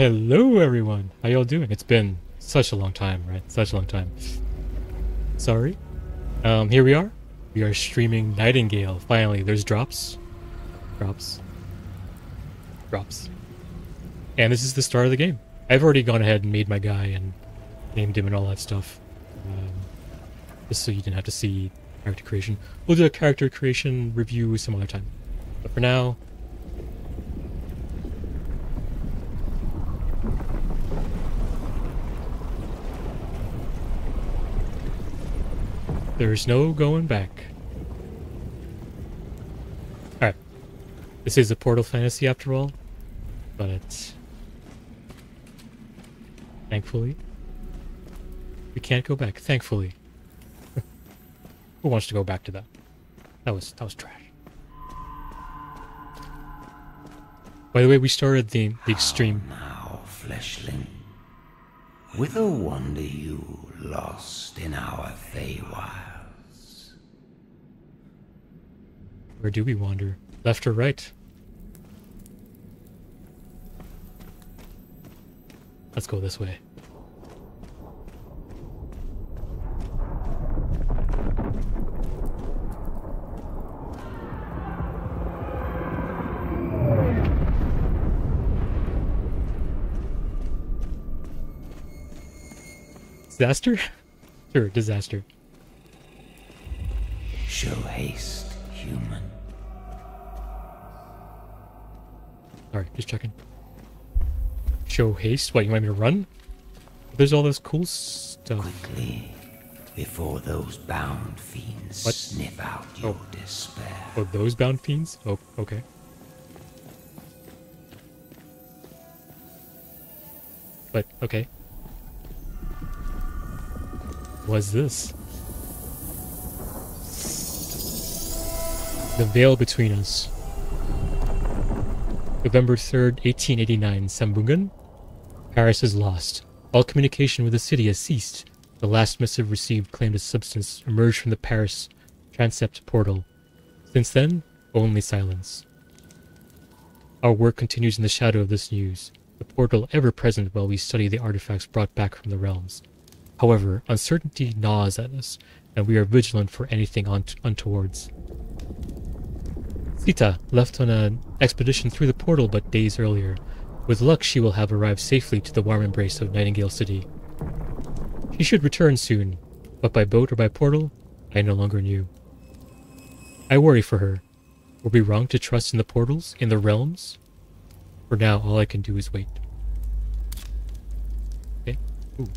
Hello, everyone. How y'all doing? It's been such a long time, right? Such a long time. Sorry. Um, here we are. We are streaming Nightingale. Finally, there's drops. Drops. Drops. And this is the start of the game. I've already gone ahead and made my guy and named him and all that stuff. Um, just so you didn't have to see character creation. We'll do a character creation review some other time. But for now, There's no going back. Alright. This is a Portal Fantasy after all. But it's... Thankfully. We can't go back. Thankfully. Who wants to go back to that? That was that was trash. By the way, we started the the extreme. Now, fleshling, whither wander you lost in our Feywild? Where do we wander? Left or right? Let's go this way. Disaster? Sure, disaster. Show haste, human. Alright, just checking. Show haste? What, you want me to run? There's all this cool stuff. Quickly, before those bound fiends What? sniff out your oh. despair. Oh, those bound fiends? Oh, okay. But, okay. What's this? The Veil Between Us. November 3rd, 1889, Sambungan. Paris is lost. All communication with the city has ceased. The last missive received claimed its substance emerged from the Paris transept portal. Since then, only silence. Our work continues in the shadow of this news, the portal ever present while we study the artifacts brought back from the realms. However, uncertainty gnaws at us, and we are vigilant for anything unt- untowards. Sita left on an expedition through the portal but days earlier. With luck, she will have arrived safely to the warm embrace of Nightingale City. She should return soon, but by boat or by portal, I no longer knew. I worry for her. Were we wrong to trust in the portals, in the realms? For now, all I can do is wait. Okay. Ooh.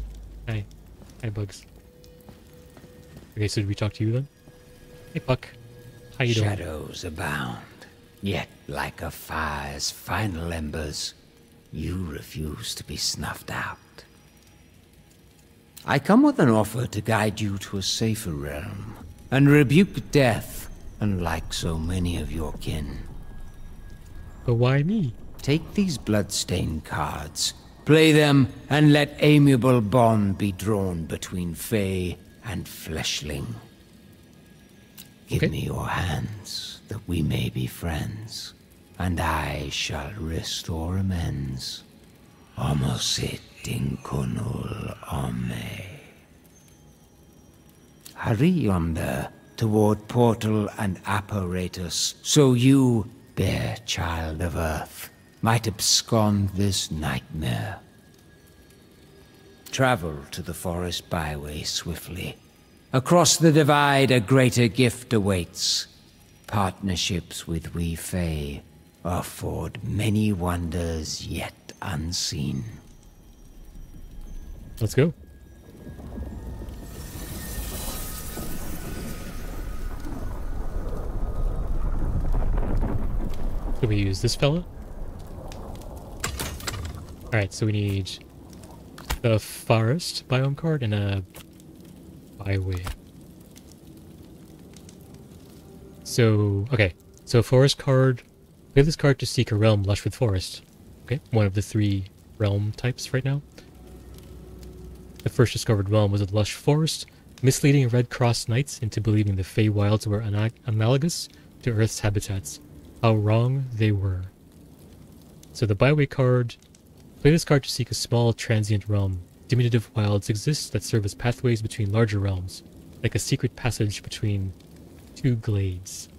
Hi. Hi, Bugs. Okay, so did we talk to you then? Hey, Puck. How you doing? Shadows abound, yet like a fire's final embers, you refuse to be snuffed out. I come with an offer to guide you to a safer realm, and rebuke death, unlike so many of your kin. But why me? Take these bloodstained cards, play them, and let amiable bond be drawn between Fey and Fleshling. Give Okay. me your hands, that we may be friends, and I shall restore amends. Homosit inconul ome. Hurry yonder, toward portal and apparatus, so you, bare child of earth, might abscond this nightmare. Travel to the forest byway swiftly. Across the divide, a greater gift awaits. Partnerships with we Fey afford many wonders yet unseen. Let's go. So we use this fella. Alright, so we need the forest biome card and a byway. So, okay. So forest card. Play this card to seek a realm lush with forest. Okay, one of the three realm types right now. The first discovered realm was a lush forest, misleading Red Cross Knights into believing the Feywilds were ana- analogous to Earth's habitats. How wrong they were. So the byway card Play this card to seek a small transient realm. Diminutive wilds exist that serve as pathways between larger realms, like a secret passage between two glades.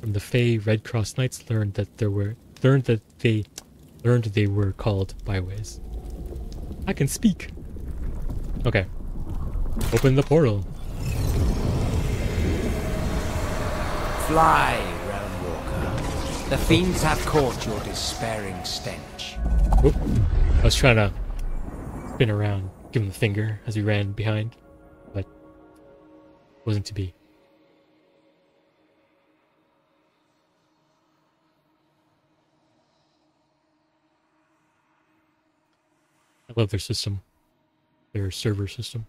From the Fey, Red Cross Knights learned that there were learned that they learned they were called byways. I can speak. Okay. Open the portal. Fly, Realm Walker. The fiends have caught your despairing stench. Oop. I was trying to spin around, give him the finger as he ran behind, but wasn't to be. I love their system, their server system.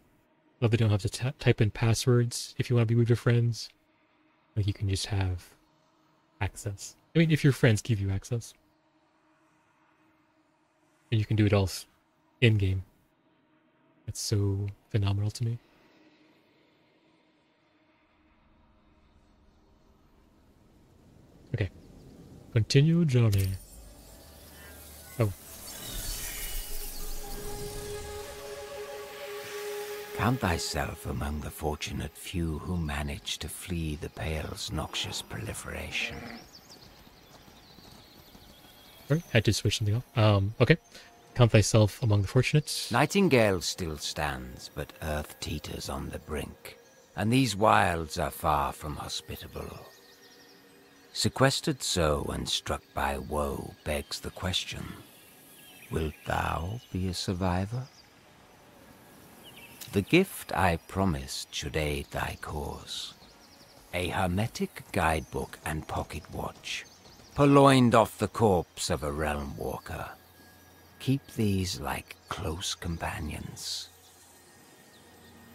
I Love they don't have to type in passwords if you want to be with your friends. Like you can just have access. I mean, if your friends give you access. And you can do it all in game. That's so phenomenal to me. Okay. Continue journey. Oh. Count thyself among the fortunate few who manage to flee the Pale's noxious proliferation. Sorry, had to switch something off. Um, okay. Count thyself among the fortunate. Nightingale still stands, but earth teeters on the brink, and these wilds are far from hospitable. Sequestered so and struck by woe begs the question, wilt thou be a survivor? The gift I promised should aid thy cause. A hermetic guidebook and pocket watch, purloined off the corpse of a realm walker. Keep these like close companions.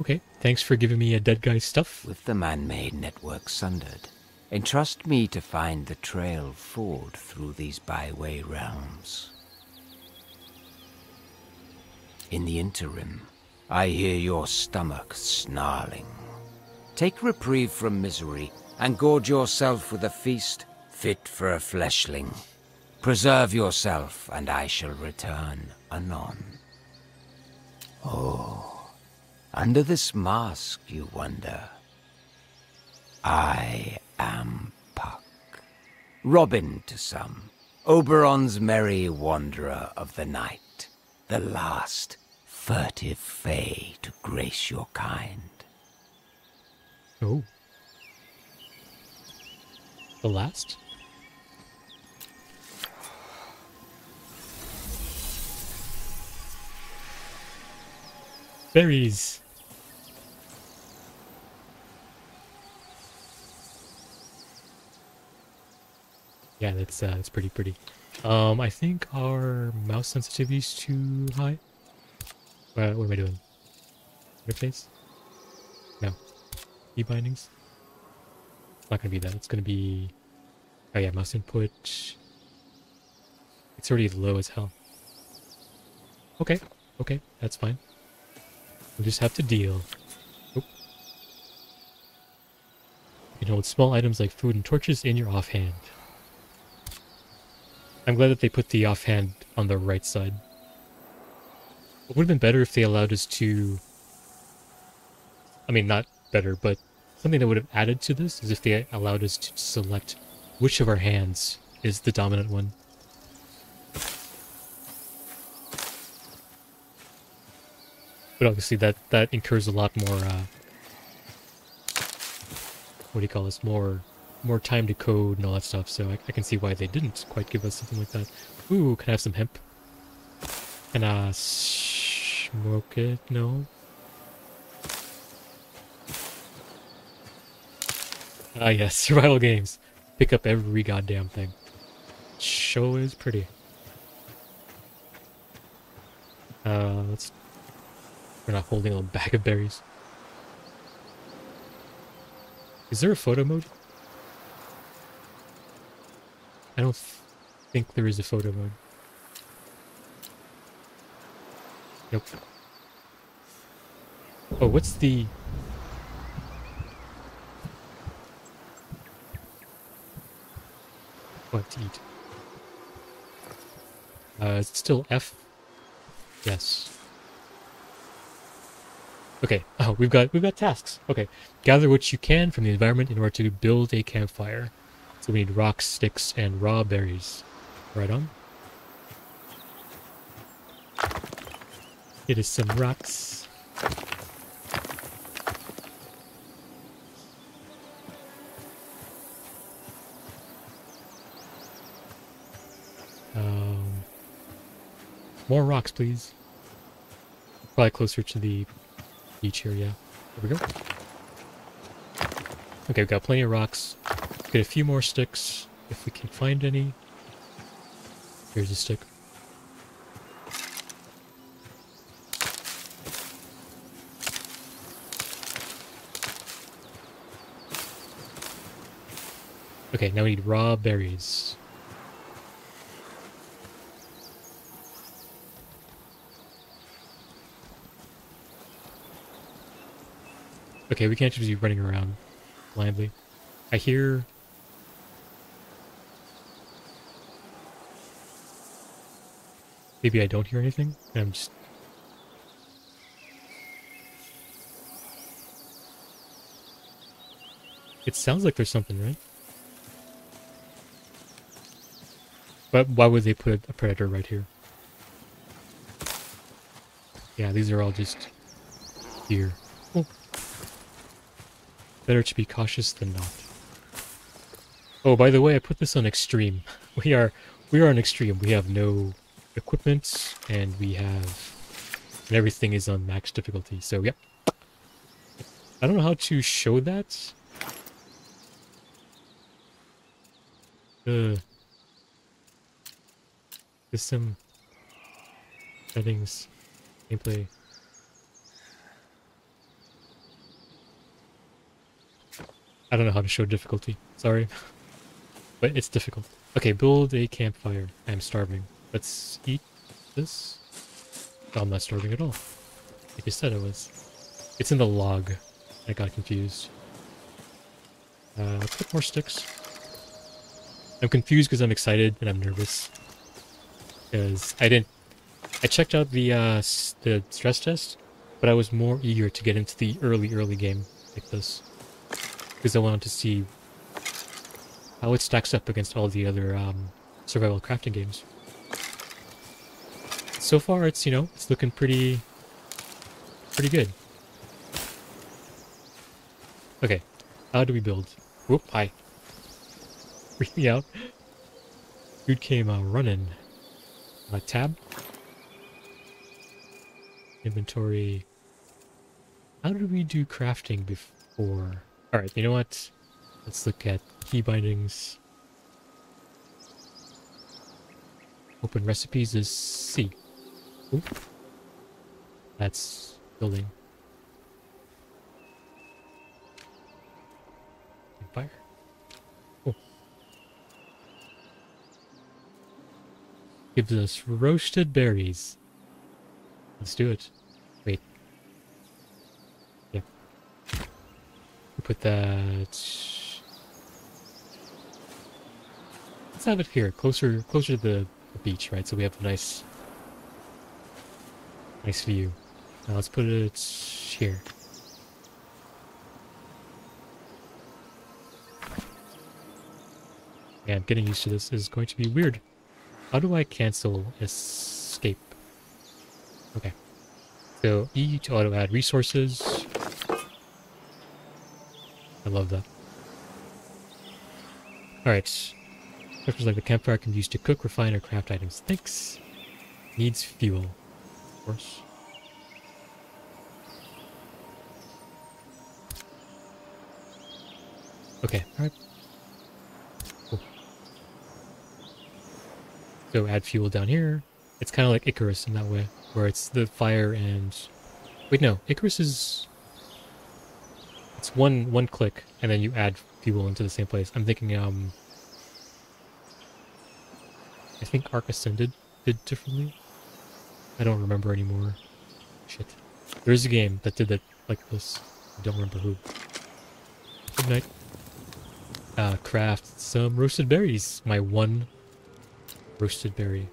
Okay, thanks for giving me a dead guy's stuff. With the man-made network sundered, entrust me to find the trail forward through these byway realms. In the interim, I hear your stomach snarling. Take reprieve from misery and gorge yourself with a feast fit for a fleshling. Preserve yourself, and I shall return anon. Oh, under this mask, you wonder. I am Puck. Robin to some, Oberon's merry wanderer of the night, the last furtive fay to grace your kind. Oh. The last? Berries. Yeah, that's uh, that's pretty pretty. Um, I think our mouse sensitivity is too high. What, what am I doing? Interface? No. Key bindings? It's not gonna be that. It's gonna be. Oh yeah, mouse input. It's already low as hell. Okay, okay, that's fine. We'll just have to deal. You know, with small items like food and torches in your offhand. I'm glad that they put the offhand on the right side. It would have been better if they allowed us to... I mean, not better, but something that would have added to this is if they allowed us to select which of our hands is the dominant one. But obviously that, that incurs a lot more, uh, what do you call this, more more time to code and all that stuff, so I, I can see why they didn't quite give us something like that. Ooh, can I have some hemp? Can I smoke it? No? Ah yes, survival games. Pick up every goddamn thing. Show is pretty. Uh, let's... We're not holding a bag of berries. Is there a photo mode? I don't think there is a photo mode. Nope. Oh, what's the... What to eat? Uh, it's still F Yes. Okay. Oh, we've got we've got tasks. Okay. Gather what you can from the environment in order to build a campfire. So we need rocks, sticks, and raw berries. Right on. It is some rocks. Um, more rocks, please. Probably closer to the beach here, yeah. There we go. Okay, we've got plenty of rocks. Get a few more sticks, if we can find any. Here's a stick. Okay, now we need raw berries. Okay, we can't just be running around blindly. I hear... Maybe I don't hear anything, I'm just... It sounds like there's something, right? But why would they put a predator right here? Yeah, these are all just deer. Better to be cautious than not. Oh, by the way, I put this on extreme. We are we are on extreme. We have no equipment and we have and everything is on max difficulty. So, yep. I don't know how to show that. Uh system settings gameplay I don't know how to show difficulty. Sorry. but it's difficult. Okay, build a campfire. I'm starving. Let's eat this. I'm not starving at all. Like you said I was. It's in the log. I got confused. Uh, let's put more sticks. I'm confused because I'm excited and I'm nervous. Because I didn't... I checked out the, uh, the stress test, but I was more eager to get into the early, early game like this because I wanted to see how it stacks up against all the other um, survival crafting games. So far, it's, you know, it's looking pretty, pretty good. Okay, how do we build? Whoop, hi. Freak me out. Dude came uh, running. Uh, tab. Inventory. How did we do crafting before? Alright, you know what? Let's look at key bindings. Open recipes is C. That's building. Fire. Gives us roasted berries. Let's do it. Put that... Let's have it here, closer closer to the, the beach, right? So we have a nice, nice view. Now let's put it here. Yeah, I'm getting used to this. This is going to be weird. How do I cancel escape? Okay. So E to auto add resources. Love that. Alright. Structures like the campfire can be used to cook, refine, or craft items. Thanks. Needs fuel. Of course. Okay, alright. Cool. So add fuel down here. It's kind of like Icarus in that way, where it's the fire and... Wait, no. Icarus is it's one one click, and then you add fuel into the same place. I'm thinking, um, I think Ark Ascended did differently. I don't remember anymore. Shit. There is a game that did that like this. I don't remember who. Good night. Uh, craft some roasted berries. My one roasted berry.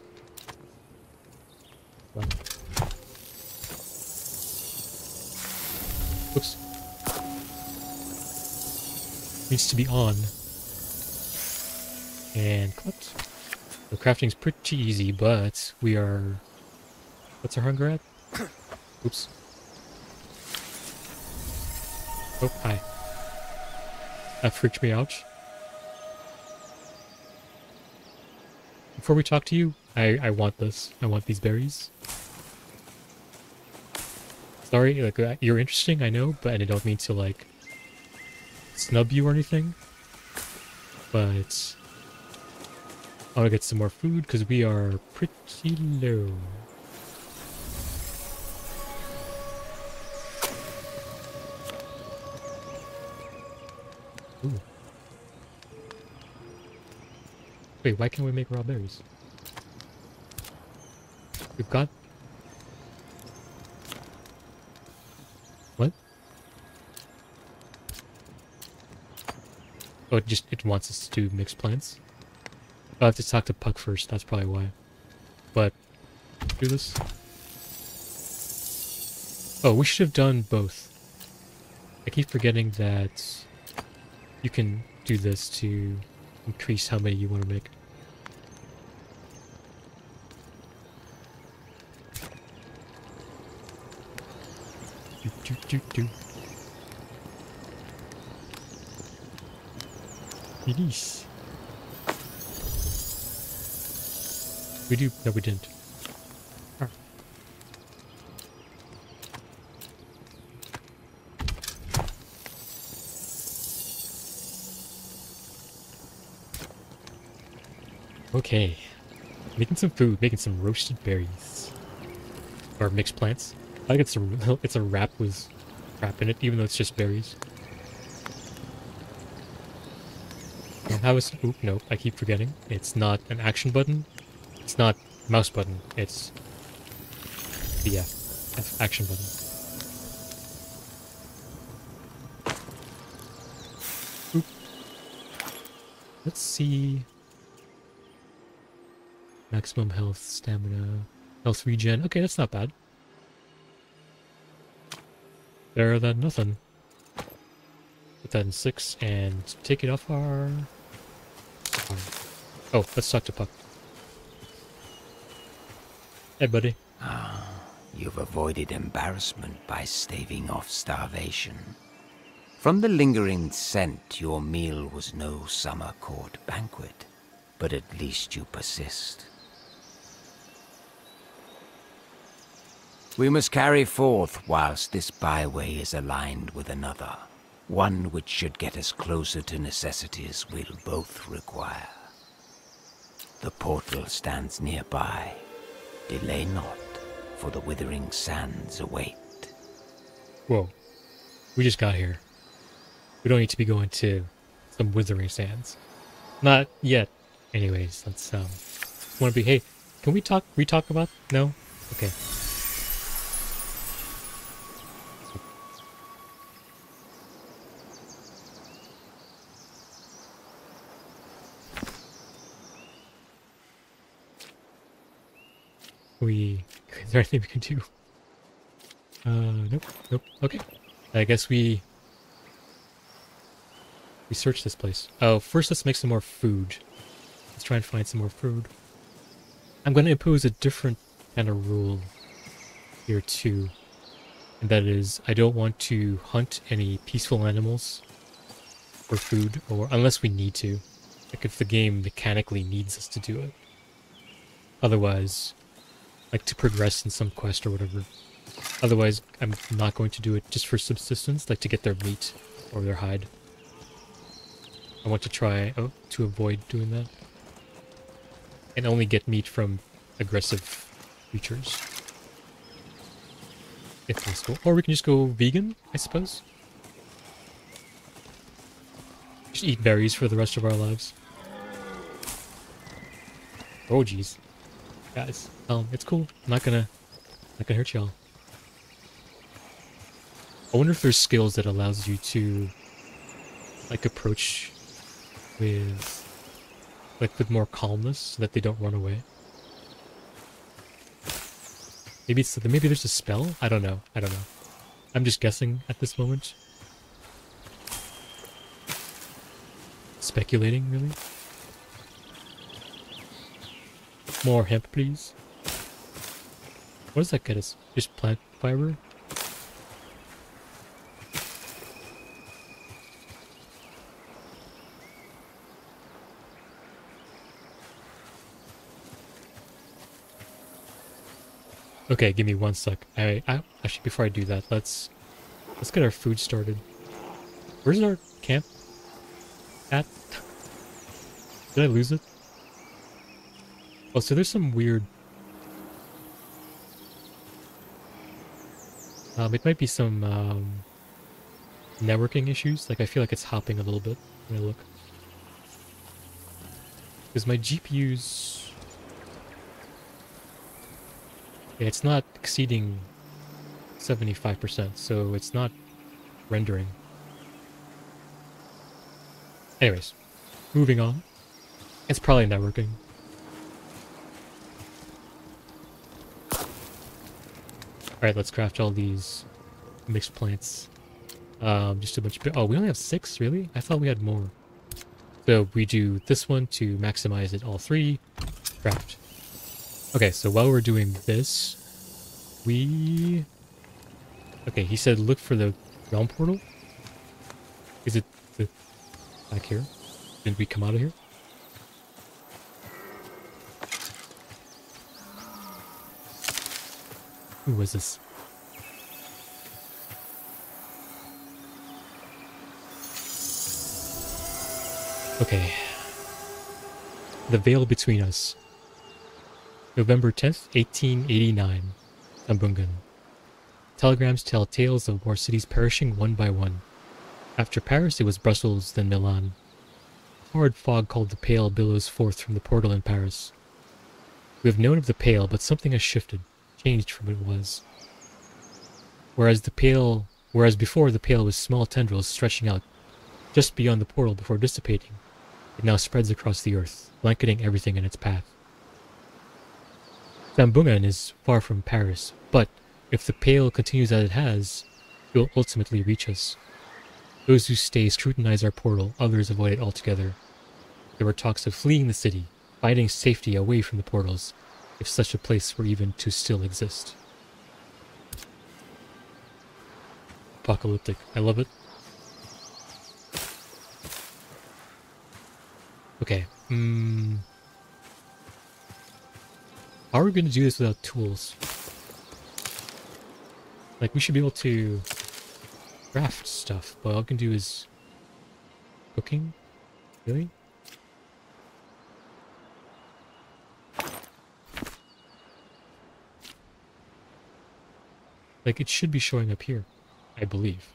Oops. Needs to be on. And clipped. The crafting's pretty easy, but we are... What's our hunger at? Oops. Oh, hi. That freaked me out. Before we talk to you, I, I want this. I want these berries. Sorry, like, uh, you're interesting, I know, but I don't mean to, like, snub you or anything. But I want to get some more food because we are pretty low. Ooh. Wait, why can't we make raw berries? We've got... What? Oh, it just it wants us to mix plants? I'll have to talk to Puck first, that's probably why. But, do this. Oh, we should have done both. I keep forgetting that you can do this to increase how many you want to make. Do, do, do, do. Release. We do. No, we didn't. Okay. Making some food, making some roasted berries. Or mixed plants. I think it's a, it's a wrap with crap in it, even though it's just berries. How is... Oop, nope, I keep forgetting. It's not an action button. It's not mouse button. It's the F, F action button. Oop. Let's see... Maximum health, stamina, health regen. Okay, that's not bad. Better than nothing. Put that in six and take it off our... Oh, let's talk to Puck. Hey, buddy. Ah, You've avoided embarrassment by staving off starvation. From the lingering scent, your meal was no summer court banquet, but at least you persist. We must carry forth whilst this byway is aligned with another, one which should get us closer to necessities we'll both require. The portal stands nearby. Delay not, for the withering sands await. Whoa. We just got here. We don't need to be going to some withering sands. Not yet. Anyways, let's um wanna be hey, can we talk we talk about no? Okay. We is there anything we can do? Uh nope, nope. Okay. I guess we we search this place. Oh, first let's make some more food. Let's try and find some more food. I'm going to impose a different kind of rule here too. And that is, I don't want to hunt any peaceful animals for food, or unless we need to. Like if the game mechanically needs us to do it. Otherwise, like to progress in some quest or whatever. Otherwise, I'm not going to do it just for subsistence, like to get their meat or their hide. I want to try oh, to avoid doing that. And only get meat from aggressive creatures. If possible. Or we can just go vegan, I suppose. Just eat berries for the rest of our lives. Oh jeez. Guys, um, it's cool. I'm not gonna not gonna hurt y'all. I wonder if there's skills that allows you to like approach with like with more calmness so that they don't run away. Maybe it's maybe there's a spell? I don't know. I don't know. I'm just guessing at this moment. Speculating, really. More hemp, please. What does that get us? Just plant fiber? Okay, give me one sec. I, I actually before I do that, let's let's get our food started. Where's our camp at? Did I lose it? Oh, so there's some weird. Um, it might be some um, networking issues. Like I feel like it's hopping a little bit when I look. Because my GPU's yeah, it's not exceeding 75%, so it's not rendering. Anyways, moving on. It's probably networking. Alright, let's craft all these mixed plants. Um, just a bunch of... Oh, we only have six, really? I thought we had more. So we do this one to maximize it all three. Craft. Okay, so while we're doing this, we... Okay, he said look for the realm portal. Is it the... back here? Did we come out of here? Who was this? Okay. The veil between us. November 10th, 1889. Tambungan. Telegrams tell tales of more cities perishing one by one. After Paris, it was Brussels, then Milan. Horrid fog called the Pale billows forth from the portal in Paris. We have known of the Pale, but something has shifted, changed from what it was. Whereas the Pale, whereas before the Pale was small tendrils stretching out just beyond the portal before dissipating, it now spreads across the earth, blanketing everything in its path. Tambungan is far from Paris, but if the Pale continues as it has, it will ultimately reach us. Those who stay scrutinize our portal, others avoid it altogether. There were talks of fleeing the city, finding safety away from the portals, if such a place were even to still exist. Apocalyptic. I love it. Okay. Hmm. How are we going to do this without tools? Like, we should be able to craft stuff, but all we can do is cooking? Really? Like, it should be showing up here, I believe.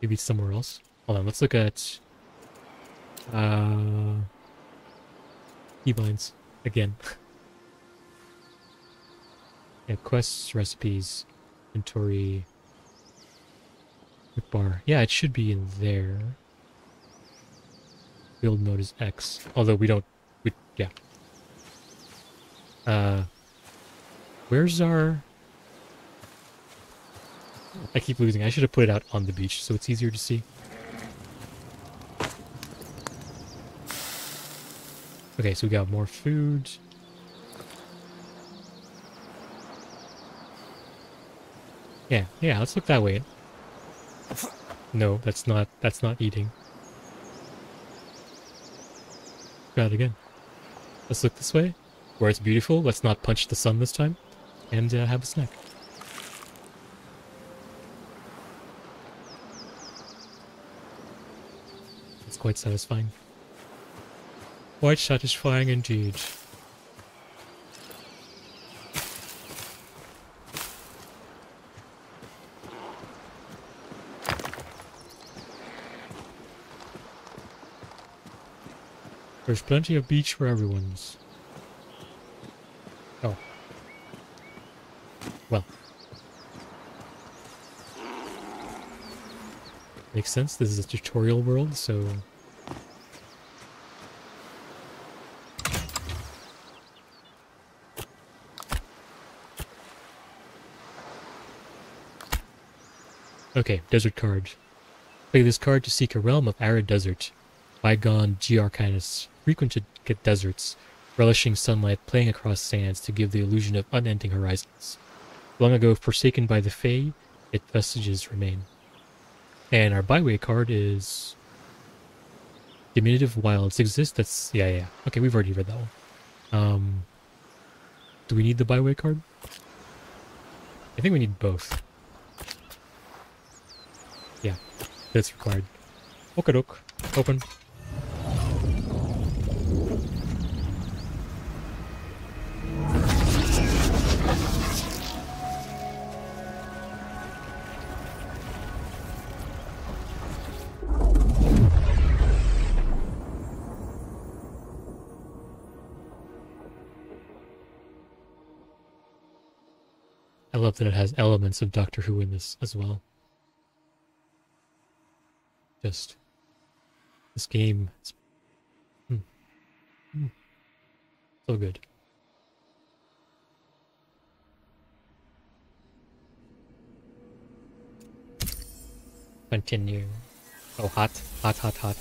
Maybe it's somewhere else. Hold on, let's look at... Uh... Keybinds. Again. yeah, quests, recipes, inventory, bar. Yeah, it should be in there. Build mode is X. Although we don't... We, yeah. Uh... Where's our... I keep losing. I should have put it out on the beach so it's easier to see. Okay, so we got more food. Yeah, yeah, let's look that way. No, that's not, that's not eating. Try it again. Let's look this way, where it's beautiful. Let's not punch the sun this time, and uh, have a snack. It's quite satisfying. Quite satisfying indeed. There's plenty of beach for everyone's. Makes sense, this is a tutorial world, so... Okay, Desert Card. Play this card to seek a realm of arid desert. Bygone Gearchinists frequented deserts, relishing sunlight playing across sands to give the illusion of unending horizons. Long ago forsaken by the Fae, its vestiges remain. And our byway card is Diminutive Wilds exist. That's yeah, yeah. Okay, we've already read that one. Um, do we need the byway card? I think we need both. Yeah, that's required. Okadok, open. Love that it has elements of Doctor Who in this as well. Just this game, is, hmm, hmm, so good. Continue. Oh, hot, hot, hot, hot.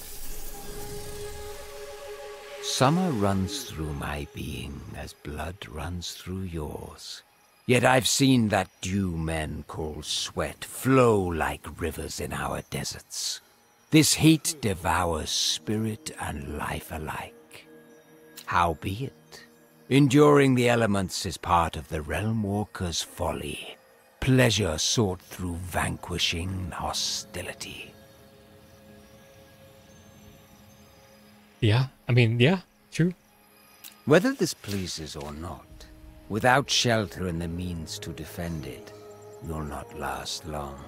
Summer runs through my being as blood runs through yours. Yet I've seen that dew men call sweat flow like rivers in our deserts. This heat devours spirit and life alike. Howbeit, enduring the elements is part of the Realm Walker's folly. Pleasure sought through vanquishing hostility. Yeah, I mean, yeah, true. Whether this pleases or not, without shelter and the means to defend it, you'll not last long.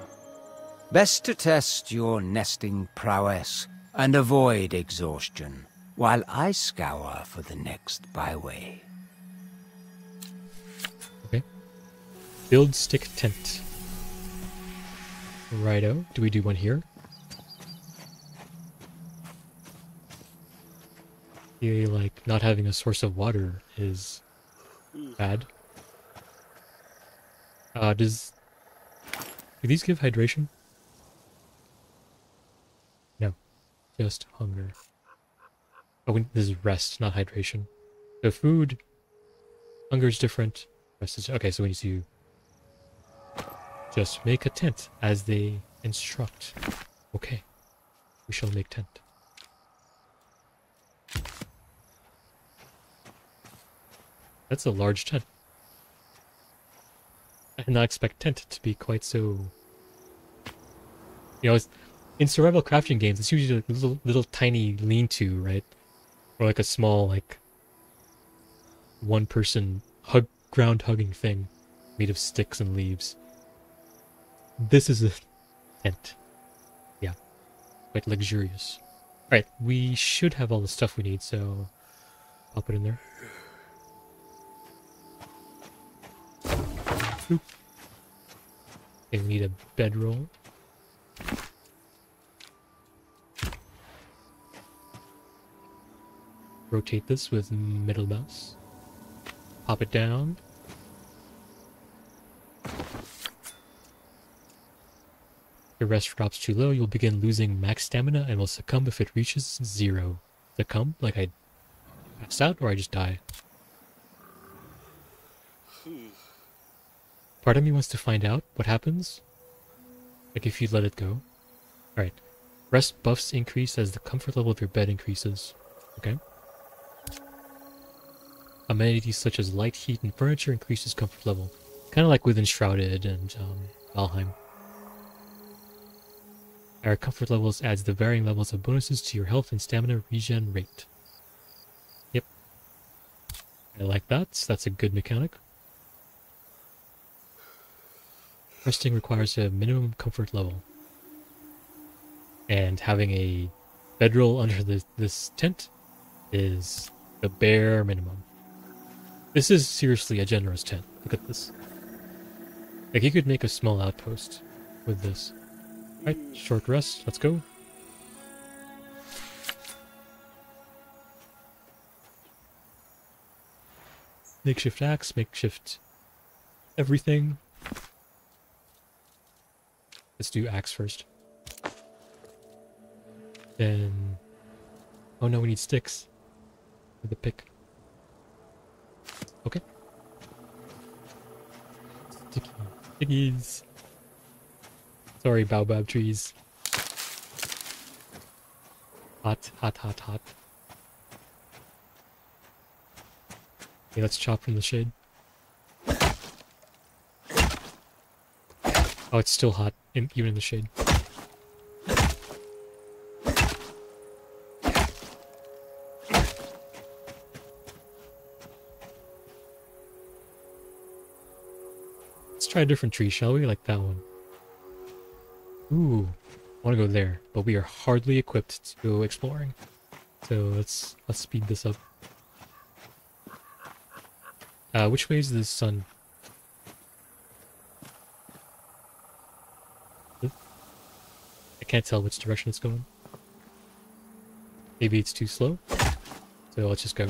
Best to test your nesting prowess and avoid exhaustion, while I scour for the next byway. Okay. Build stick tent. Righto. Do we do one here? Yeah, like not having a source of water is bad. Uh, does do these give hydration? No, just hunger. Oh, we- this is rest, not hydration. So food, hunger is different. Rest is okay. So we need to just make a tent as they instruct. Okay, we shall make tent. That's a large tent. I did not expect tent to be quite so. You know, in survival crafting games, it's usually a little, little tiny lean-to, right? Or like a small, like, one-person hug ground hugging thing made of sticks and leaves. This is a tent. Yeah, quite luxurious. All right, we should have all the stuff we need, so I'll put it in there. Okay, we need a bedroll. Rotate this with middle mouse. Pop it down. Your rest drops too low, you'll begin losing max stamina and will succumb if it reaches zero. Succumb? Like I pass out or I just die? Part of me wants to find out what happens. Like if you let it go. Alright. Rest buffs increase as the comfort level of your bed increases. Okay. Amenities such as light, heat, and furniture increases comfort level. Kind of like with Enshrouded and um, Valheim. Our comfort levels adds the varying levels of bonuses to your health and stamina regen rate. Yep. I like that. That's a good mechanic. Resting requires a minimum comfort level. And having a bedroll under this, this tent is the bare minimum. This is seriously a generous tent. Look at this. Like, you could make a small outpost with this. Right, short rest. Let's go. Makeshift axe, makeshift everything. Let's do axe first. Then... Oh no, we need sticks. For the pick. Okay. Stickies. Sorry, baobab trees. Hot, hot, hot, hot. Okay, let's chop from the shade. Oh, it's still hot, in, even in the shade. Let's try a different tree, shall we? Like that one. Ooh, I want to go there, but we are hardly equipped to go exploring. So let's let's speed this up. Uh, which way is the sun? Can't tell which direction it's going. Maybe it's too slow. So let's just go.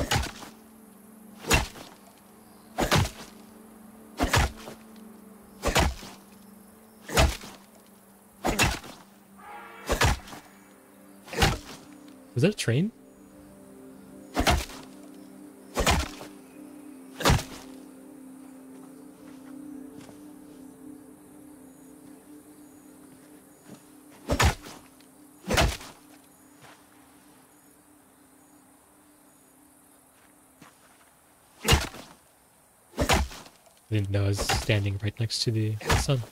Was that a train? Didn't know uh, I was standing right next to the sun.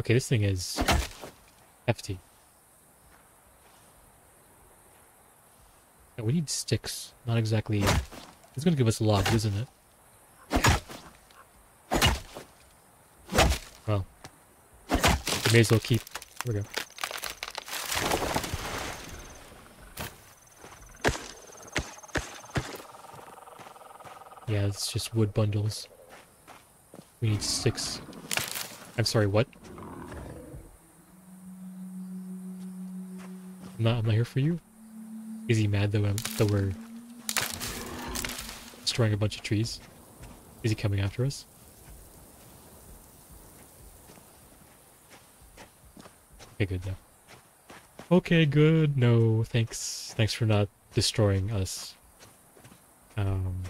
Okay, this thing is hefty. Yeah, we need sticks. Not exactly... It's gonna give us logs, isn't it? Well, we may as well keep... Here we go. Yeah, it's just wood bundles. We need six. I'm sorry, what? I'm not, I'm not here for you? Is he mad that, I'm, that we're destroying a bunch of trees? Is he coming after us? Okay, good, no. Okay, good, no, thanks. Thanks for not destroying us. Um...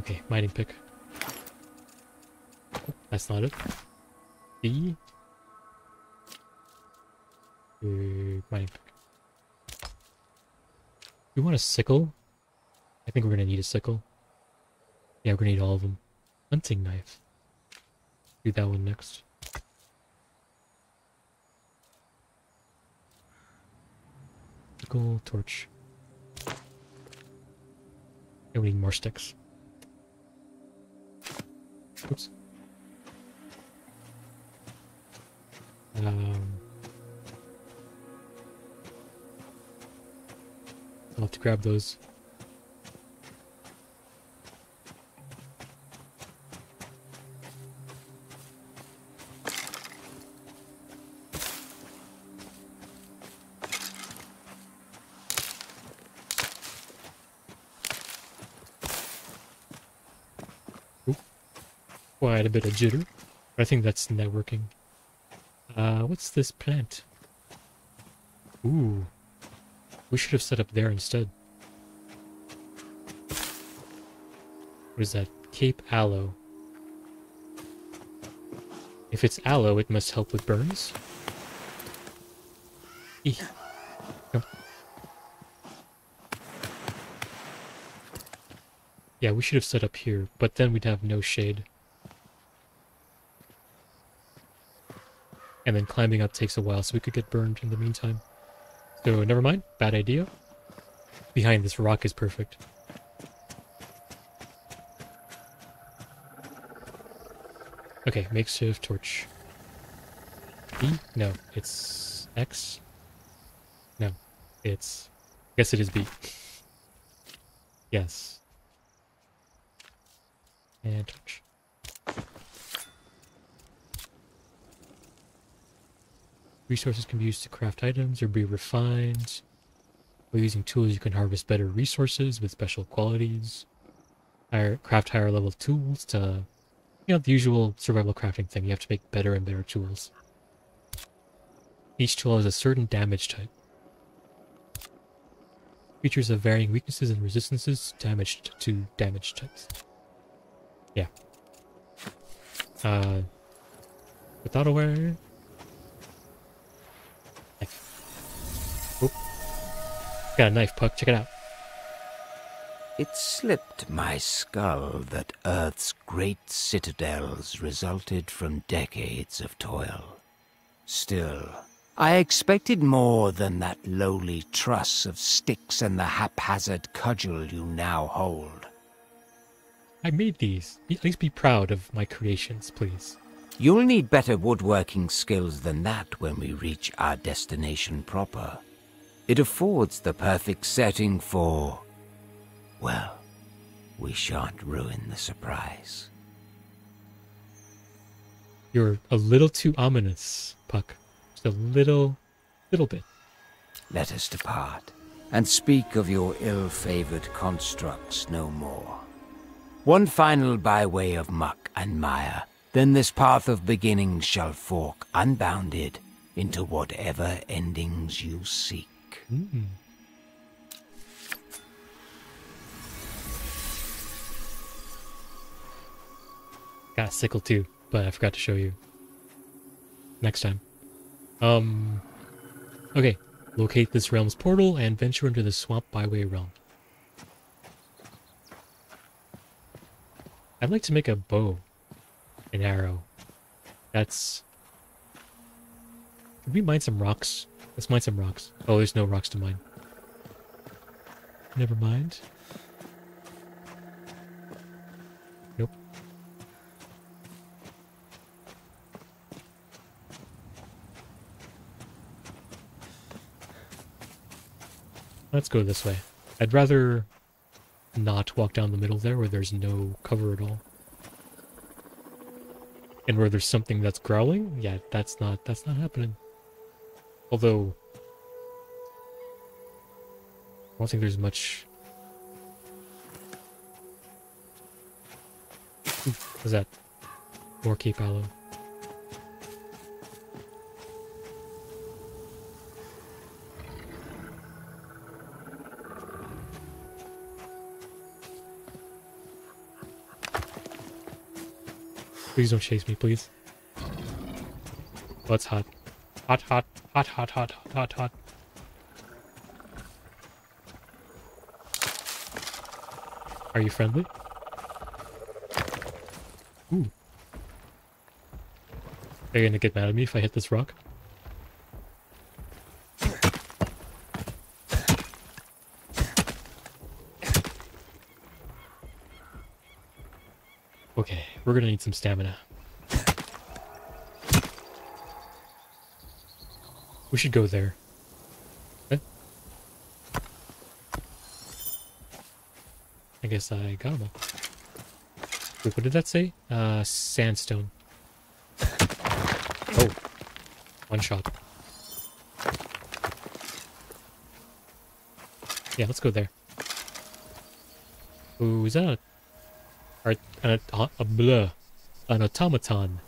Okay, mining pick. That's not it. D. Uh, mining pick. You want a sickle? I think we're gonna need a sickle. Yeah, we're gonna need all of them. Hunting knife. Do that one next. Sickle, torch. And we need more sticks. Oops. Um, I'll have to grab those. Quite a bit of jitter. I think that's networking. Uh, what's this plant? Ooh. We should have set up there instead. What is that? Cape Aloe. If it's aloe, it must help with burns. Yeah, we should have set up here, but then we'd have no shade. And then climbing up takes a while, so we could get burned in the meantime. So, never mind. Bad idea. Behind this rock is perfect. Okay, makeshift torch. B? No, it's X? No, it's... I guess it is B. yes. And torch. Resources can be used to craft items or be refined. By using tools, you can harvest better resources with special qualities. Higher, craft higher level tools to, you know, the usual survival crafting thing. You have to make better and better tools. Each tool has a certain damage type. Creatures have varying weaknesses and resistances damaged to damage types. Yeah. Uh, without aware. Got a knife, Puck. Check it out. It slipped my skull that Earth's great citadels resulted from decades of toil. Still, I expected more than that lowly truss of sticks and the haphazard cudgel you now hold. I made these. At least be proud of my creations, please. You'll need better woodworking skills than that when we reach our destination proper. It affords the perfect setting for... Well, we shan't ruin the surprise. You're a little too ominous, Puck. Just a little, little bit. Let us depart, and speak of your ill-favored constructs no more. One final byway of muck and mire, then this path of beginnings shall fork unbounded into whatever endings you seek. Mm. Got a sickle too, but I forgot to show you. Next time. Um. Okay. Locate this realm's portal and venture into the swamp byway realm. I'd like to make a bow. An arrow. That's. Could we mine some rocks? Let's mine some rocks. Oh, there's no rocks to mine. Never mind. Nope. Let's go this way. I'd rather not walk down the middle there where there's no cover at all. And where there's something that's growling? Yeah, that's not that's not happening. Although I don't think there's much What's that? More Cape Aloe. Please don't chase me, please. It's hot. Hot, hot, hot, hot, hot, hot, hot, hot. Are you friendly? Ooh. Are you gonna get mad at me if I hit this rock? Okay, we're gonna need some stamina. We should go there. Okay. I guess I got them all. Wait, what did that say? Uh, sandstone. Oh. One shot. Yeah, let's go there. Ooh, is that a... Or an, auto- a bleh, an automaton?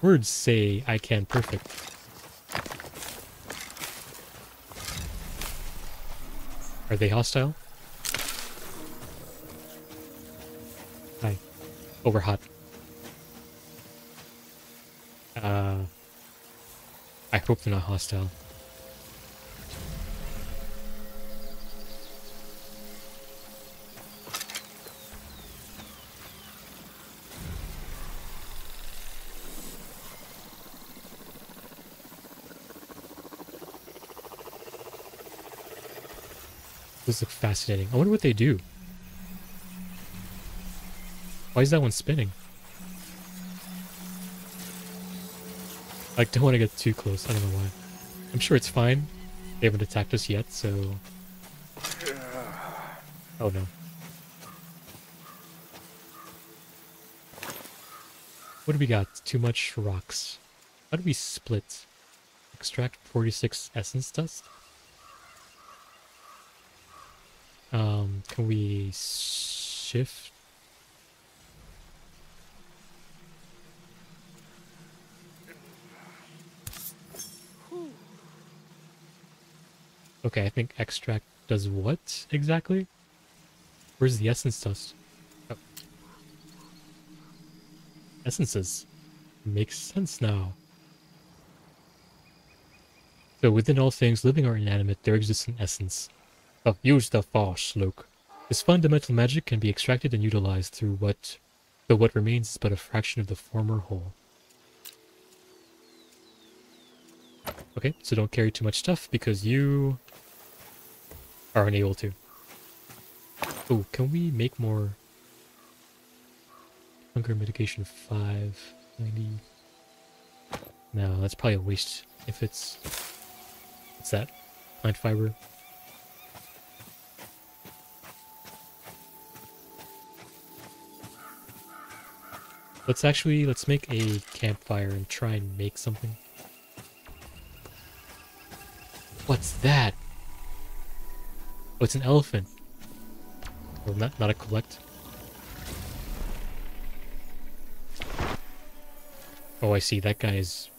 Words say I can perfect. Are they hostile? Hi. Over hot. Uh, I hope they're not hostile. Those look fascinating. I wonder what they do. Why is that one spinning? Like, don't want to get too close. I don't know why. I'm sure it's fine. They haven't attacked us yet, so... Oh no. What do we got? Too much rocks. How do we split? Extract 46 essence dust? Um, can we shift? Okay, I think extract does what exactly? Where's the essence dust? Oh. Essences. Makes sense now. So within all things, living or inanimate, there exists an essence. Use the force, Luke. This fundamental magic can be extracted and utilized through what, though what remains is but a fraction of the former whole. Okay, so don't carry too much stuff because you are unable to. Oh, can we make more hunger mitigation 5, 90? No, that's probably a waste if it's what's that? Plant fiber. Let's actually let's make a campfire and try and make something. What's that? Oh, it's an elephant. Well, not, not a collect. Oh, I see. That guy is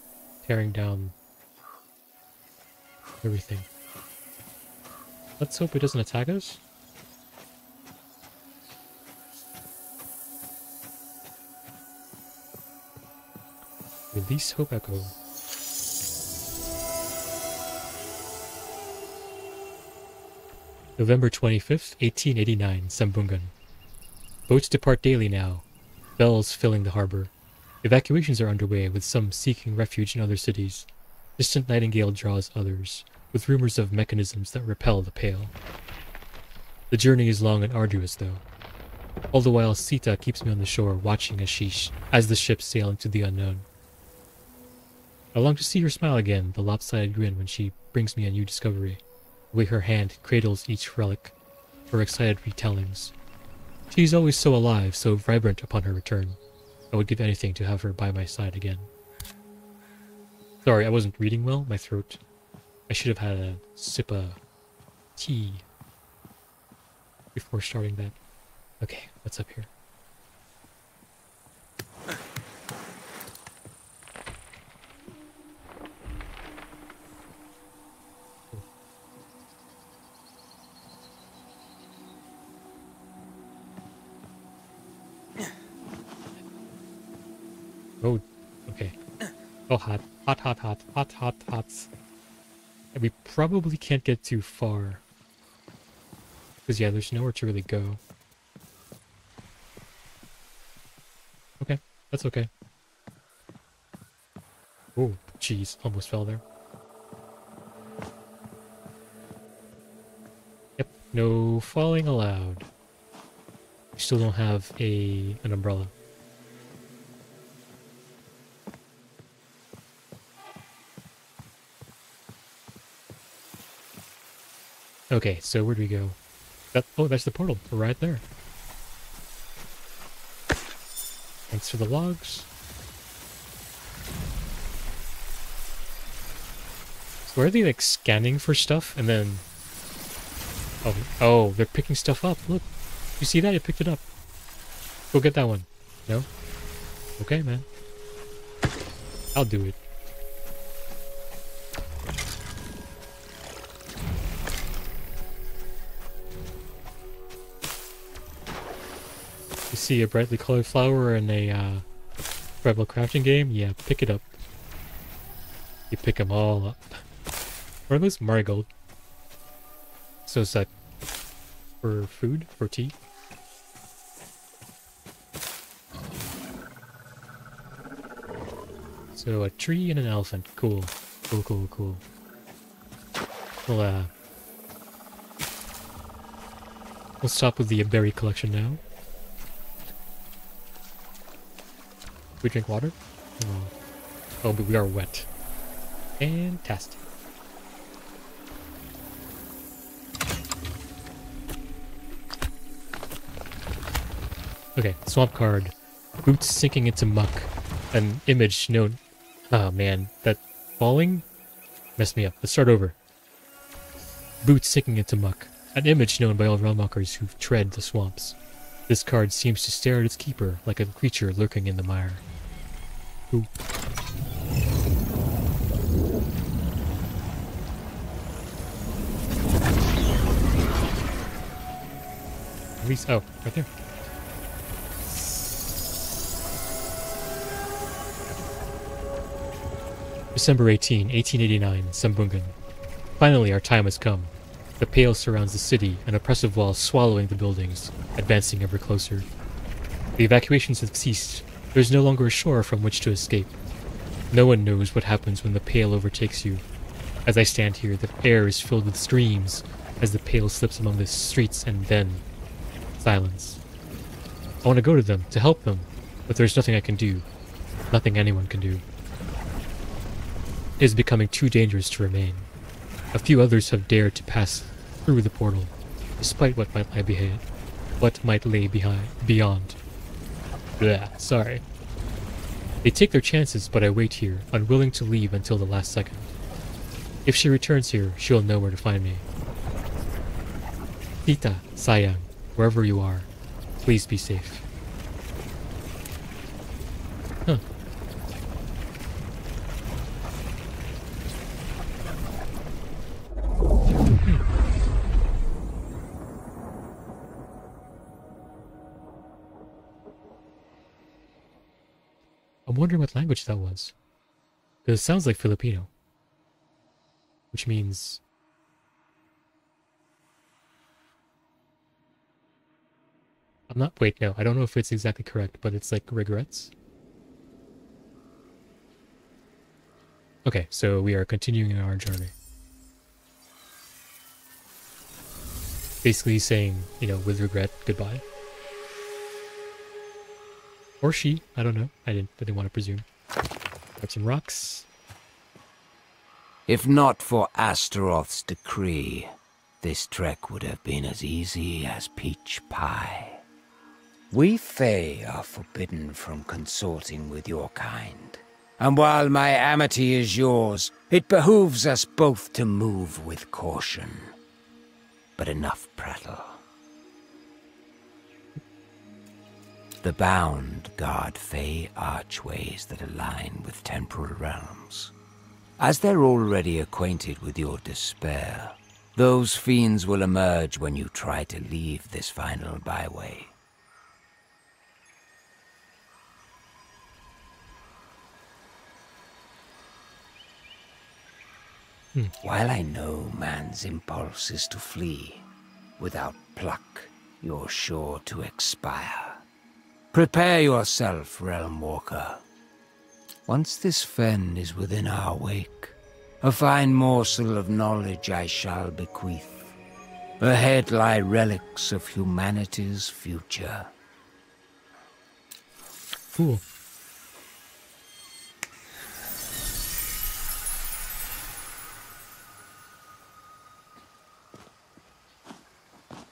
tearing down everything. Let's hope it doesn't attack us. Release Hope Echo. November 25th, 1889, Sambungan. Boats depart daily now, bells filling the harbor. Evacuations are underway, with some seeking refuge in other cities. Distant Nightingale draws others, with rumors of mechanisms that repel the pale. The journey is long and arduous, though. All the while, Sita keeps me on the shore, watching as she as the ships sail into the unknown. I long to see her smile again, the lopsided grin when she brings me a new discovery the way her hand cradles each relic, her excited retellings. She is always so alive, so vibrant upon her return. I would give anything to have her by my side again. Sorry, I wasn't reading well. My throat. I should have had a sip of tea before starting that. Okay, what's up here? Oh, hot. Hot, hot, hot. Hot, hot, hot. And we probably can't get too far. Because, yeah, there's nowhere to really go. Okay, that's okay. Oh, jeez, almost fell there. Yep, no falling allowed. We still don't have a an umbrella. Okay, so where do we go? That, oh, that's the portal. Right there. Thanks for the logs. So are they like scanning for stuff and then... Oh, oh, they're picking stuff up. Look, you see that? You picked it up. Go get that one. No? Okay, man. I'll do it. See a brightly colored flower in a uh, Rebel crafting game? Yeah, pick it up. You pick them all up. Or at least marigold? So is that for food? For tea? So a tree and an elephant. Cool. Cool, cool, cool. We'll, uh... We'll stop with the berry collection now. We drink water? Oh. but we are wet. Fantastic. Okay, swamp card. Boots sinking into muck. An image known. Oh man, that falling messed me up. Let's start over. Boots sinking into muck. An image known by all realmwalkers who tread the swamps. This card seems to stare at its keeper like a creature lurking in the mire. Ooh. At oh, right there. December 18, 1889, Sembungan. Finally, our time has come. The Pale surrounds the city, an oppressive wall swallowing the buildings, advancing ever closer. The evacuations have ceased. There is no longer a shore from which to escape. No one knows what happens when the Pale overtakes you. As I stand here, the air is filled with screams as the Pale slips among the streets and then silence. I want to go to them, to help them, but there's nothing I can do. Nothing anyone can do. It is becoming too dangerous to remain. A few others have dared to pass through the portal, despite what might lie behind, what might lay behind beyond. Sorry. They take their chances, but I wait here, unwilling to leave until the last second. If she returns here, she'll know where to find me. Tita, Sayang, wherever you are, please be safe. Wondering what language that was. Because it sounds like Filipino. Which means... I'm not... Wait, no. I don't know if it's exactly correct, but it's like regrets. Okay, so we are continuing our journey. Basically saying, you know, with regret, goodbye. Or she. I don't know. I didn't, I didn't want to presume. Got some rocks. If not for Astaroth's decree, this trek would have been as easy as peach pie. We Fae are forbidden from consorting with your kind. And while my amity is yours, it behooves us both to move with caution. But enough prattle. The bound guard Fey archways that align with temporal realms. As they're already acquainted with your despair, those fiends will emerge when you try to leave this final byway. Hmm. While I know man's impulse is to flee, without pluck, you're sure to expire. Prepare yourself, Realm Walker. Once this fen is within our wake, a fine morsel of knowledge I shall bequeath. Ahead lie relics of humanity's future. Cool.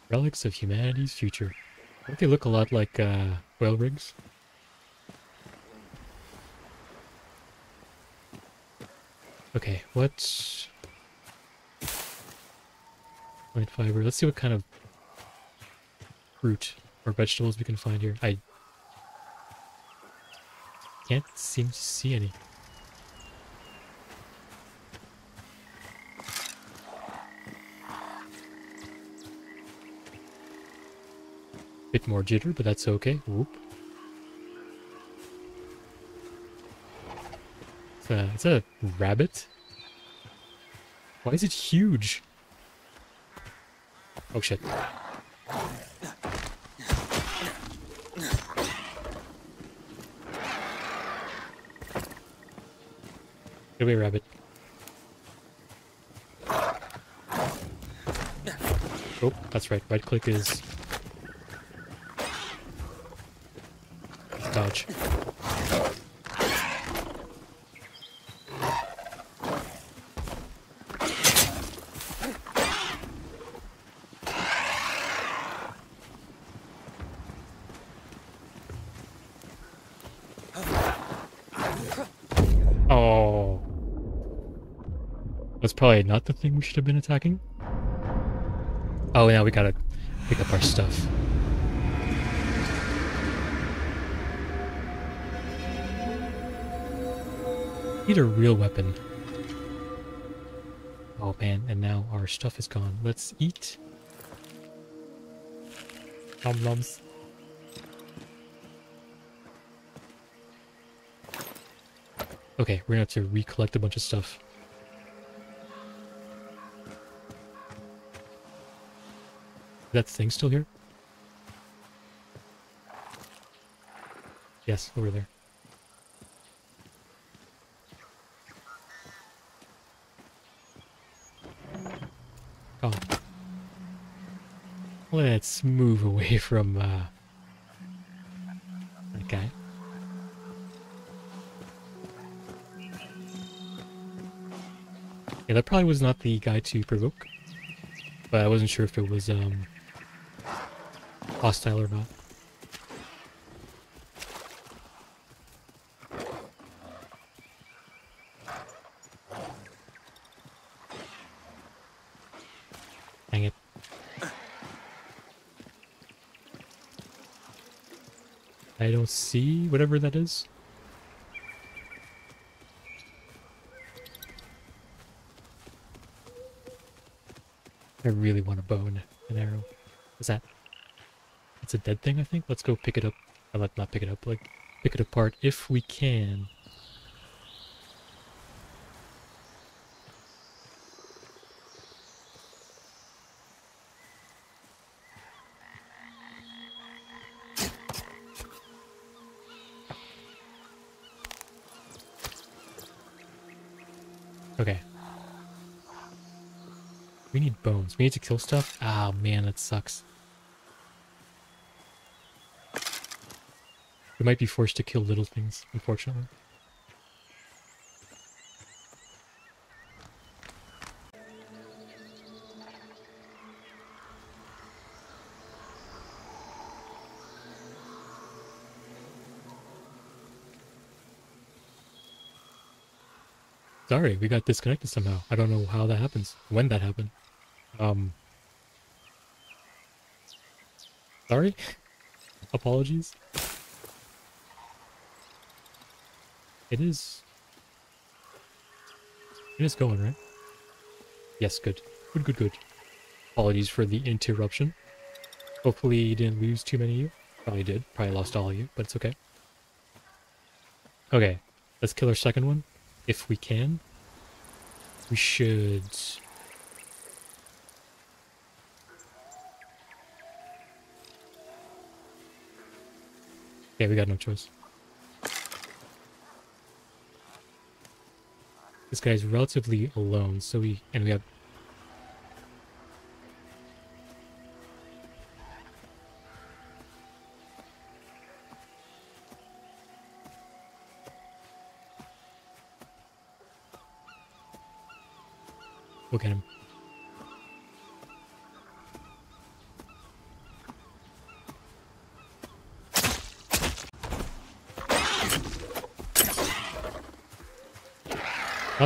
Relics of humanity's future. Don't they look a lot like uh, oil rigs? Okay, what? Plant fiber. Let's see what kind of fruit or vegetables we can find here. I can't seem to see any. Bit more jitter, but that's okay. Whoop. It's a, it's a rabbit? Why is it huge? Oh shit. Get away, rabbit. Oh, that's right. Right click is Oh. That's probably not the thing we should have been attacking. Oh, now we gotta pick up our stuff. Need a real weapon. Oh man, and now our stuff is gone. Let's eat. Nom noms. Okay, we're gonna have to recollect a bunch of stuff. that thing still here? Yes, over there. Oh. Let's move away from, uh, guy. Yeah, that probably was not the guy to provoke. But I wasn't sure if it was, um, hostile or not. I don't see whatever that is. I really want a bow and an arrow. What's that? It's a dead thing, I think. Let's go pick it up. Or let not pick it up, like pick it apart if we can. Need. We need to kill stuff? Ah, man, that sucks. We might be forced to kill little things, unfortunately. Sorry, we got disconnected somehow. I don't know how that happens, when that happened. Um. Sorry? Apologies. It is... It is going, right? Yes, good. Good, good, good. Apologies for the interruption. Hopefully you didn't lose too many of you. Probably did. Probably lost all of you, but it's okay. Okay, let's kill our second one. If we can. We should... Yeah, we got no choice. This guy's relatively alone, so we and we have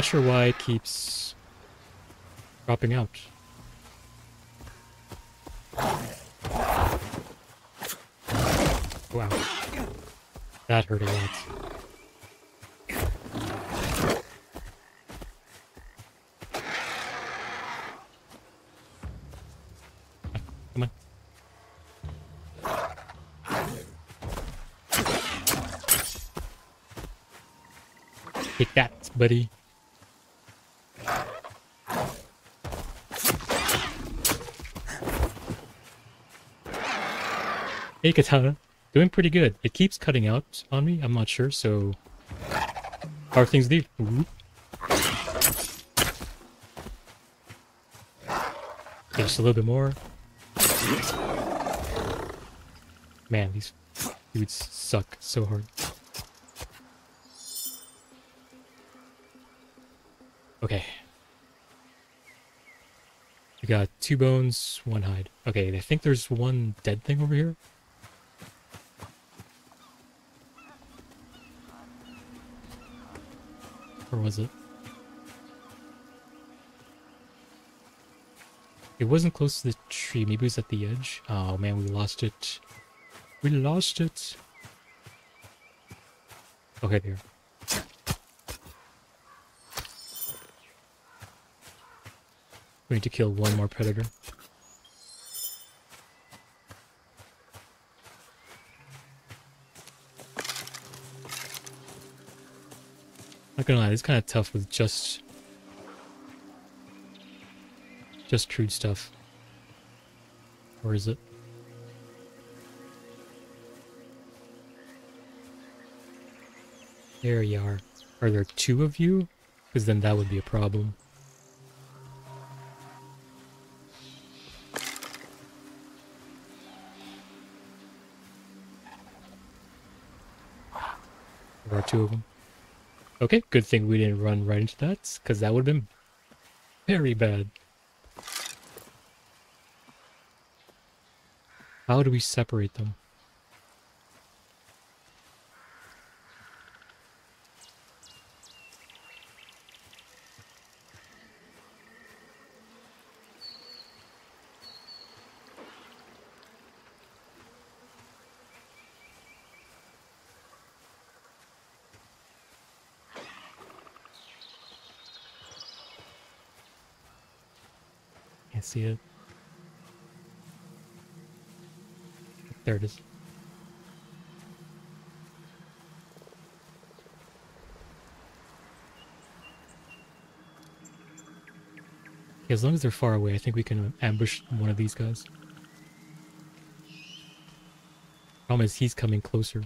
sure why it keeps dropping out. Wow. That hurt a lot. Take that, buddy. Hey, Katana. Doing pretty good. It keeps cutting out on me. I'm not sure, so... How are things do? Mm-hmm. Just a little bit more. Man, these dudes suck so hard. Okay. We got two bones, one hide. Okay, I think there's one dead thing over here. Was it? It wasn't close to the tree. Maybe it was at the edge. Oh man, we lost it. We lost it. Okay, there. We need to kill one more predator. Gonna lie, it's kind of tough with just just crude stuff. Or is it? There you are. Are there two of you? Because then that would be a problem. There are two of them. Okay, good thing we didn't run right into that, because that would have been very bad. How do we separate them? Can't see it. There it is. Okay, as long as they're far away, I think we can ambush one of these guys. Problem is, he's coming closer.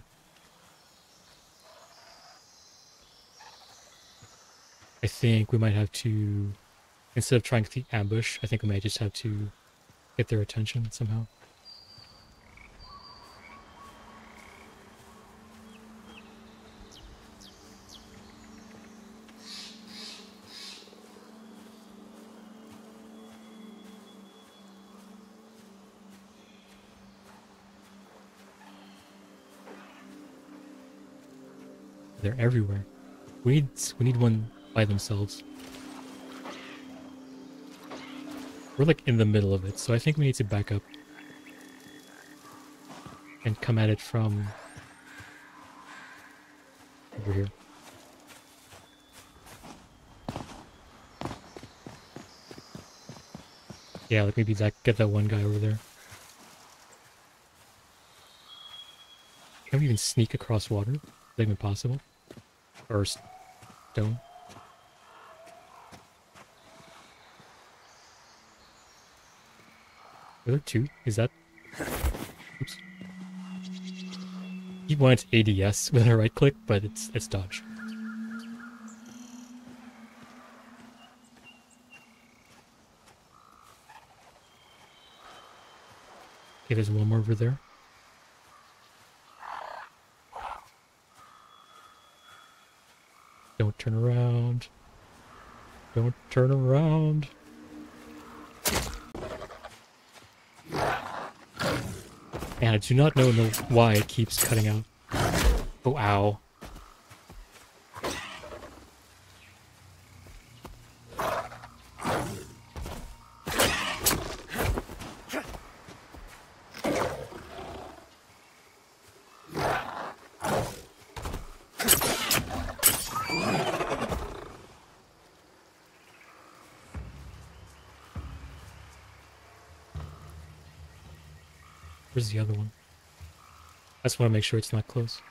I think we might have to, instead of trying to ambush, I think we might just have to get their attention somehow. Everywhere. We need we need one by themselves. We're like in the middle of it, so I think we need to back up and come at it from over here. Yeah, like maybe that get that one guy over there. Can we even sneak across water? Is that even possible? Or stone? Are there two? Is that... Oops. He wanted ADS with a right click, but it's it's dodge. Okay, there's one more over there. Turn around. Don't turn around. And I do not know why it keeps cutting out. Oh, ow. Just want to make sure it's not close.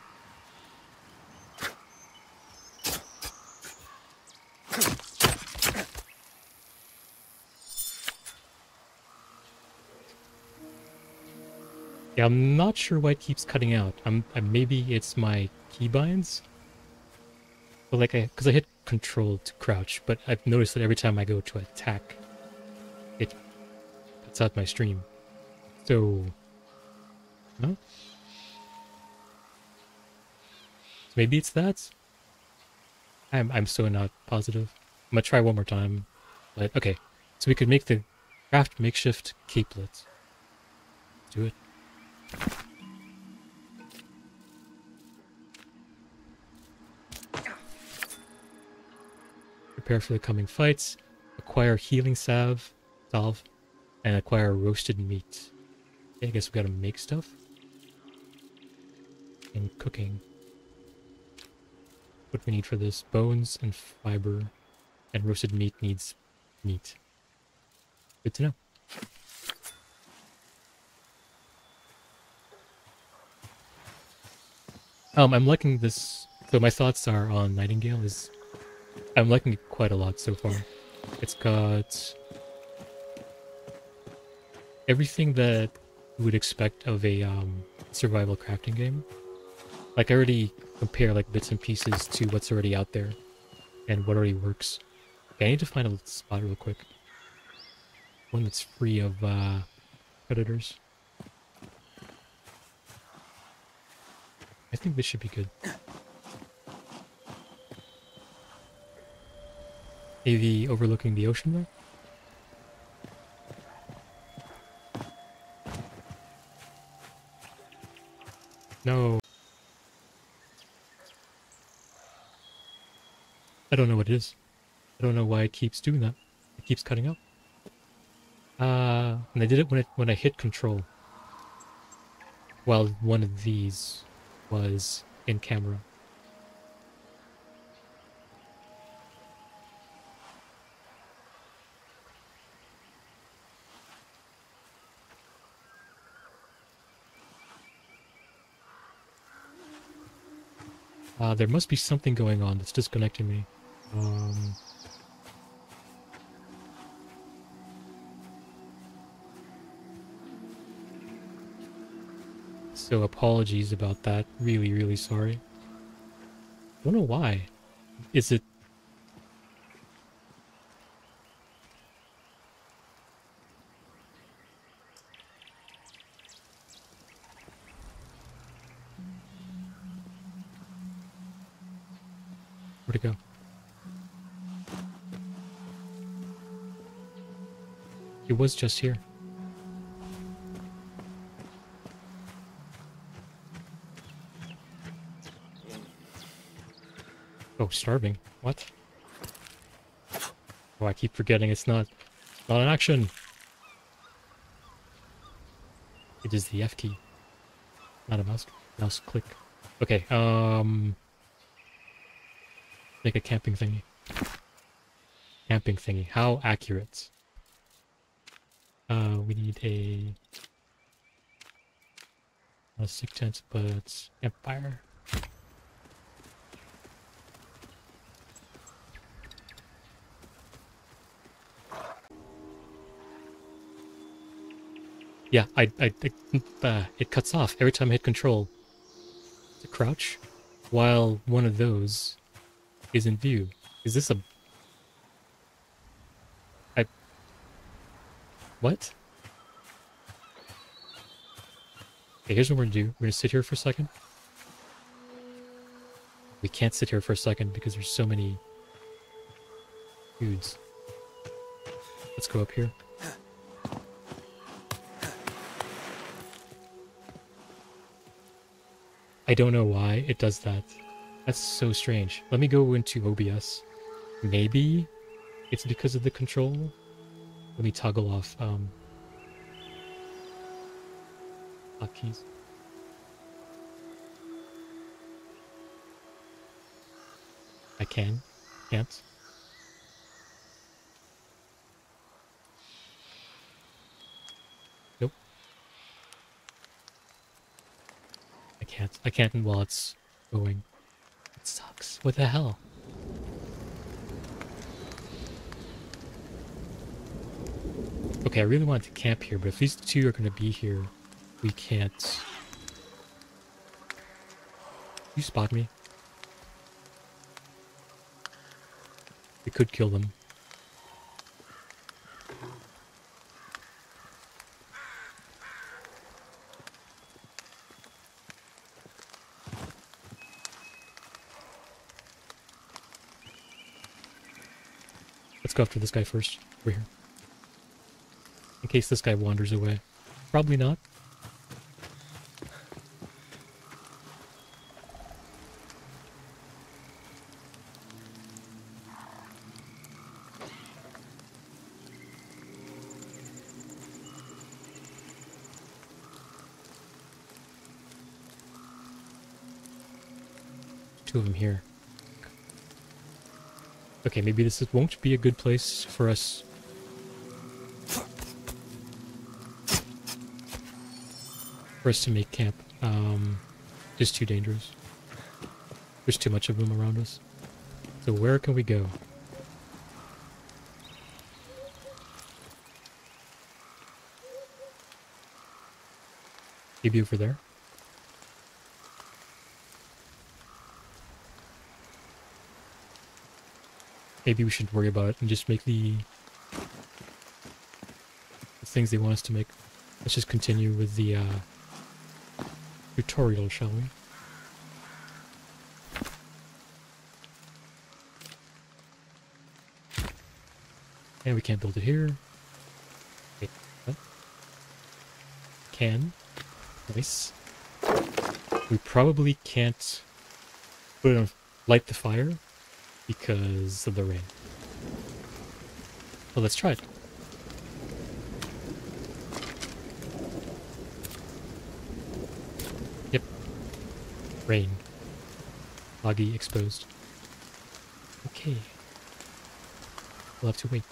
Yeah, I'm not sure why it keeps cutting out. I'm, I, maybe it's my keybinds. But like I, because I hit control to crouch, but I've noticed that every time I go to attack, it cuts out my stream. So no? Maybe it's that? I'm, I'm so not positive. I'm gonna try one more time. But, okay. So we could make the craft makeshift capelet. Do it. Prepare for the coming fights. Acquire healing salve. Salve. and acquire roasted meat. Okay, I guess we gotta make stuff. And cooking. What we need for this? Bones and fiber. And roasted meat needs meat. Good to know. Um, I'm liking this. So my thoughts are on Nightingale is, I'm liking it quite a lot so far. It's got everything that you would expect of a um, survival crafting game. Like I already compare like bits and pieces to what's already out there and what already works. Okay, I need to find a spot real quick. One that's free of uh, predators. I think this should be good. Maybe overlooking the ocean there? Don't know what it is. I don't know why it keeps doing that. It keeps cutting out. Uh, and I did it when it when I hit control. While one of these was in camera. Uh, there must be something going on that's disconnecting me. Um, so apologies about that. Really, really sorry. I don't know why. Is it... Where'd it go? It was just here. Oh, starving. What? Oh, I keep forgetting it's not, not an action. It is the F key. Not a mouse, mouse click. Okay, um... Make a camping thingy. Camping thingy. How accurate? Uh, we need a... A sick tent, but campfire. Yeah, I, I, I uh, it cuts off every time I hit control. To crouch, while one of those is in view. Is this a? What? Okay, here's what we're gonna do. We're gonna sit here for a second. We can't sit here for a second because there's so many dudes. Let's go up here. I don't know why it does that. That's so strange. Let me go into OBS. Maybe it's because of the control. Let me toggle off um, hotkeys. I can. Can't. Nope. I can't. I can't while it's going. It sucks. What the hell? Okay, I really wanted to camp here, but if these two are going to be here, we can't... You spot me? We could kill them. Let's go after this guy first. Over here case this guy wanders away. Probably not. Two of them here. Okay, maybe this won't be a good place for us For us to make camp. Um, just too dangerous. There's too much of them around us. So where can we go? Maybe over there? Maybe we shouldn't worry about it and just make the, the things they want us to make. Let's just continue with the uh, tutorial, shall we? And we can't build it here. Okay. Uh, can. Nice. We probably can't on, light the fire because of the rain. Well, let's try it. Rain. Foggy exposed. Okay. We'll have to wait.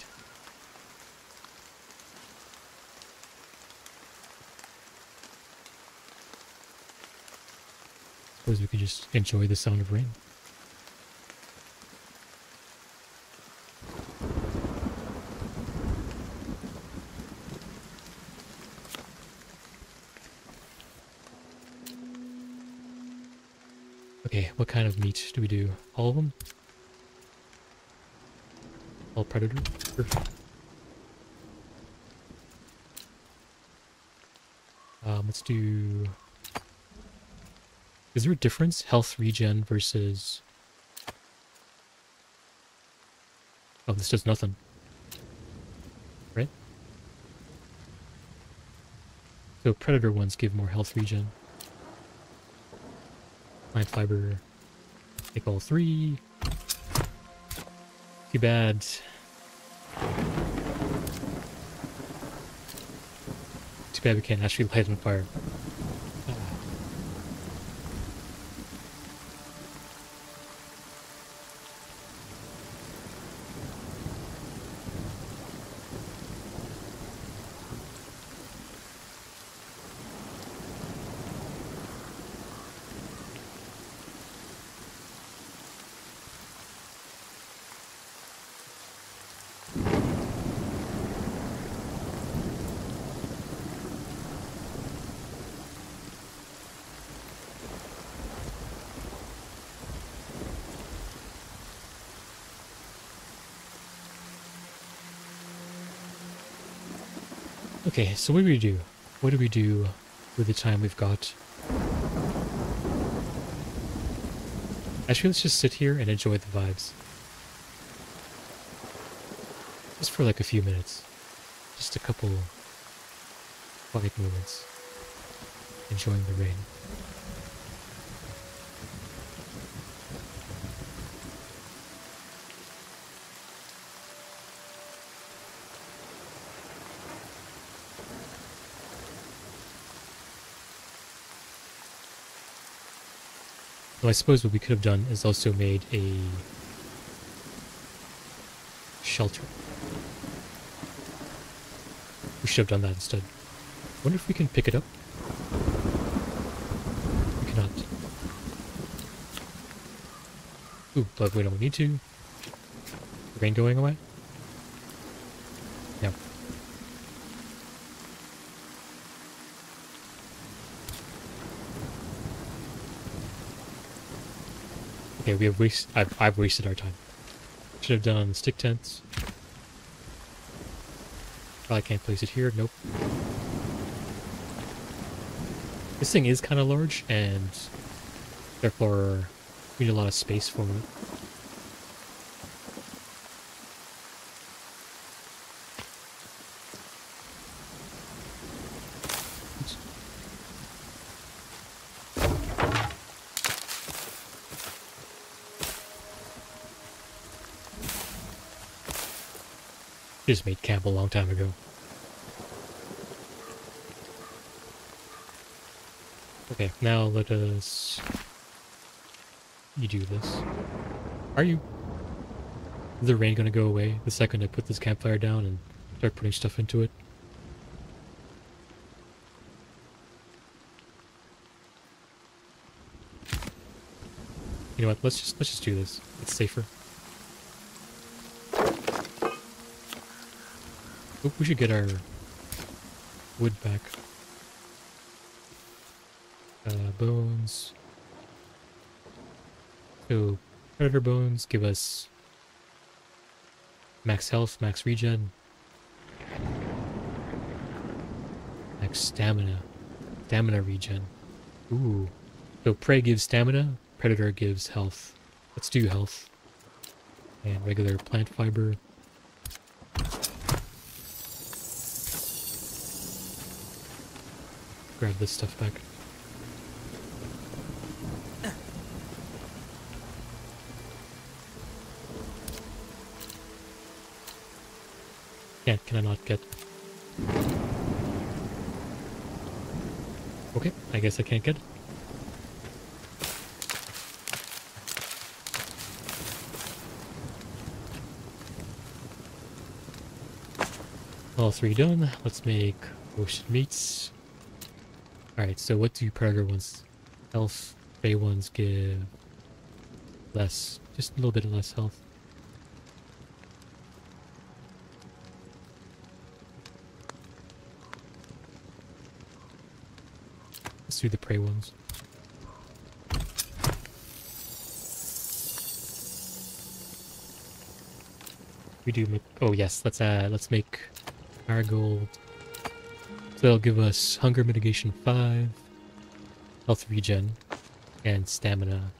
Suppose we could just enjoy the sound of rain. Okay, what kind of meat do we do? All of them? All predator? Um, let's do... Is there a difference? Health regen versus... Oh, this does nothing. Right? So predator ones give more health regen. Plant fiber. Take all three. Too bad. Too bad we can't actually light on fire. Okay, so what do we do? What do we do with the time we've got? Actually, let's just sit here and enjoy the vibes. Just for like a few minutes. Just a couple quiet moments. Enjoying the rain. Well, I suppose what we could have done is also made a shelter. We should have done that instead. wonder if we can pick it up. We cannot. Ooh, but we don't need to. Rain going away? Okay, we have waste. I've, I've wasted our time. Should have done stick tents. Oh, Probably can't place it here. Nope. This thing is kind of large, and therefore we need a lot of space for it. Just made camp a long time ago. Okay, now let us you do this. Are you? Is the rain gonna go away the second I put this campfire down and start putting stuff into it? You know what? Let's just let's just do this. It's safer. We should get our wood back. Uh, bones. So, predator bones give us max health, max regen, max stamina, stamina regen. Ooh. So prey gives stamina, predator gives health. Let's do health. And regular plant fiber. Grab this stuff back. Can't, can I not get... Okay, I guess I can't get. All three done. Let's make roasted meats. Alright, so what do predator ones? Health, prey ones give less, just a little bit less health. Let's do the prey ones. We do make, oh yes, let's uh, let's make marigold. So they'll give us hunger mitigation 5, health regen, and stamina.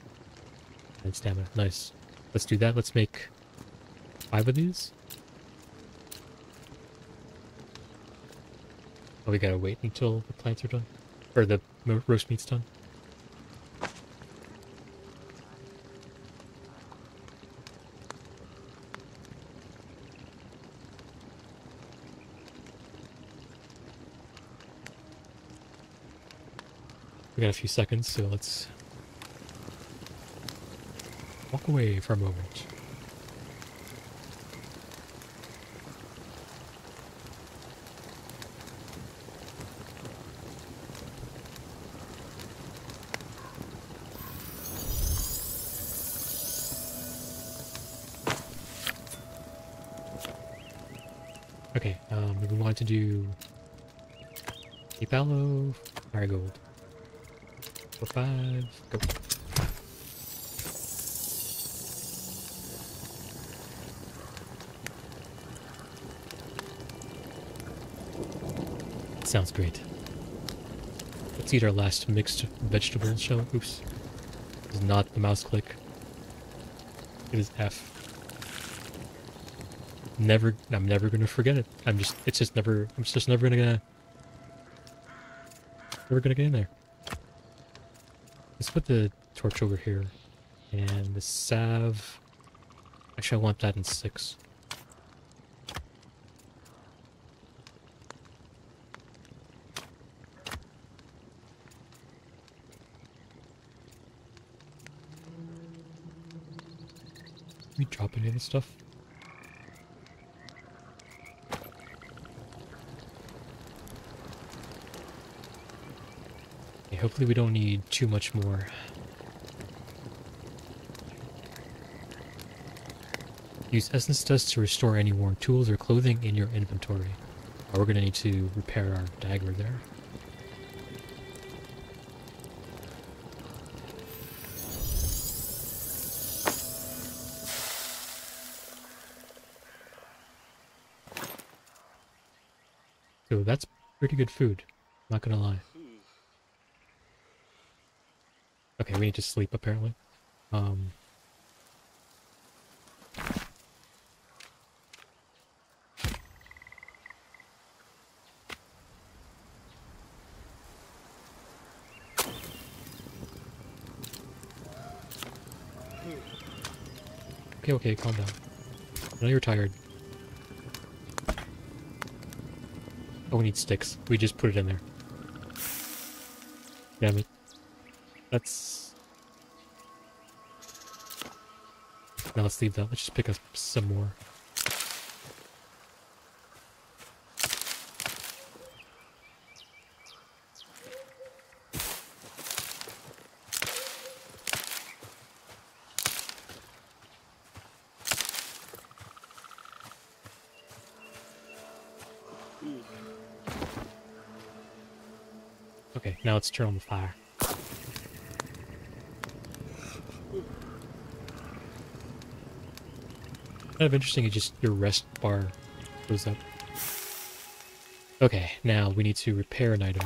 And stamina, nice. Let's do that, let's make 5 of these. Oh, we gotta wait until the plants are done? Or the roast meat's done? We got a few seconds, so let's walk away for a moment. Okay, um, we want to do Deep Aloe, Marigold. For five, go. Sounds great. Let's eat our last mixed vegetables, shall we? Oops. This is not the mouse click. It is F. Never, I'm never gonna forget it. I'm just, it's just never, I'm just never gonna, never gonna get in there. Let's put the torch over here. And the salve, actually I want that in six. we drop any stuff? Hopefully we don't need too much more. Use essence dust to restore any worn tools or clothing in your inventory. Oh, we're gonna need to repair our dagger there. So that's pretty good food. Not gonna lie. Okay, we need to sleep apparently. Um. Okay, okay, calm down. I know you're tired. Oh, we need sticks. We just put it in there. Damn it. That's... Now let's leave that. Let's just pick up some more. Okay, now let's turn on the fire. Kind of interesting, it just your rest bar goes up. Okay, now we need to repair an item.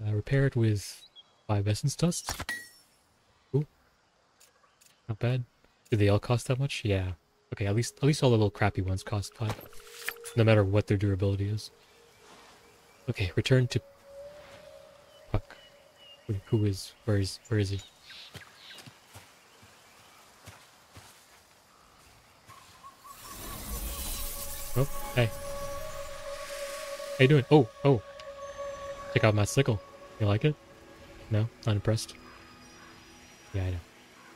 Uh, repair it with five essence dust. Ooh. Not bad. Do they all cost that much? Yeah. Okay, at least at least all the little crappy ones cost five. No matter what their durability is. Okay, return to Puck. Who is where is where is he? Oh, hey. How you doing? Oh, oh. Check out my sickle. You like it? No? Not impressed? Yeah, I know.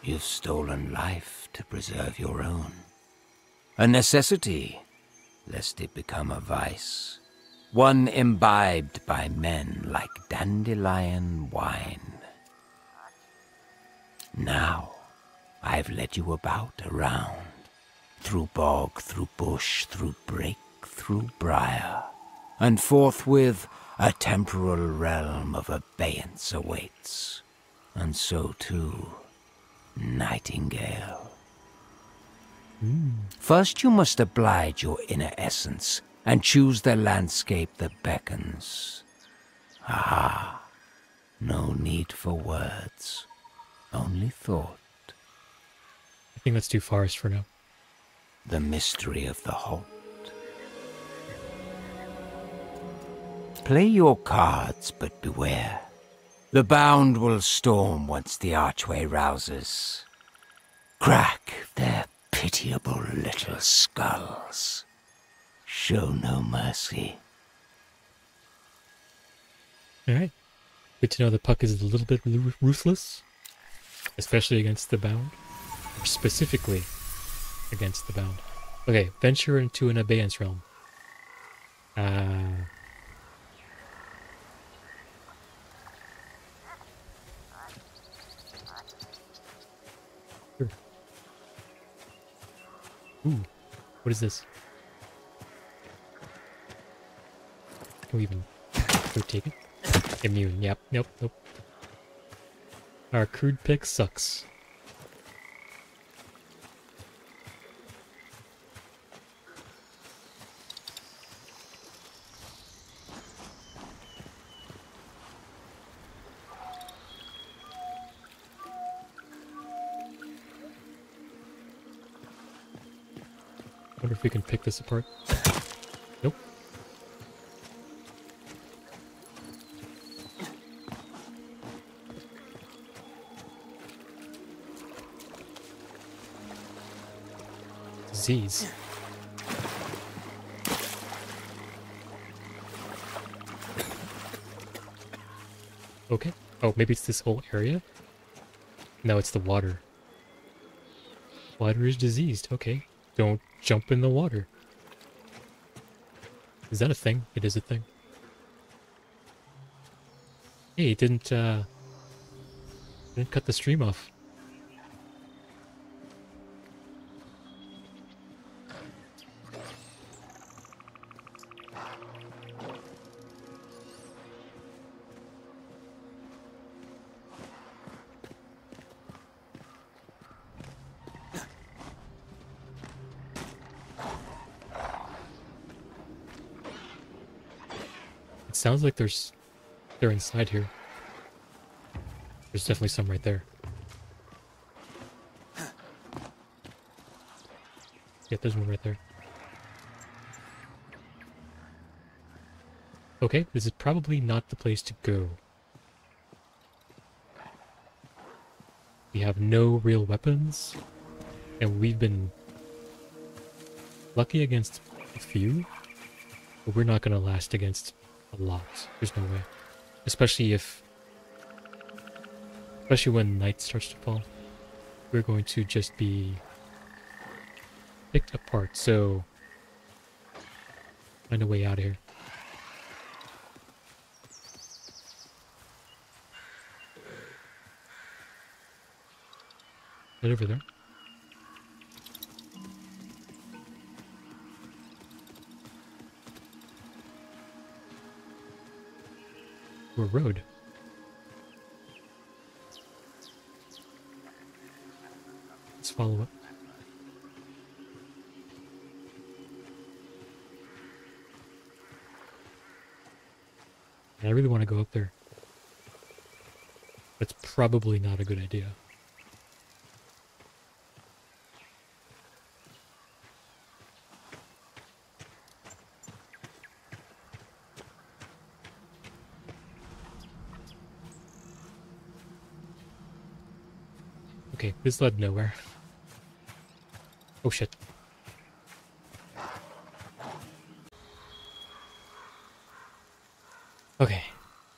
You've stolen life to preserve your own. A necessity, lest it become a vice. One imbibed by men like dandelion wine. Now, I've led you about around, through bog, through bush, through brake, through briar, and forthwith a temporal realm of abeyance awaits, and so too, Nightingale. First, you must oblige your inner essence and choose the landscape that beckons. Ah, no need for words, only thought. I think that's too forest for now. The mystery of the halt. Play your cards, but beware. The bound will storm once the archway rouses. Crack their pitiable little skulls. Show no mercy. Alright. Good to know the puck is a little bit ruthless. Especially against the bound. Specifically against the bound. Okay, venture into an abeyance realm. Uh... Sure. Ooh, what is this? Can we even take it? Immune, yep, nope, nope. Our crude pick sucks. We can pick this apart. Nope. Disease. Okay. Oh, maybe it's this whole area? No, it's the water. Water is diseased. Okay. Don't jump in the water. Is that a thing? It is a thing. Hey, didn't, uh... Didn't cut the stream off. Sounds like there's... They're inside here. There's definitely some right there. Yeah, there's one right there. Okay, this is probably not the place to go. We have no real weapons, and we've been lucky against a few, but we're not gonna last against a lot. There's no way. Especially if Especially when night starts to fall. We're going to just be picked apart, so find a way out of here. Right over there. Or road. Let's follow up. I really want to go up there. That's probably not a good idea. Okay, this led nowhere. Oh shit. Okay,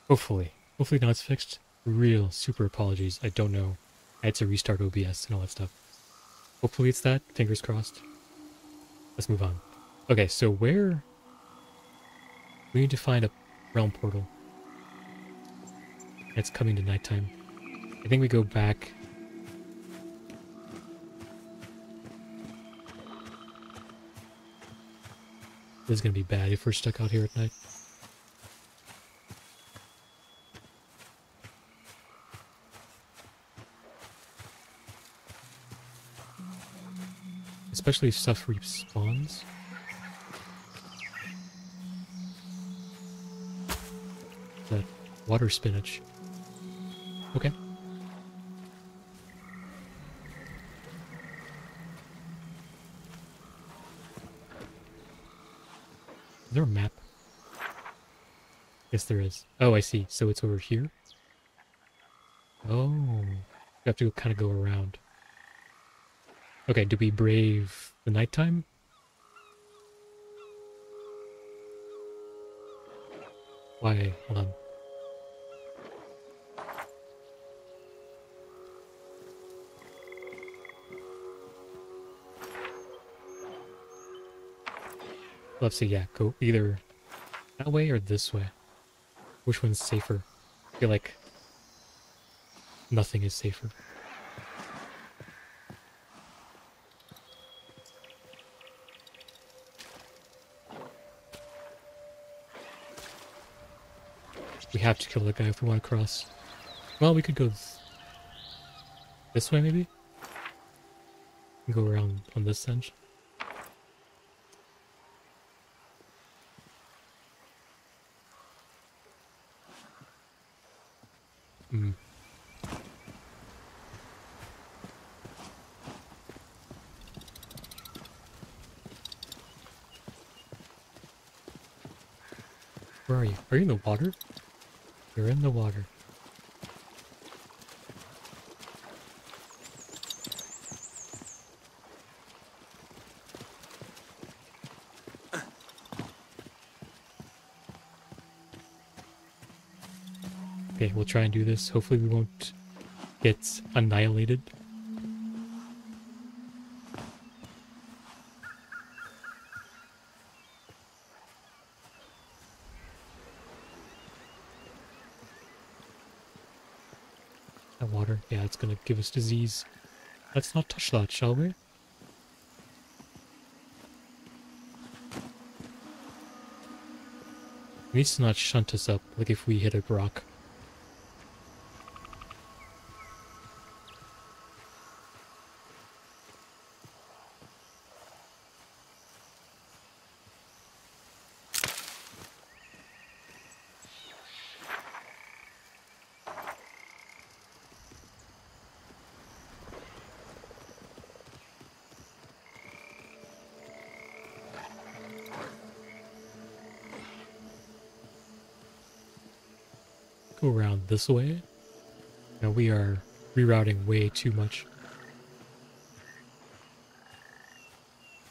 hopefully. Hopefully now it's fixed. Real super apologies. I don't know. I had to restart OBS and all that stuff. Hopefully it's that. Fingers crossed. Let's move on. Okay, so where... We need to find a realm portal. It's coming to nighttime. I think we go back This is gonna be bad if we're stuck out here at night. Especially if stuff respawns. That water spinach. Okay. Is there a map? Yes, there is. Oh, I see. So it's over here? Oh. You have to kind of go around. Okay, do we brave the nighttime? Why? Hold on. Let's see, yeah, go either that way or this way. Which one's safer? I feel like nothing is safer. We have to kill the guy if we want to cross. Well, we could go th this way, maybe? Go around on this edge. Hmm. Where are you? Are you in the water? You're in the water. Okay, we'll try and do this. Hopefully we won't get annihilated. That water, yeah, it's gonna give us disease. Let's not touch that, shall we? Needs to not shunt us up, like if we hit a rock. Go around this way. Now we are rerouting way too much.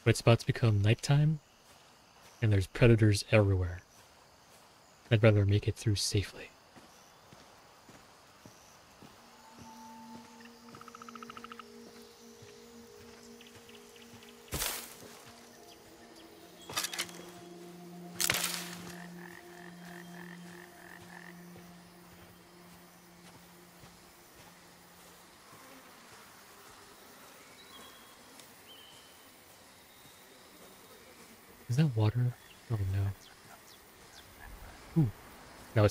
But to become nighttime, and there's predators everywhere. I'd rather make it through safely.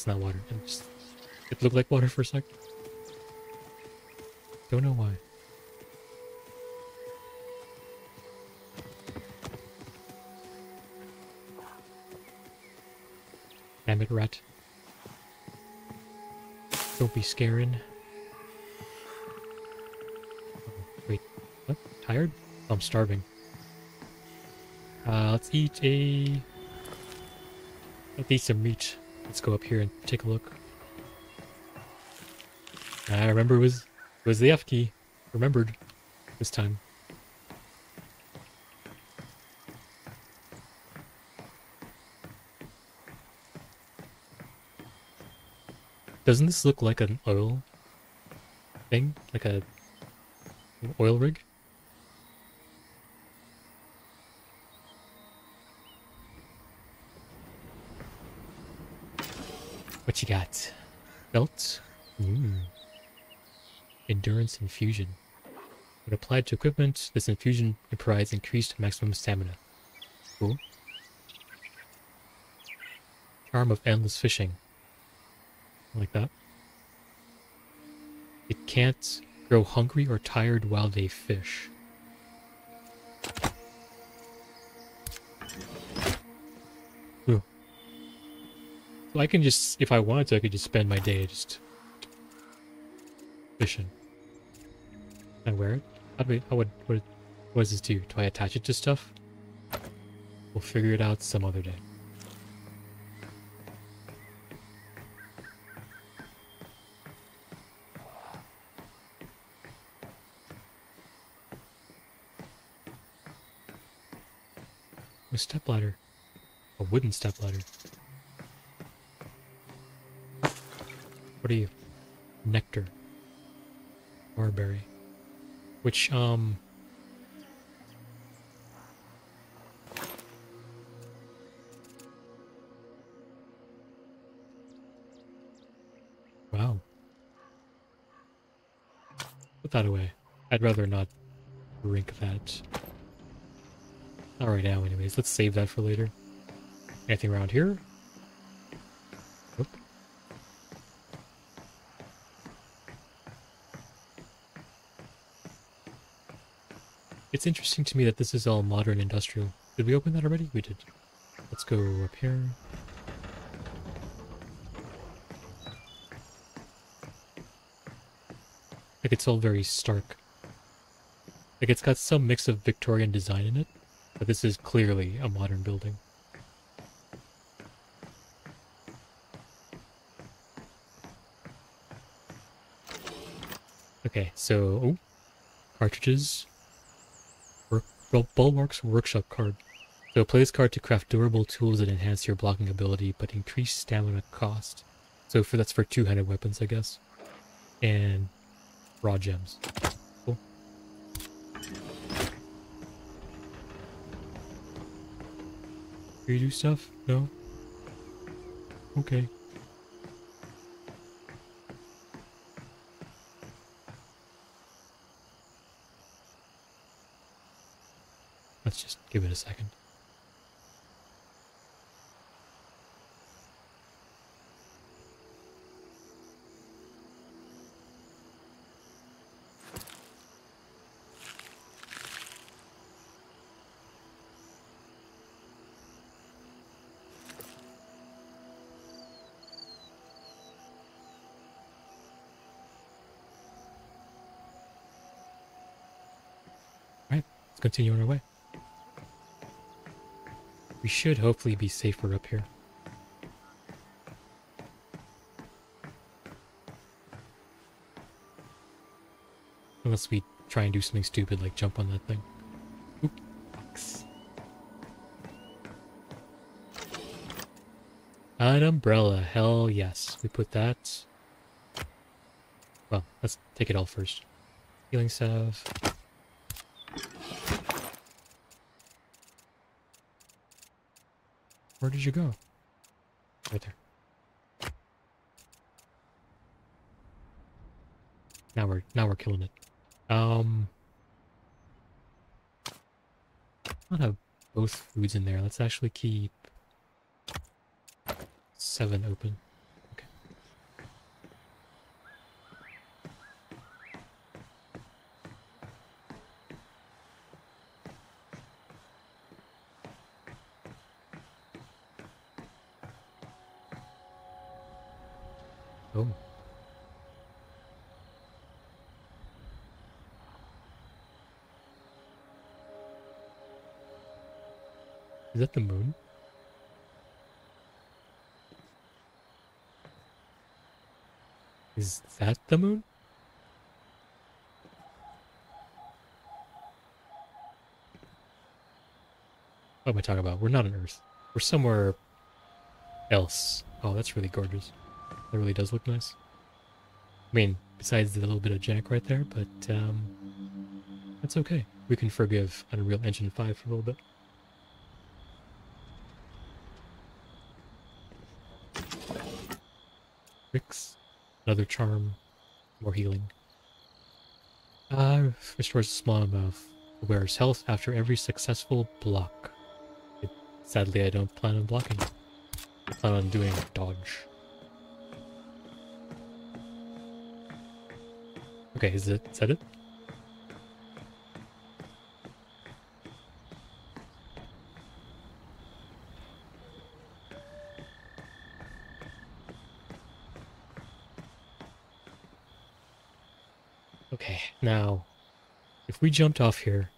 It's not water. It, just, it looked like water for a sec. Don't know why. Damn it, rat. Don't be scaring. Oh, wait, what? Tired? Oh, I'm starving. Uh, let's eat a... Let's eat some meat. Let's go up here and take a look. Ah, I remember it was, it was the F key. Remembered this time. Doesn't this look like an oil thing? Like a an oil rig? You got? Belt? Mm. Endurance infusion. When applied to equipment, this infusion provides increased maximum stamina. Cool. Charm of endless fishing. Like that. It can't grow hungry or tired while they fish. I can just, if I wanted to, I could just spend my day just fishing. Can I wear it? How do how would, what, what does this do? Do I attach it to stuff? We'll figure it out some other day. A stepladder. A wooden stepladder. What are you? Nectar. Barberry. Which, um... Wow. Put that away. I'd rather not drink that. Not right now, anyways. Let's save that for later. Anything around here? It's interesting to me that this is all modern industrial. Did we open that already? We did. Let's go up here. Like it's all very stark. Like it's got some mix of Victorian design in it, but this is clearly a modern building. Okay, so oh, cartridges. Bulwark's workshop card. So play this card to craft durable tools that enhance your blocking ability, but increase stamina cost. So for that's for two-handed weapons, I guess. And raw gems. Cool. Do you do stuff? No? Okay. Give it a second. Continue on our way. We should hopefully be safer up here. Unless we try and do something stupid like jump on that thing. Oop, box. An umbrella, hell yes. We put that. Well, let's take it all first. Healing salve. Where did you go? Right there. Now we're now we're killing it. Um, not have both foods in there. Let's actually keep seven open. Okay. Oh. Is that the moon? Is that the moon? What am I talking about? We're not on Earth. We're somewhere else. Oh, that's really gorgeous. That really does look nice. I mean, besides the little bit of jank right there, but um, that's okay. We can forgive Unreal Engine 5 for a little bit. Rix, another charm, more healing. Uh, restores a small amount of wearer's health after every successful block. Sadly, I don't plan on blocking. I plan on doing dodge. Okay, is it is that it? Okay, now, if we jumped off here,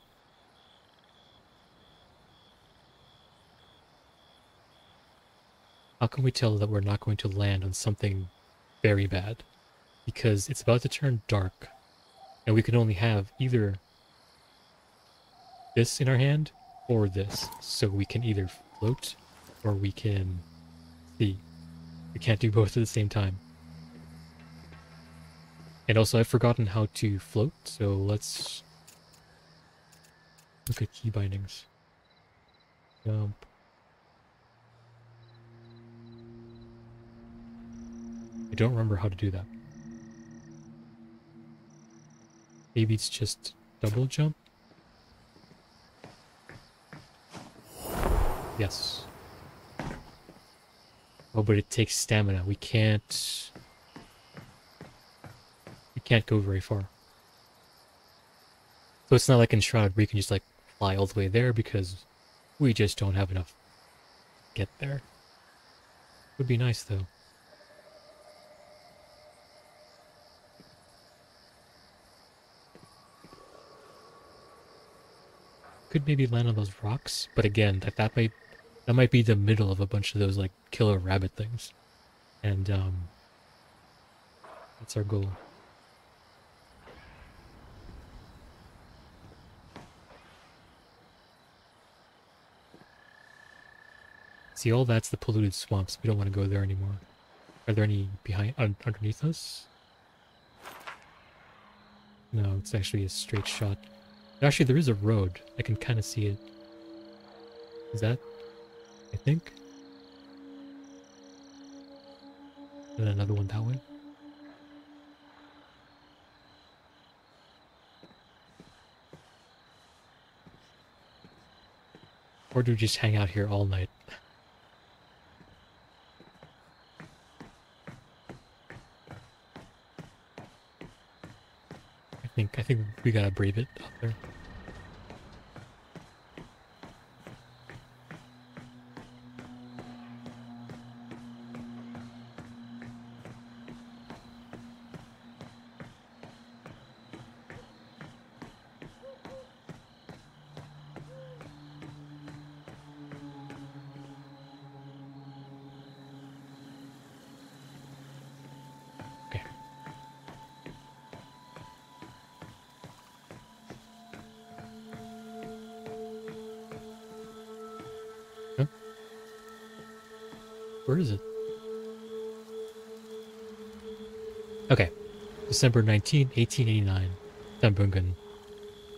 how can we tell that we're not going to land on something very bad? Because it's about to turn dark, and we can only have either this in our hand or this. So we can either float or we can see. We can't do both at the same time. And also, I've forgotten how to float, so let's look at key bindings. Jump. I don't remember how to do that. Maybe it's just double jump? Yes. Oh, but it takes stamina. We can't We can't go very far. So it's not like Enshrouded where you can just like fly all the way there because we just don't have enough get there. Would be nice though. Could maybe land on those rocks, but again, that that might that might be the middle of a bunch of those like killer rabbit things. And um that's our goal. See, all that's the polluted swamps. We don't want to go there anymore. Are there any behind un underneath us? No, it's actually a straight shot. Actually, there is a road. I can kind of see it. Is that? I think. And another one that way. Or do we just hang out here all night? Think I think we gotta brave it out there. December 19, 1889. Tambungan.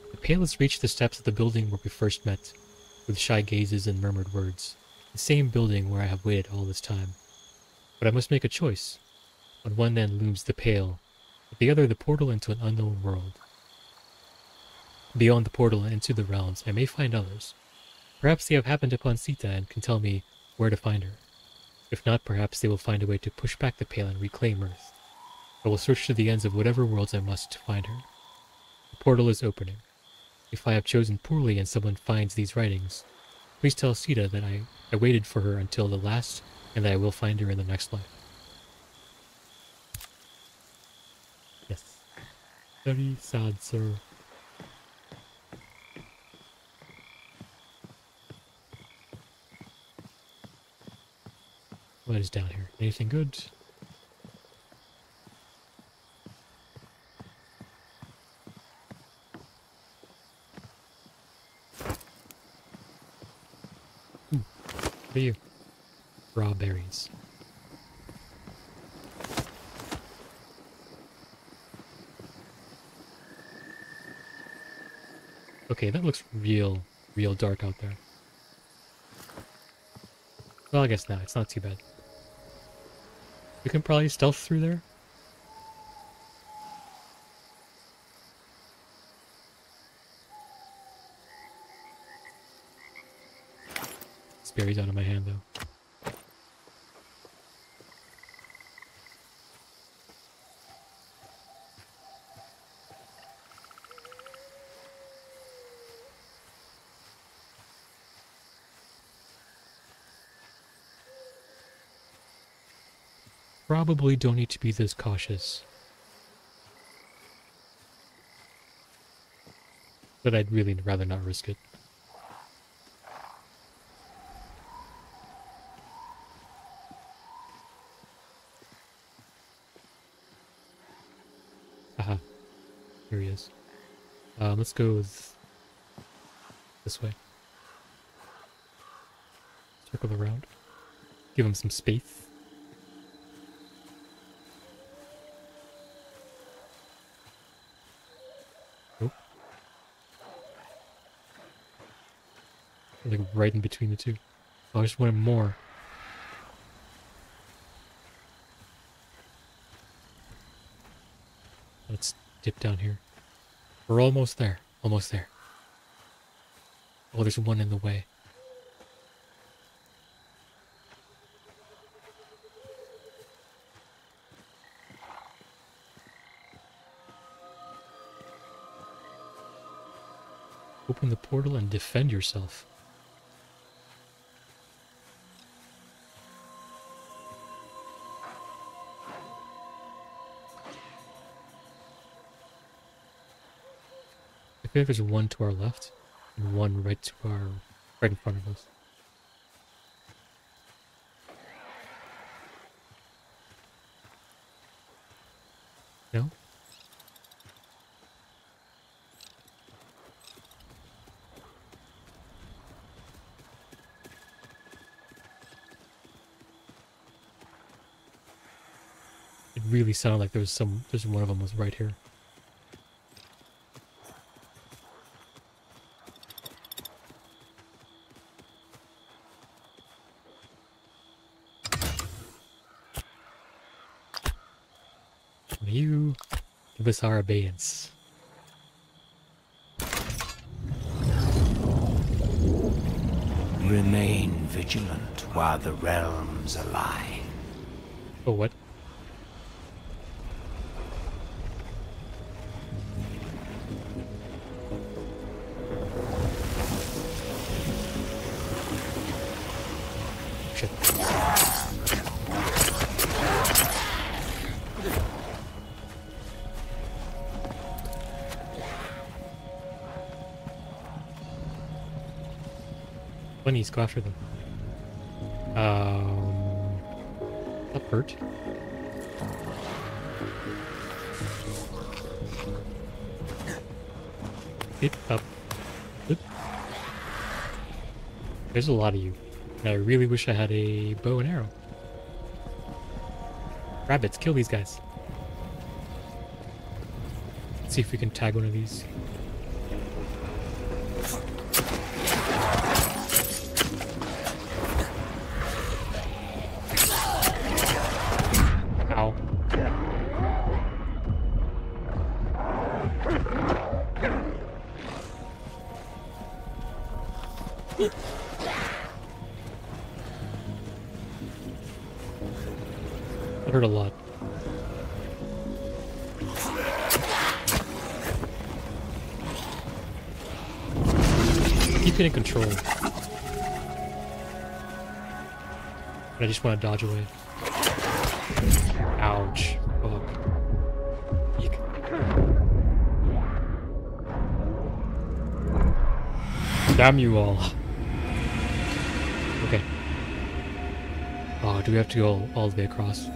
The Palis reached the steps of the building where we first met, with shy gazes and murmured words. The same building where I have waited all this time. But I must make a choice. On one end looms the Pale, at the other the portal into an unknown world. Beyond the portal and into the realms, I may find others. Perhaps they have happened upon Sita and can tell me where to find her. If not, perhaps they will find a way to push back the Pale and reclaim Earth. I will search to the ends of whatever worlds I must to find her. The portal is opening. If I have chosen poorly and someone finds these writings, please tell Sita that I, I waited for her until the last and that I will find her in the next life. Yes. Very sad, sir. What is down here? Anything good? Ooh, what are you? Raw berries. Okay, that looks real, real dark out there. Well, I guess not. It's not too bad. We can probably stealth through there. Berry's out of my hand, though. Probably don't need to be this cautious. But I'd really rather not risk it. Aha. Here he is. Um, let's go this way. Circle around. Give him some space. Right in between the two. I just wanted more. Let's dip down here. We're almost there. Almost there. Oh, there's one in the way. Open the portal and defend yourself. Like there's one to our left and one right to our right in front of us. No? It really sounded like there was some there's one of them was right here. You our abeyance. Remain vigilant while the realms align. Oh, what? Bunnies, them. Um, that hurt. It up. Oop. There's a lot of you. And I really wish I had a bow and arrow. Rabbits, kill these guys. Let's see if we can tag one of these. That hurt a lot. Keep it in control. I just want to dodge away. Ouch. Damn you all. Do we have to go all the way across?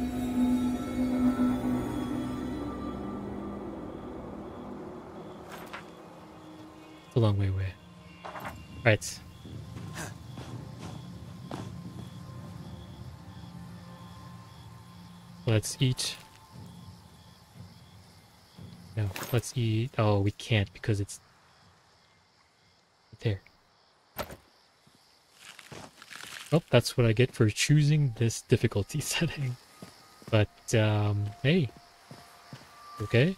It's a long way away. Right. Let's eat. No, let's eat. Oh, we can't because it's there. Oh, that's what I get for choosing this difficulty setting. But, um, hey. Okay?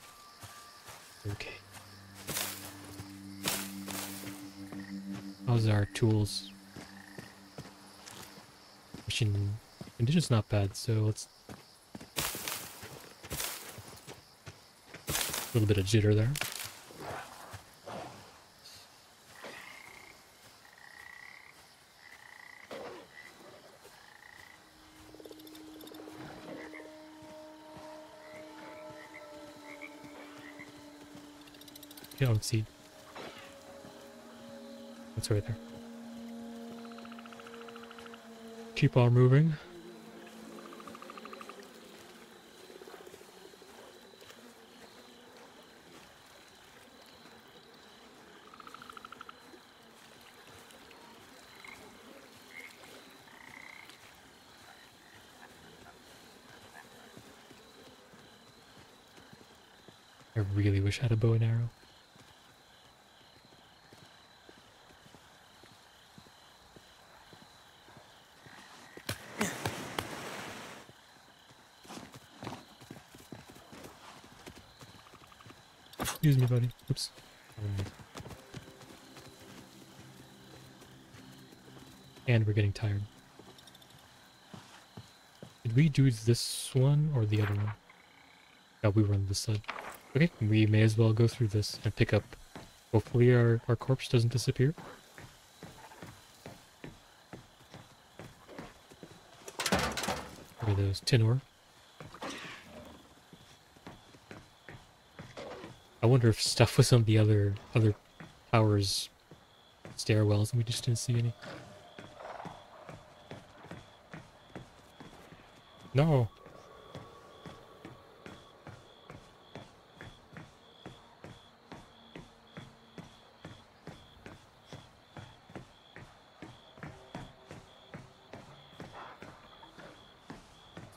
Okay. How's our tools? Machine condition's not bad, so let's... A little bit of jitter there. Don't see. That's right there. Keep on moving. I really wish I had a bow and arrow. Excuse me, buddy. Oops. And we're getting tired. Did we do this one or the other one? No, we were on this side. Okay, we may as well go through this and pick up. Hopefully our, our corpse doesn't disappear. At those tin ore. I wonder if stuff was on the other other towers stairwells and we just didn't see any. No.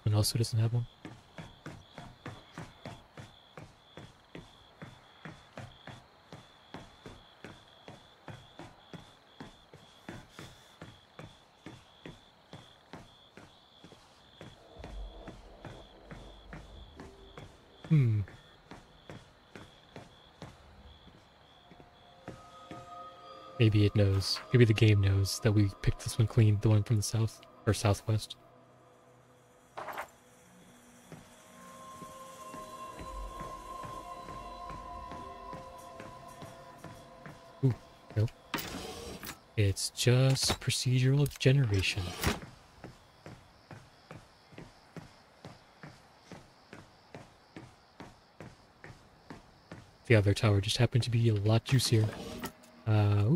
Someone else who doesn't have one? Maybe it knows. Maybe the game knows that we picked this one clean, the one from the south or southwest. It's just procedural generation. The other tower just happened to be a lot juicier. Uh,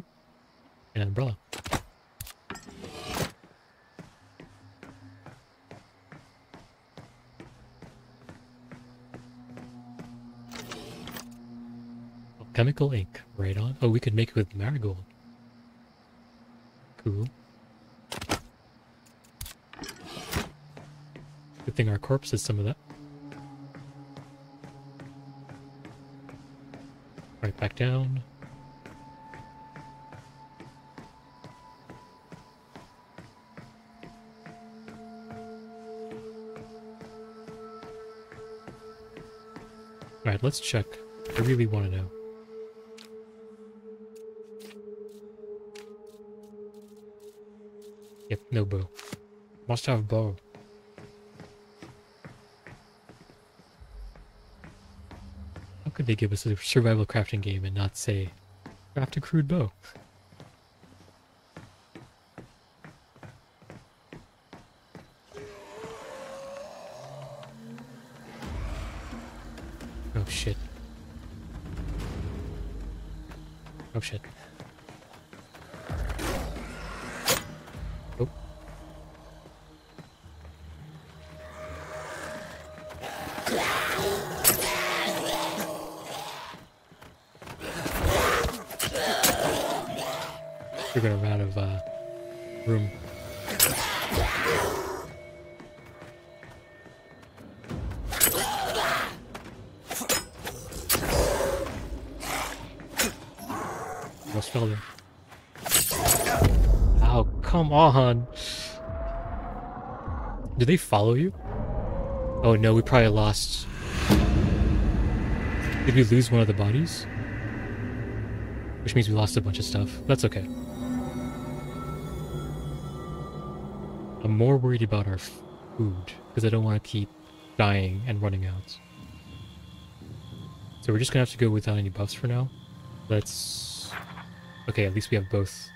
umbrella. Chemical ink, right on. Oh, we could make it with marigold. Cool. Good thing our corpse has some of that. Right back down. Let's check. I really want to know. Yep, no bow. Must have bow. How could they give us a survival crafting game and not say, craft a crude bow? Did they follow you? Oh no, we probably lost. Did we lose one of the bodies? Which means we lost a bunch of stuff. That's okay. I'm more worried about our food, because I don't want to keep dying and running out. So we're just gonna have to go without any buffs for now. Let's... Okay, at least we have both...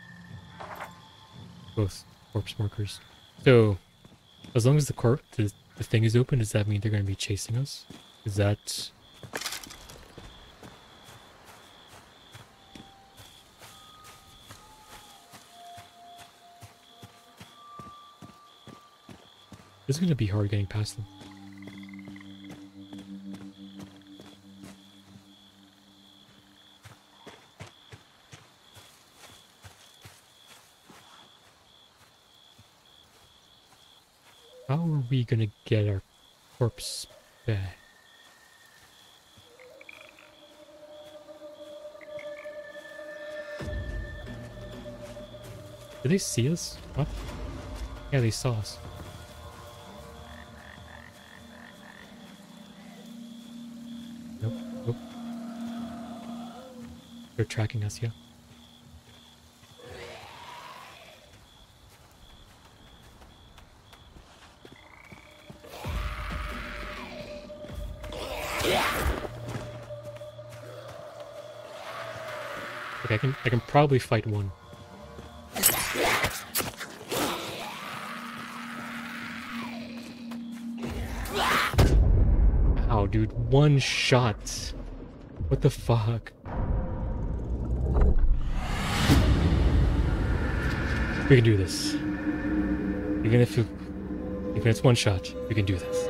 Both corpse markers. So, as long as the corp the, the thing is open, does that mean they're gonna be chasing us? Is that... Is gonna be hard getting past them. We gonna get our corpse back? Did they see us? What? Yeah, they saw us. Nope, nope. They're tracking us, yeah. Can I can probably fight one. Ow, dude, one shot. What the fuck? We can do this. Even if you, even it's one shot, we can do this.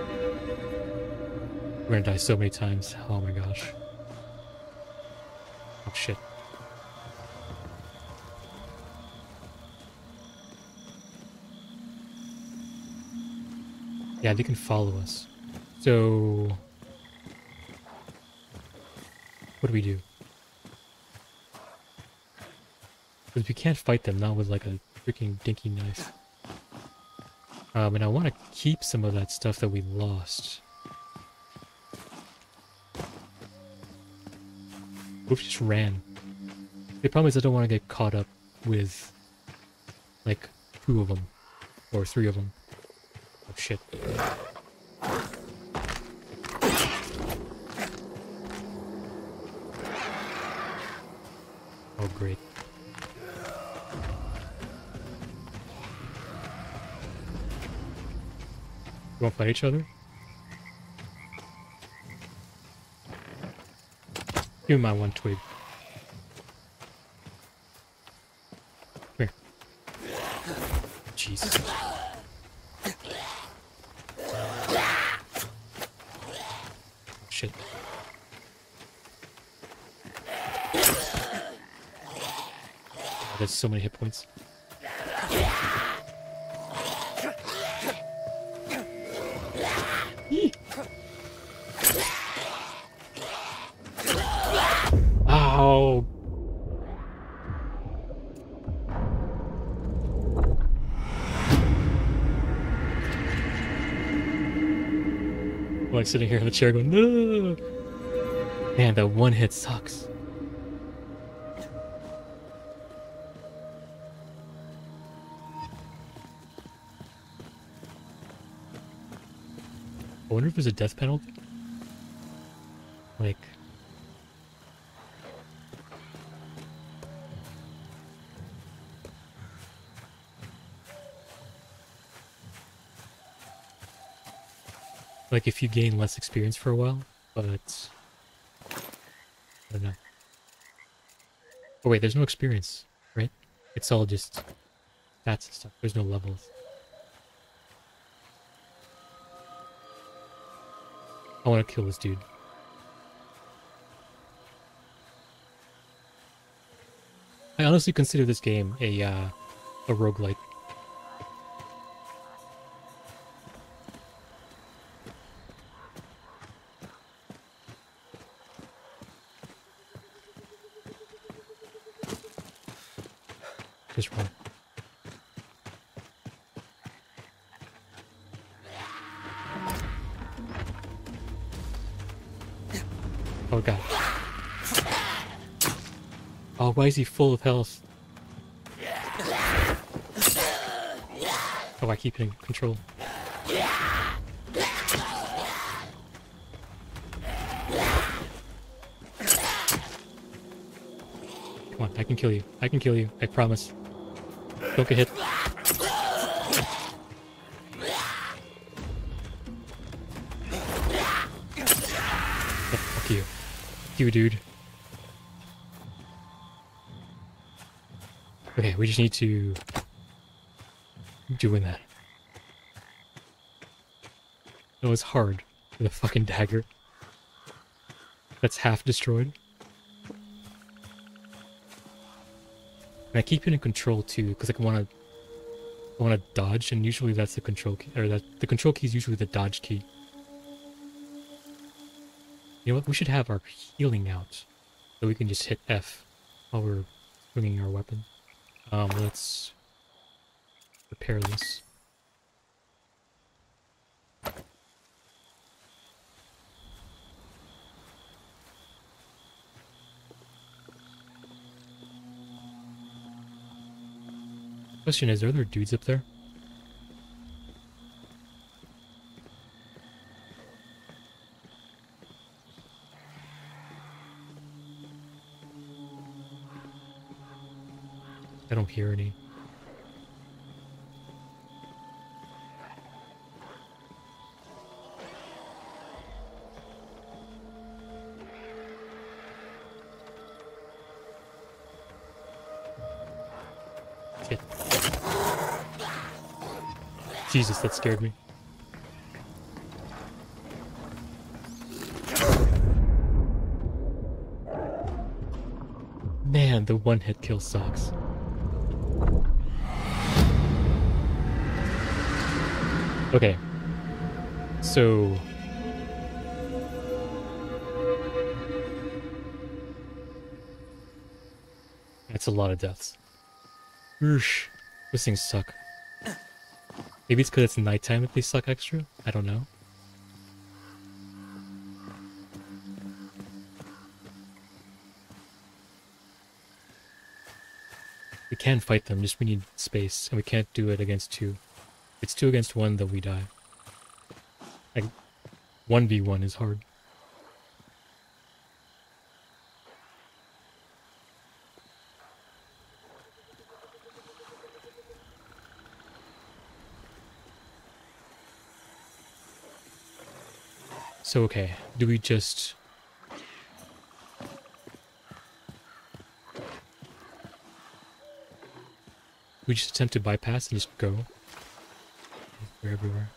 We're gonna die so many times. Oh my gosh. Yeah, they can follow us. So... What do we do? Because we can't fight them, not with like a freaking dinky knife. Um, and I want to keep some of that stuff that we lost. Oof, just ran. The problem is I don't want to get caught up with, like, two of them. Or three of them. Oh shit. Oh great. You wanna fight each other? Give me my one twig. Come here. Jesus. Shit. Oh, there's so many hit points. Ow. Like sitting here in the chair going, no. Man, that one hit sucks. I wonder if there's a death penalty. Like... Like if you gain less experience for a while, but... I don't know. Oh wait, there's no experience, right? It's all just stats and stuff. There's no levels. I want to kill this dude. I honestly consider this game a uh, a roguelike. Why is he full of health? Oh, I keep hitting control. Come on, I can kill you. I can kill you. I promise. Don't get hit. Fuck you. You, dude. We just need to doing that. It was hard with a fucking dagger. That's half destroyed. And I keep it in control too, because I want to, I want to dodge, and usually that's the control key, or that the control key is usually the dodge key. You know what? We should have our healing out, so we can just hit F while we're swinging our weapon. Um, let's repair this. Question is, are there dudes up there? Any. Shit. Jesus, that scared me. Man, the one hit kill sucks. Okay. So That's a lot of deaths. Oosh. Those things suck. Maybe it's because it's nighttime that they suck extra? I don't know. We can fight them, just we need space, and we can't do it against two. It's two against one, then we die. Like, 1v1 is hard. So, okay, do we just... We just attempt to bypass and just go? We're everywhere.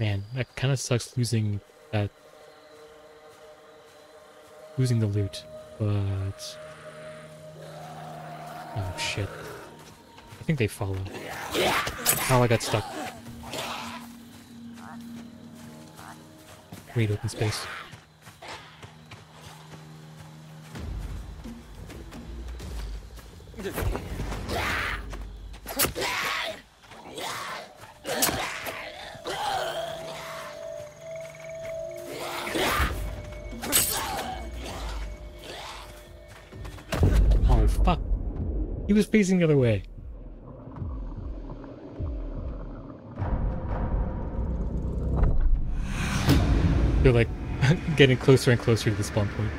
Man, that kind of sucks losing that. Losing the loot, but. Oh shit. I think they followed. Oh, I got stuck. Wait, open space. Oh, fuck. He was facing the other way. They're like getting closer and closer to the spawn point.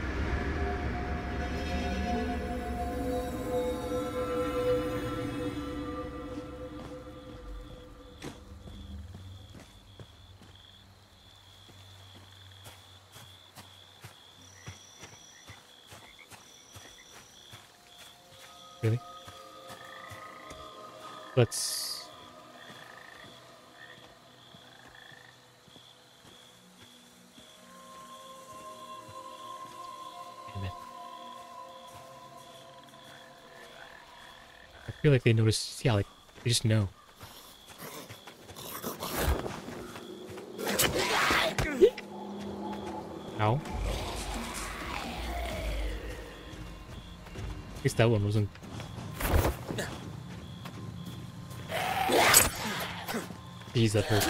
Like they notice. Yeah, like they just know. Ow. At least that one wasn't. Jeez, that hurt.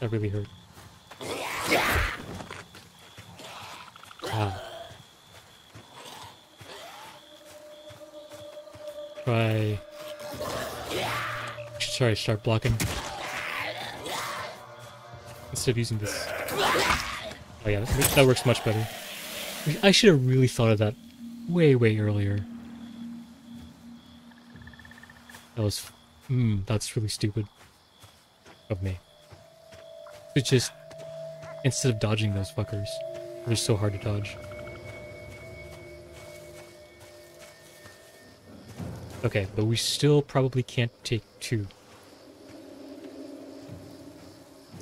That really hurt. Sorry, start blocking. Instead of using this. Oh yeah, that works much better. I should have really thought of that way, way earlier. That was... Hmm, that's really stupid. Of me. To just... Instead of dodging those fuckers. They're so hard to dodge. Okay, but we still probably can't take two.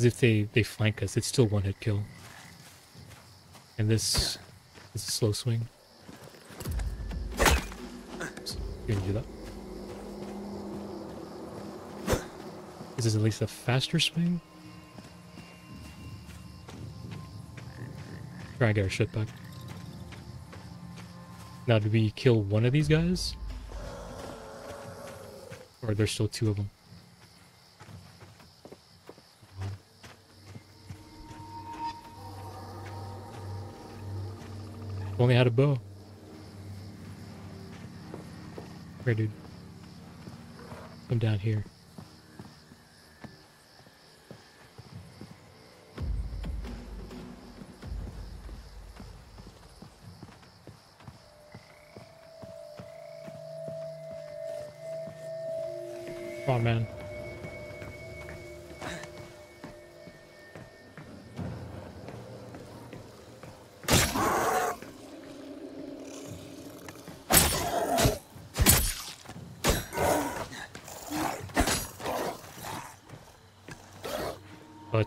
Because if they, they flank us, it's still one hit kill. And this is a slow swing. Oops, You're gonna do that. This is at least a faster swing. Try and get our shit back. Now, did we kill one of these guys? Or there's still two of them? Only had a bow. Where, dude? I'm down here.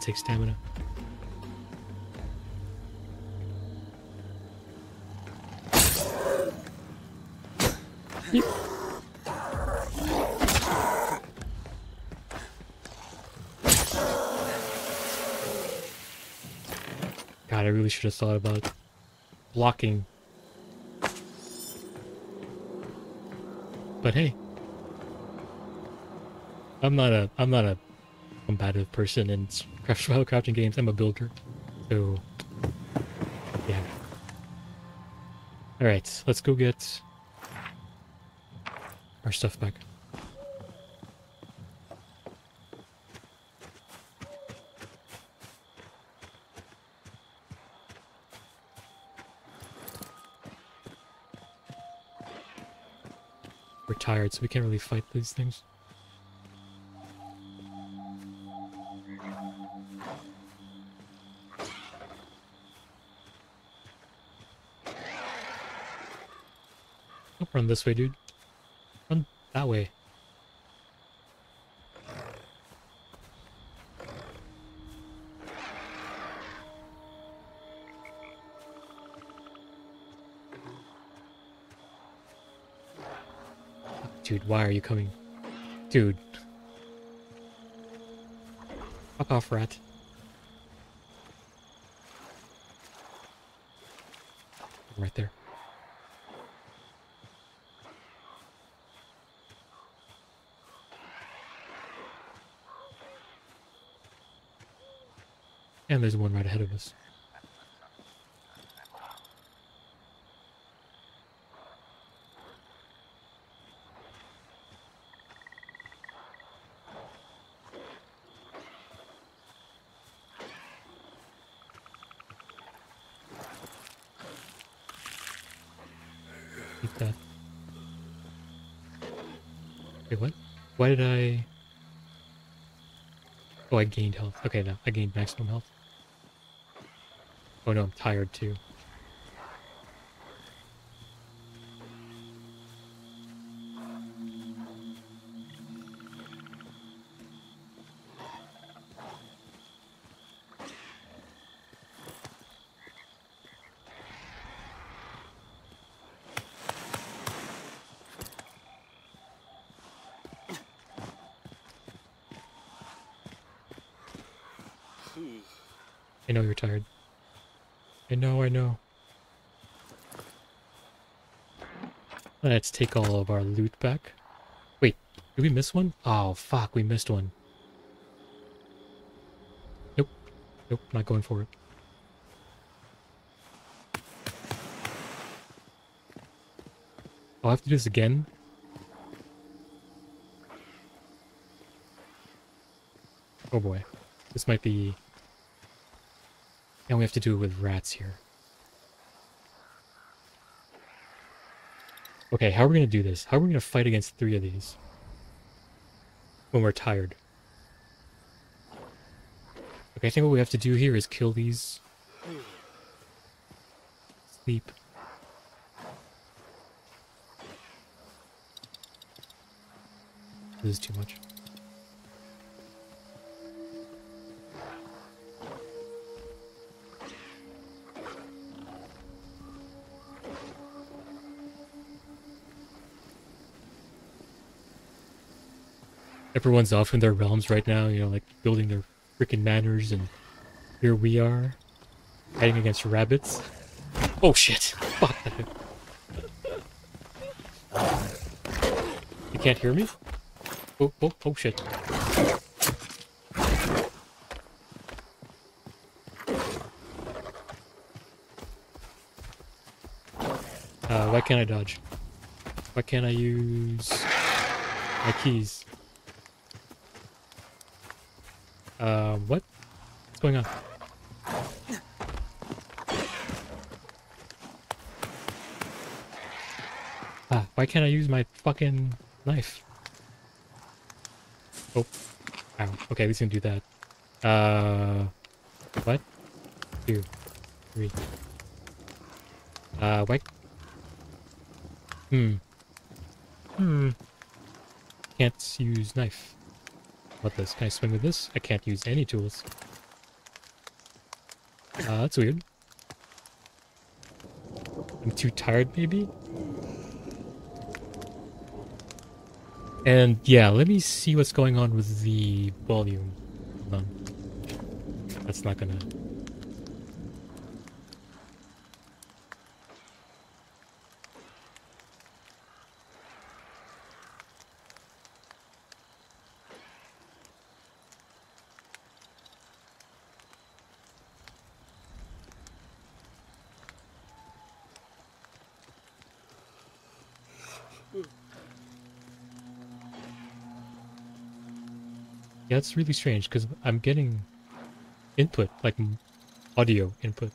Takes stamina. God, I really should have thought about blocking. But hey, I'm not a I'm not a combative person in craft survival crafting games. I'm a builder, so yeah. All right, let's go get our stuff back. We're tired, so we can't really fight these things. Run this way, dude. Run that way. Dude, why are you coming? Dude. Fuck off, rat. there's one right ahead of us. Eat that. Wait, what? Why did I... Oh, I gained health. Okay, now I gained maximum health. Oh no, I'm tired too. I know you're tired. I know, I know. Let's take all of our loot back. Wait, did we miss one? Oh, fuck, we missed one. Nope. Nope, not going for it. I'll have to do this again. Oh boy. This might be and we have to do it with rats here. Okay, how are we going to do this? How are we going to fight against three of these? When we're tired. Okay, I think what we have to do here is kill these. Sleep. This is too much. Everyone's off in their realms right now, you know, like building their freaking manors, and here we are, fighting against rabbits. Oh shit! Fuck You can't hear me? Oh, oh, oh shit. Uh, why can't I dodge? Why can't I use my keys? Uh, what? What's going on? Ah, why can't I use my fucking knife? Oh. Ow. Okay, I can do that. Uh, what? Two. Three. Uh, what? Hmm. Hmm. Can't use knife. This? Can I swing with this? I can't use any tools. Uh, that's weird. I'm too tired, maybe? And yeah, let me see what's going on with the volume. Hold on. That's not gonna It's really strange because I'm getting input, like audio input.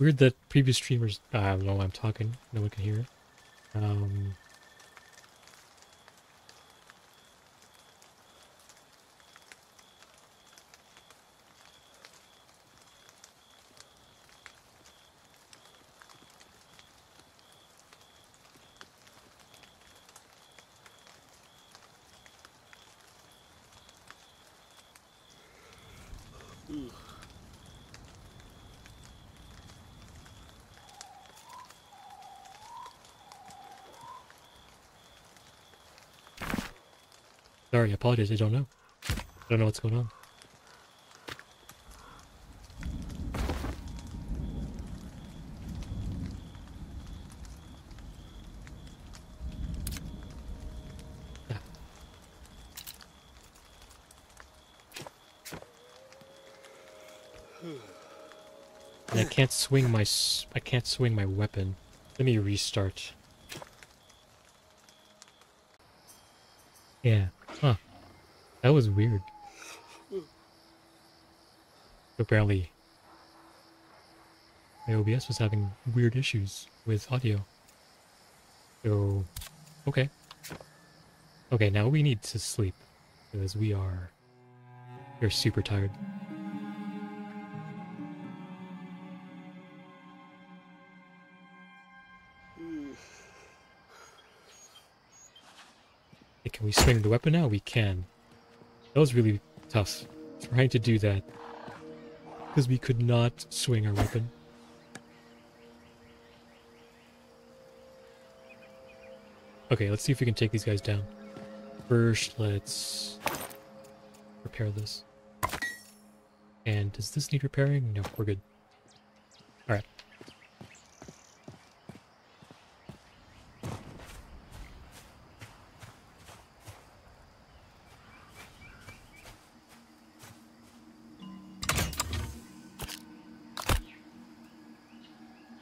Weird that previous streamers, I don't know I'm talking, no one can hear. Um, Sorry, I apologize, I don't know. I don't know what's going on. And I can't swing my I can't swing my weapon. Let me restart. Yeah. That was weird. Apparently, my OBS was having weird issues with audio. So, okay. Okay, now we need to sleep because we are we're super tired. Hey, can we swing the weapon now? We can. That was really tough. Trying to do that. Because we could not swing our weapon. Okay, let's see if we can take these guys down. First, let's repair this. And does this need repairing? No, we're good.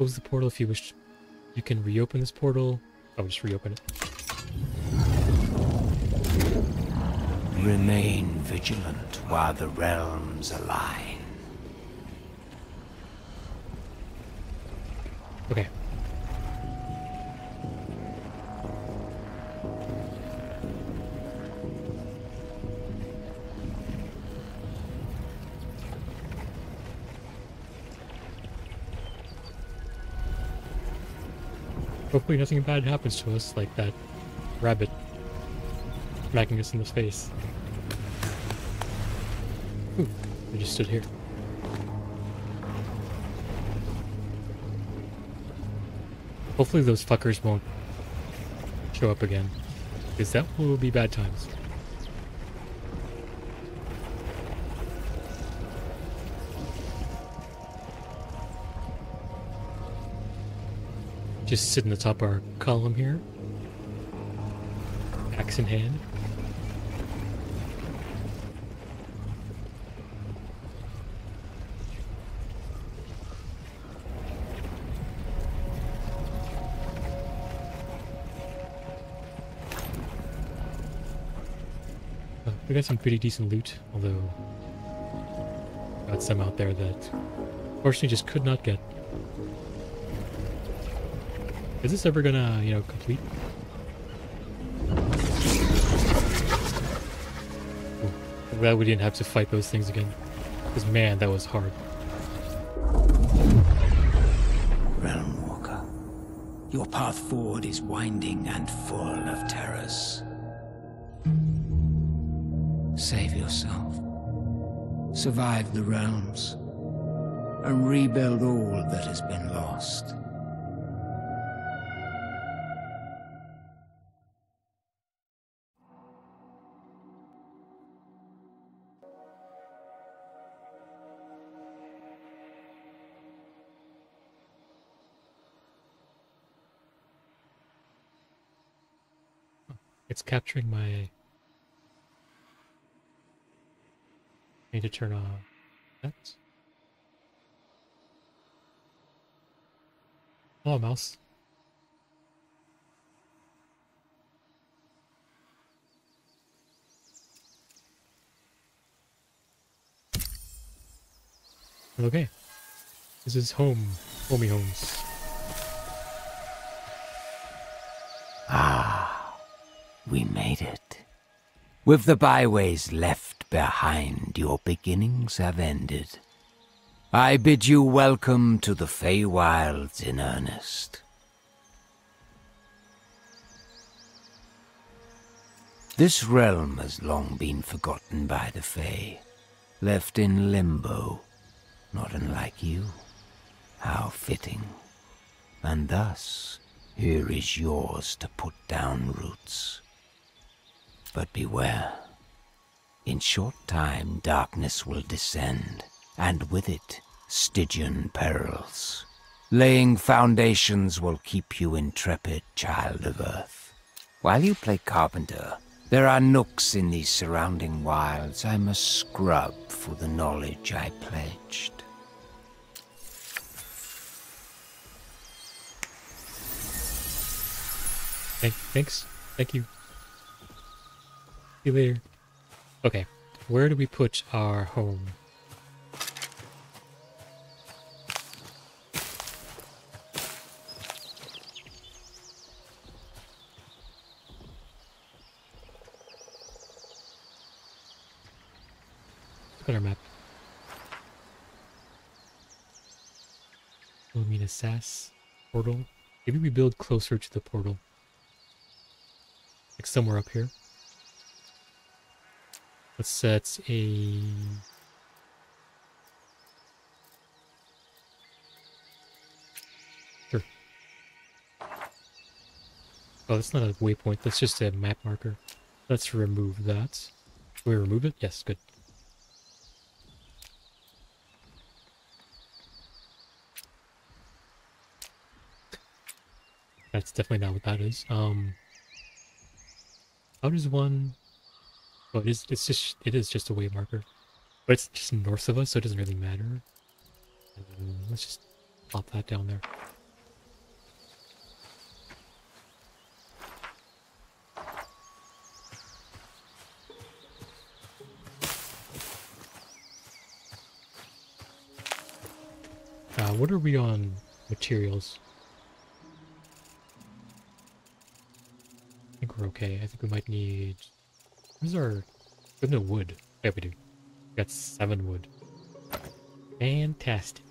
Close the portal if you wish. You can reopen this portal. I'll just reopen it. Remain vigilant while the realms align. Hopefully nothing bad happens to us like that rabbit smacking us in the face. Ooh, we just stood here. Hopefully those fuckers won't show up again. Because that will be bad times. Just sitting in the top of our column here. Axe in hand. Uh, we got some pretty decent loot, although got some out there that fortunately just could not get. Is this ever gonna, you know, complete? Ooh, I'm glad we didn't have to fight those things again. Because man, that was hard. Realm Walker, your path forward is winding and full of terrors. Save yourself. Survive the realms. And rebuild all that has been lost. Capturing my... I need to turn off that. Hello, mouse. Okay. This is home. Homie homes. We made it. With the byways left behind, your beginnings have ended. I bid you welcome to the Feywilds in earnest. This realm has long been forgotten by the Fae, left in limbo, not unlike you. How fitting. And thus, here is yours to put down roots. But beware. In short time, darkness will descend, and with it, Stygian perils. Laying foundations will keep you intrepid, child of Earth. While you play carpenter, there are nooks in these surrounding wilds I must scrub for the knowledge I pledged. Thank, thanks. Thank you. See you later. Okay, where do we put our home? Look at our map. Lumina Sass portal. Maybe we build closer to the portal. Like somewhere up here. Let's set a... Sure. Oh, that's not a waypoint. That's just a map marker. Let's remove that. Can we remove it? Yes, good. That's definitely not what that is. Um, how does one? Oh, it is. It's just. It is just a way marker, but it's just north of us, so it doesn't really matter. Um, let's just plop that down there. Uh, what are we on materials? I think we're okay. I think we might need... Where's our... Have no wood. Yeah, we do. We got seven wood. Fantastic.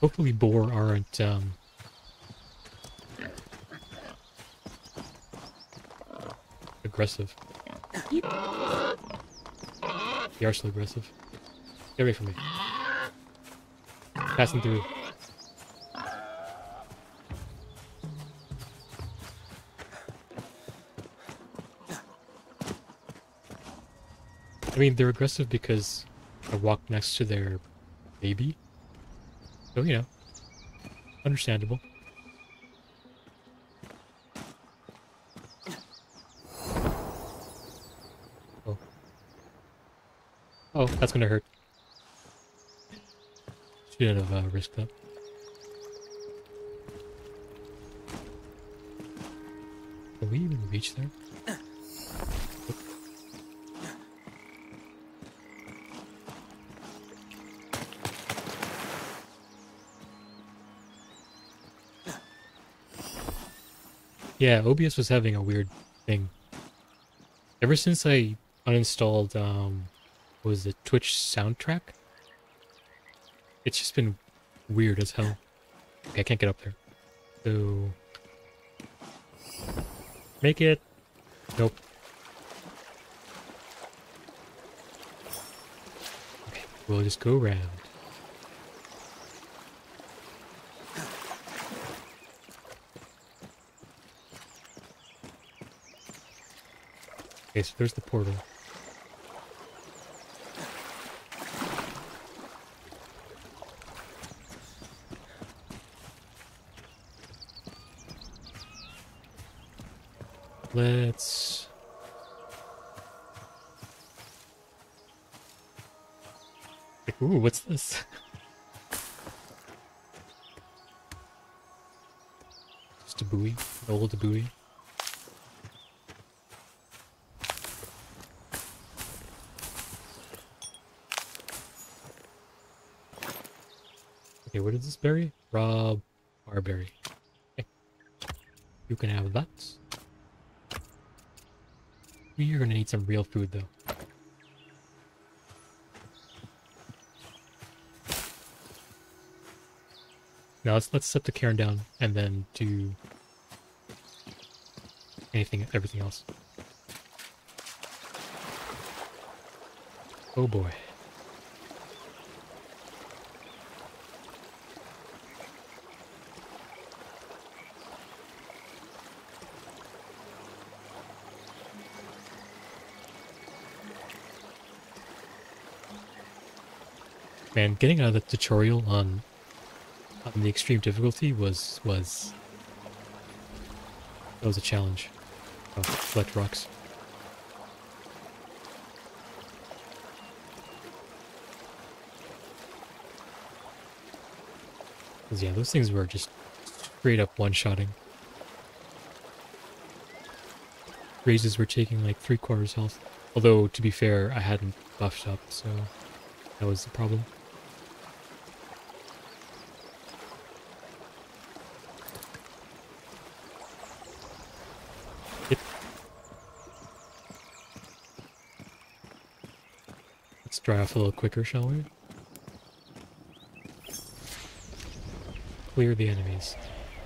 Hopefully boar aren't um, aggressive. They are so aggressive. Get away from me. Passing through. I mean, they're aggressive because I walked next to their baby. So, you know, understandable. Oh, that's gonna hurt. Shouldn't have uh, risked that. Can we even reach there? Yeah, OBS was having a weird thing. Ever since I uninstalled, um, was the Twitch soundtrack? It's just been weird as hell. Okay, I can't get up there. So... Make it... Nope. Okay, we'll just go around. Okay, so there's the portal. Buoy, an old buoy. Okay, what is this berry? Raw barberry. Okay. You can have that. Are gonna need some real food though. Now let's let's set the cairn down and then do anything everything else. Oh boy. Man, getting out of the tutorial on on the extreme difficulty was was that was a challenge. Oh, rocks. rocks. 'Cause, yeah, those things were just straight up one-shotting. Raises were taking like three quarters health. Although, to be fair, I hadn't buffed up, so that was the problem. Dry off a little quicker, shall we? Clear the enemies.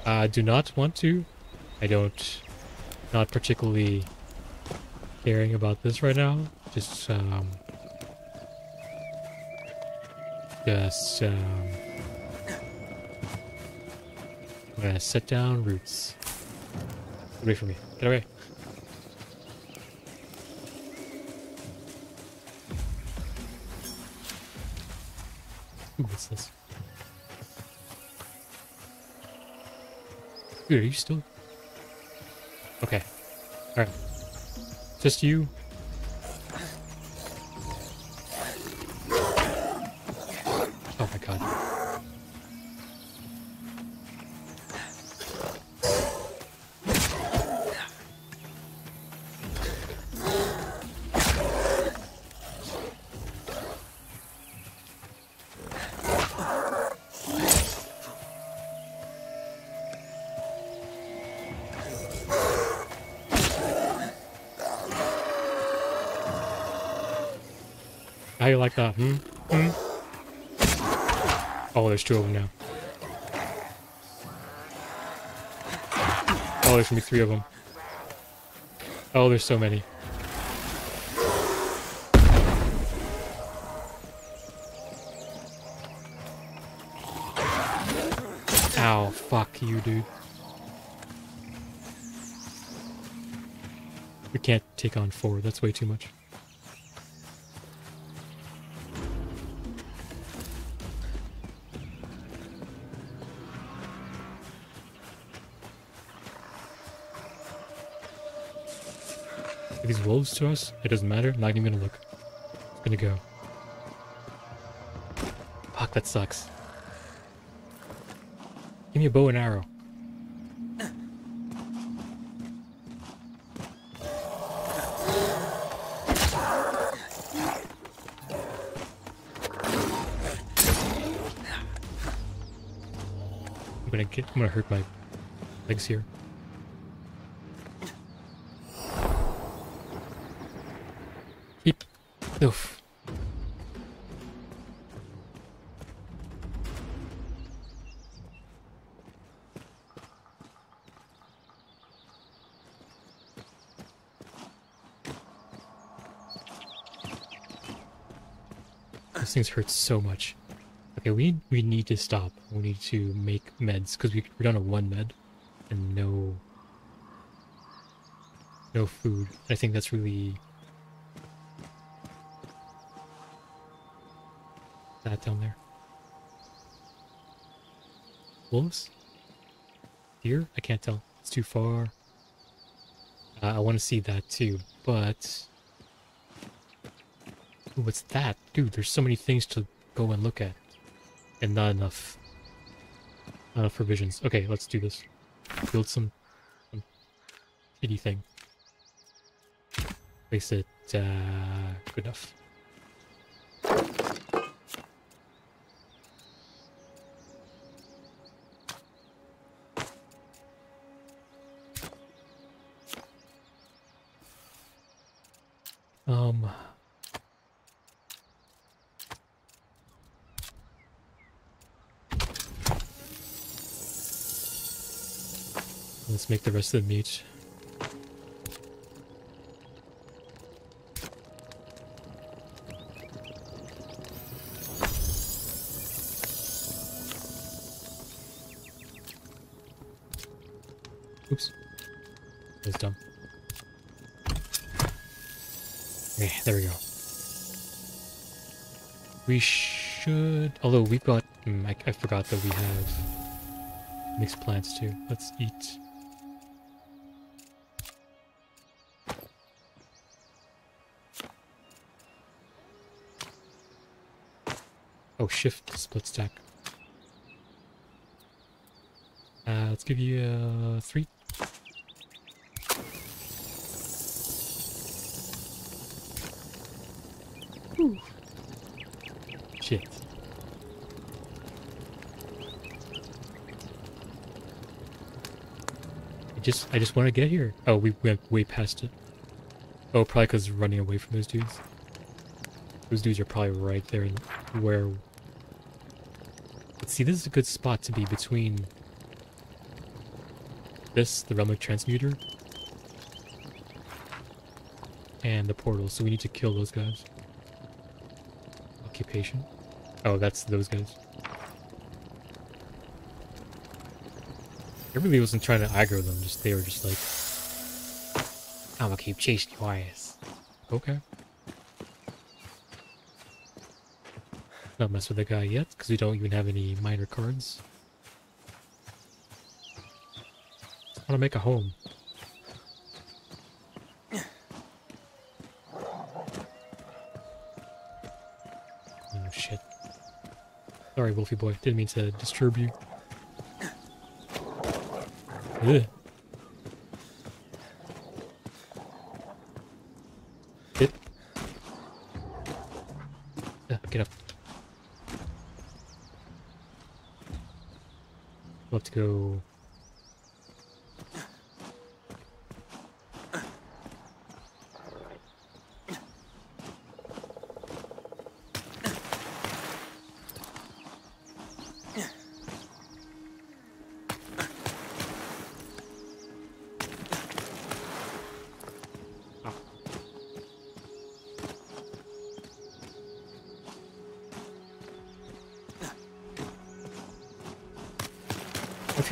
I uh, do not want to. I don't... Not particularly caring about this right now. Just, um... Just, um... I'm gonna set down roots. Get away from me. Get away. Dude, are you still? Okay. Alright. Just you? There's two of them now. Oh, there's gonna be three of them. Oh, there's so many. Ow, fuck you, dude. We can't take on four, that's way too much. Wolves to us? It doesn't matter. Not even gonna look. It's gonna go. Fuck, that sucks. Give me a bow and arrow. I'm gonna get. I'm gonna hurt my legs here. Keep. Oof. These things hurt so much. Okay, we we need to stop. We need to make meds because we we're down to one med and no no food. I think that's really down there. Wolves? Deer? I can't tell. It's too far. Uh, I want to see that too, but... Ooh, what's that? Dude, there's so many things to go and look at. And not enough... Not enough provisions. Okay, let's do this. Build some... some shitty thing. Place it, uh... Good enough. the rest of the meat. Oops. That's dumb. Okay, there we go. We should... Although we've got... Mm, I, I forgot that we have mixed plants too. Let's eat Oh, shift split stack. Uh, let's give you uh, three. Whew. Shit. I just, I just want to get here. Oh, we went way past it. Oh, probably because running away from those dudes. Those dudes are probably right there where... See, this is a good spot to be between this, the Relic Transmuter, and the portal, so we need to kill those guys. Occupation. Oh, that's those guys. I really wasn't trying to aggro them, just they were just like, I'm gonna keep chasing your ass. Okay. Not mess with the guy yet, because we don't even have any minor cards. I want to make a home. Oh shit. Sorry, Wolfie boy. Didn't mean to disturb you. Ugh. Hit. Uh, get up. We'll have to go...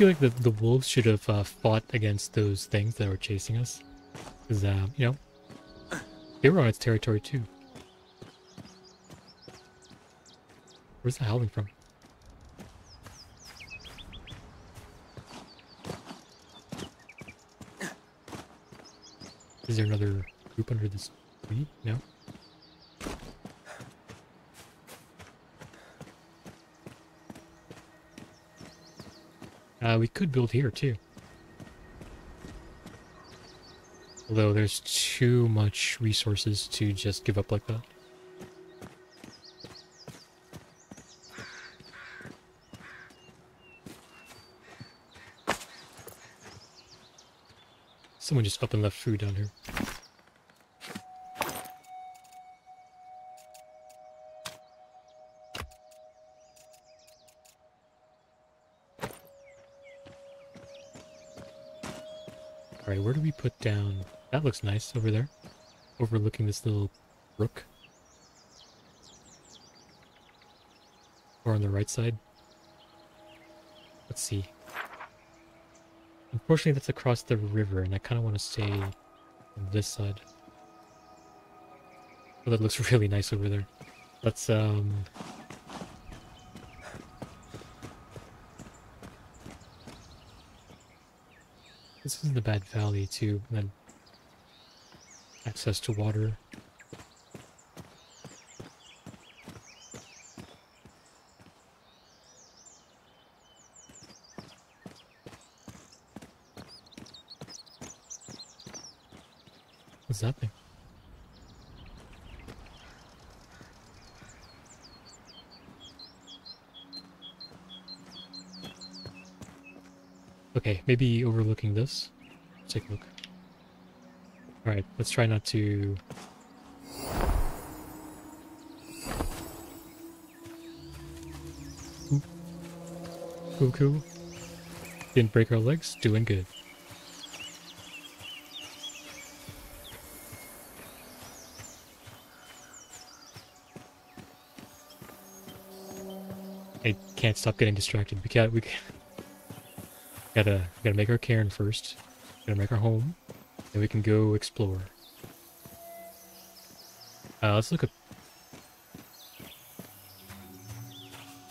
feel like the, the wolves should have uh, fought against those things that were chasing us. Because, uh, you know, they were on its territory too. Where's the howling from? Is there another group under this tree? No? Uh, we could build here too. Although there's too much resources to just give up like that. Someone just up and left food down here. Down... That looks nice over there. Overlooking this little brook. Or on the right side. Let's see. Unfortunately, that's across the river, and I kind of want to stay on this side. Oh, that looks really nice over there. Let's, um... This is the bad valley, too, and access to water. What's that thing? Okay, maybe overlooking this. Let's take a look. Alright, let's try not to... Cool, cool. Didn't break our legs, doing good. I can't stop getting distracted. We can't. We can't. Gotta gotta make our cairn first. Gotta make our home. Then we can go explore. Uh, let's look at...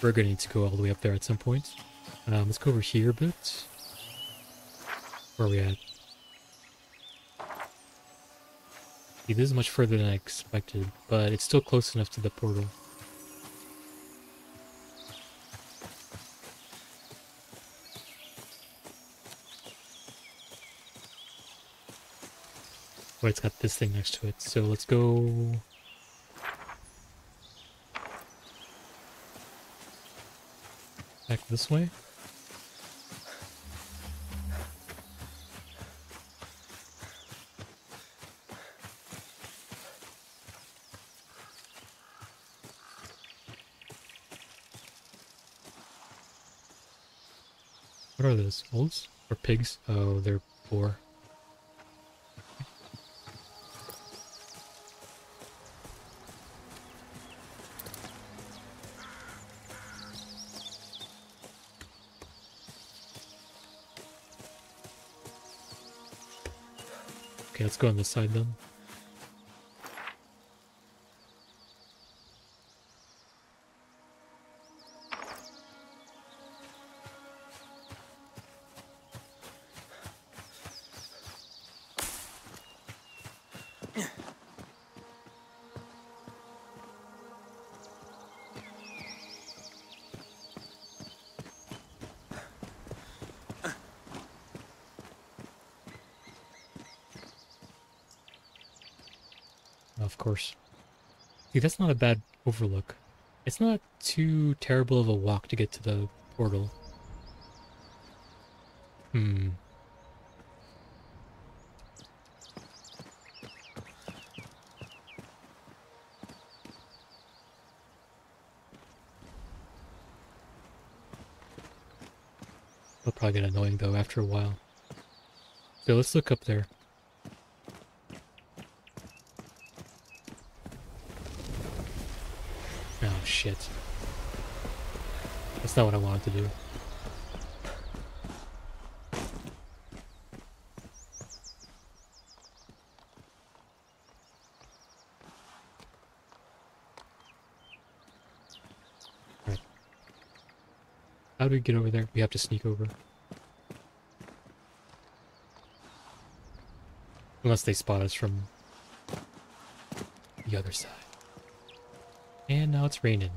We're gonna need to go all the way up there at some point. Um, let's go over here a bit. Where are we at? See, this is much further than I expected, but it's still close enough to the portal. But it's got this thing next to it, so let's go... Back this way? What are those? Wolves? Or pigs? Oh, they're poor. Let's go on this side then. Terrible of a walk to get to the portal. Hmm. It'll probably get annoying though after a while. So let's look up there. Oh shit. That's not what I wanted to do. How do we get over there? We have to sneak over. Unless they spot us from the other side. And now it's raining.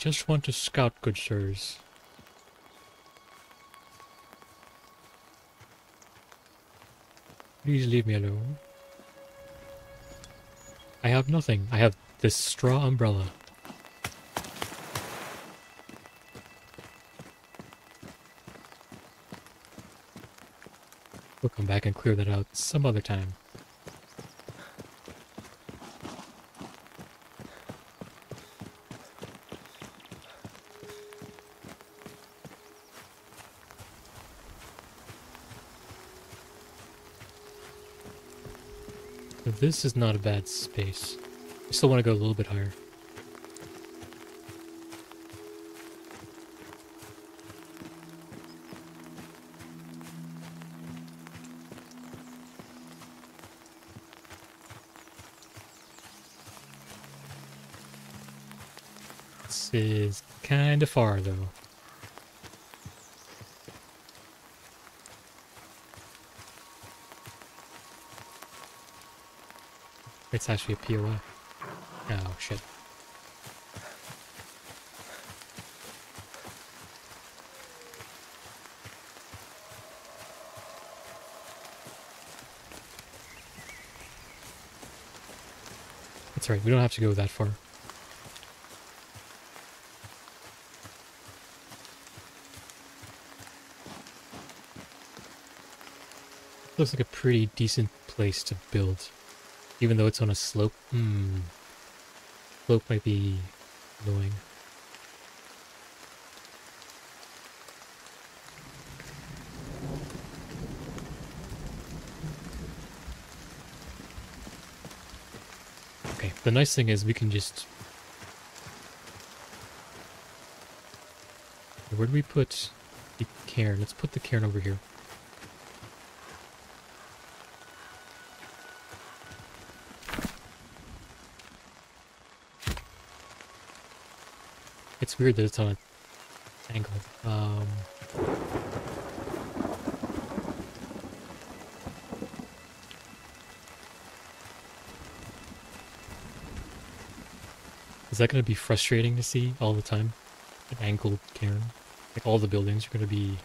Just want to scout, good sirs. Please leave me alone. I have nothing. I have this straw umbrella. We'll come back and clear that out some other time. This is not a bad space. I still want to go a little bit higher. This is kind of far though. It's actually a POI. Oh shit. That's right, we don't have to go that far. Looks like a pretty decent place to build. Even though it's on a slope. Hmm. Slope might be annoying. Okay, the nice thing is we can just... Where do we put the cairn? Let's put the cairn over here. Weird that it's on an angle. Um, is that going to be frustrating to see all the time? An angled cairn? Like all the buildings are going to be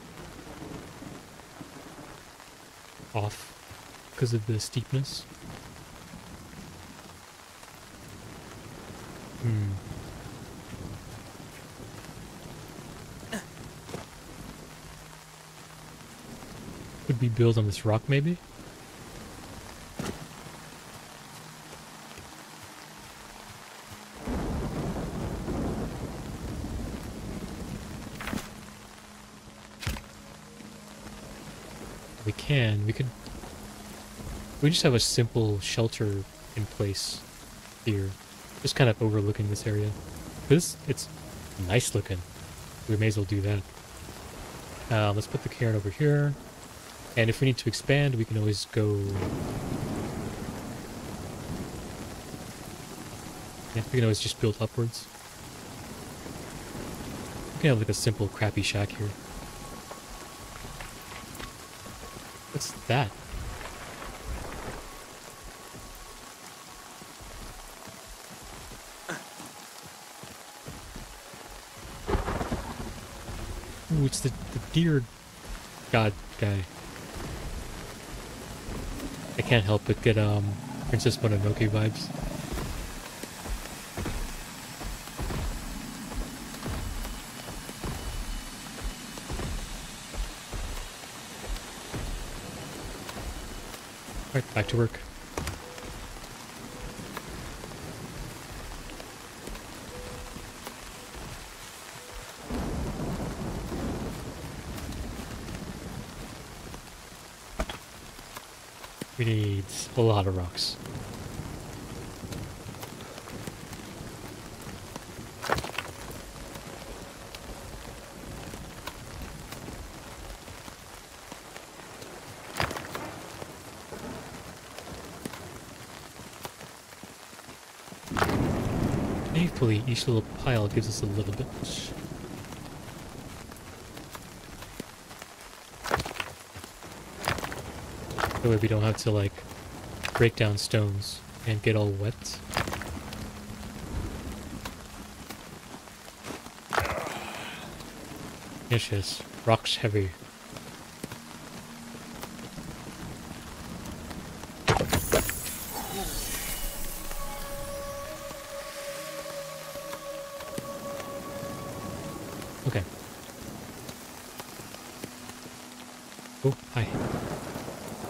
off because of the steepness? Be built on this rock, maybe? We can. We could... We just have a simple shelter in place here. Just kind of overlooking this area. This, it's nice looking. We may as well do that. Uh, let's put the cairn over here. And if we need to expand, we can always go... Yeah, we can always just build upwards. We can have like a simple crappy shack here. What's that? Ooh, it's the, the deer god guy. I can't help but get um Princess Mononoke vibes. Alright, back to work. We need a Thankfully, each little pile gives us a little bit. That way we don't have to like break down stones and get all wet. Yes, yes. Rocks heavy.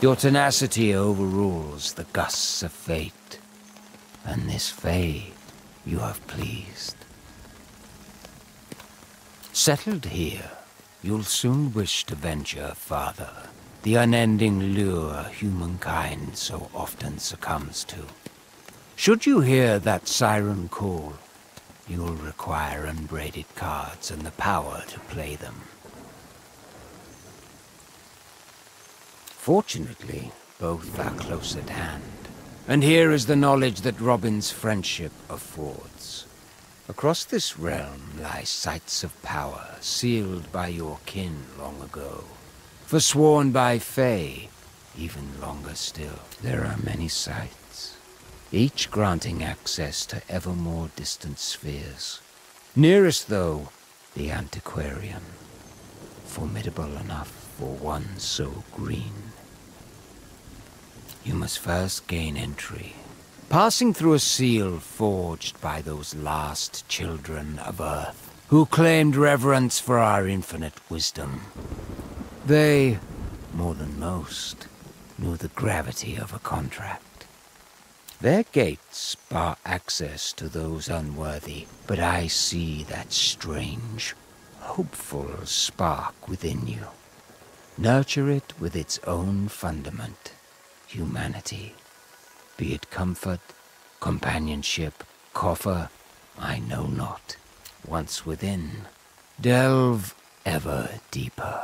Your tenacity overrules the gusts of fate, and this Fae you have pleased. Settled here, you'll soon wish to venture farther, the unending lure humankind so often succumbs to. Should you hear that siren call, you'll require unbraided cards and the power to play them. Fortunately, both are close at hand. And here is the knowledge that Robin's friendship affords. Across this realm lie sites of power sealed by your kin long ago. Forsworn by Fae, even longer still. There are many sites, each granting access to ever more distant spheres. Nearest, though, the Antiquarian. Formidable enough for one so green. Must first gain entry, passing through a seal forged by those last children of Earth, who claimed reverence for our infinite wisdom. They, more than most, knew the gravity of a contract. Their gates bar access to those unworthy, but I see that strange, hopeful spark within you. Nurture it with its own fundament humanity, be it comfort, companionship, coffer, I know not. Once within, delve ever deeper.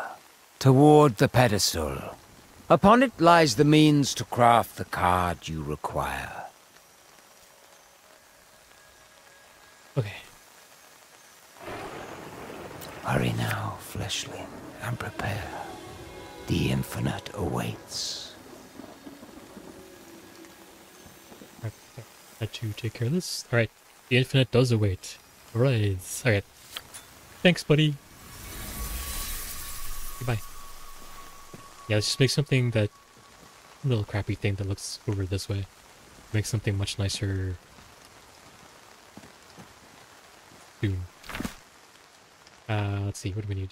Toward the pedestal. Upon it lies the means to craft the card you require. Okay. Take care of this. Alright. The infinite does await. Alright. Alright. Thanks, buddy. Goodbye. Yeah, let's just make something that little crappy thing that looks over this way. Make something much nicer soon. Uh, let's see, what do we need?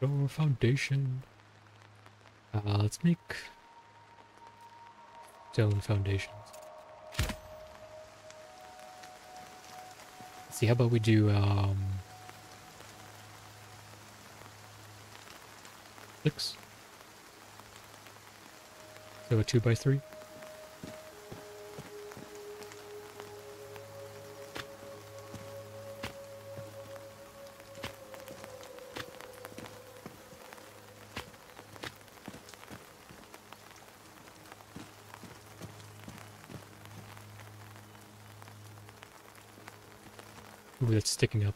Floor foundation. Uh, let's make stone foundations. Let's see, how about we do, um, six? So a two by three? Sticking up.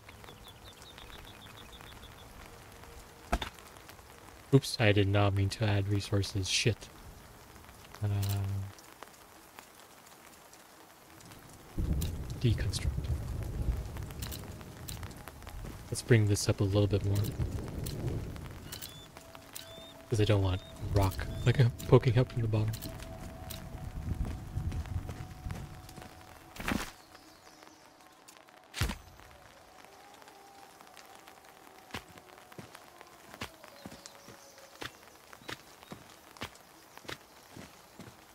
Oops, I did not mean to add resources. Shit. Uh, deconstruct. Let's bring this up a little bit more. Because I don't want rock like poking up from the bottom.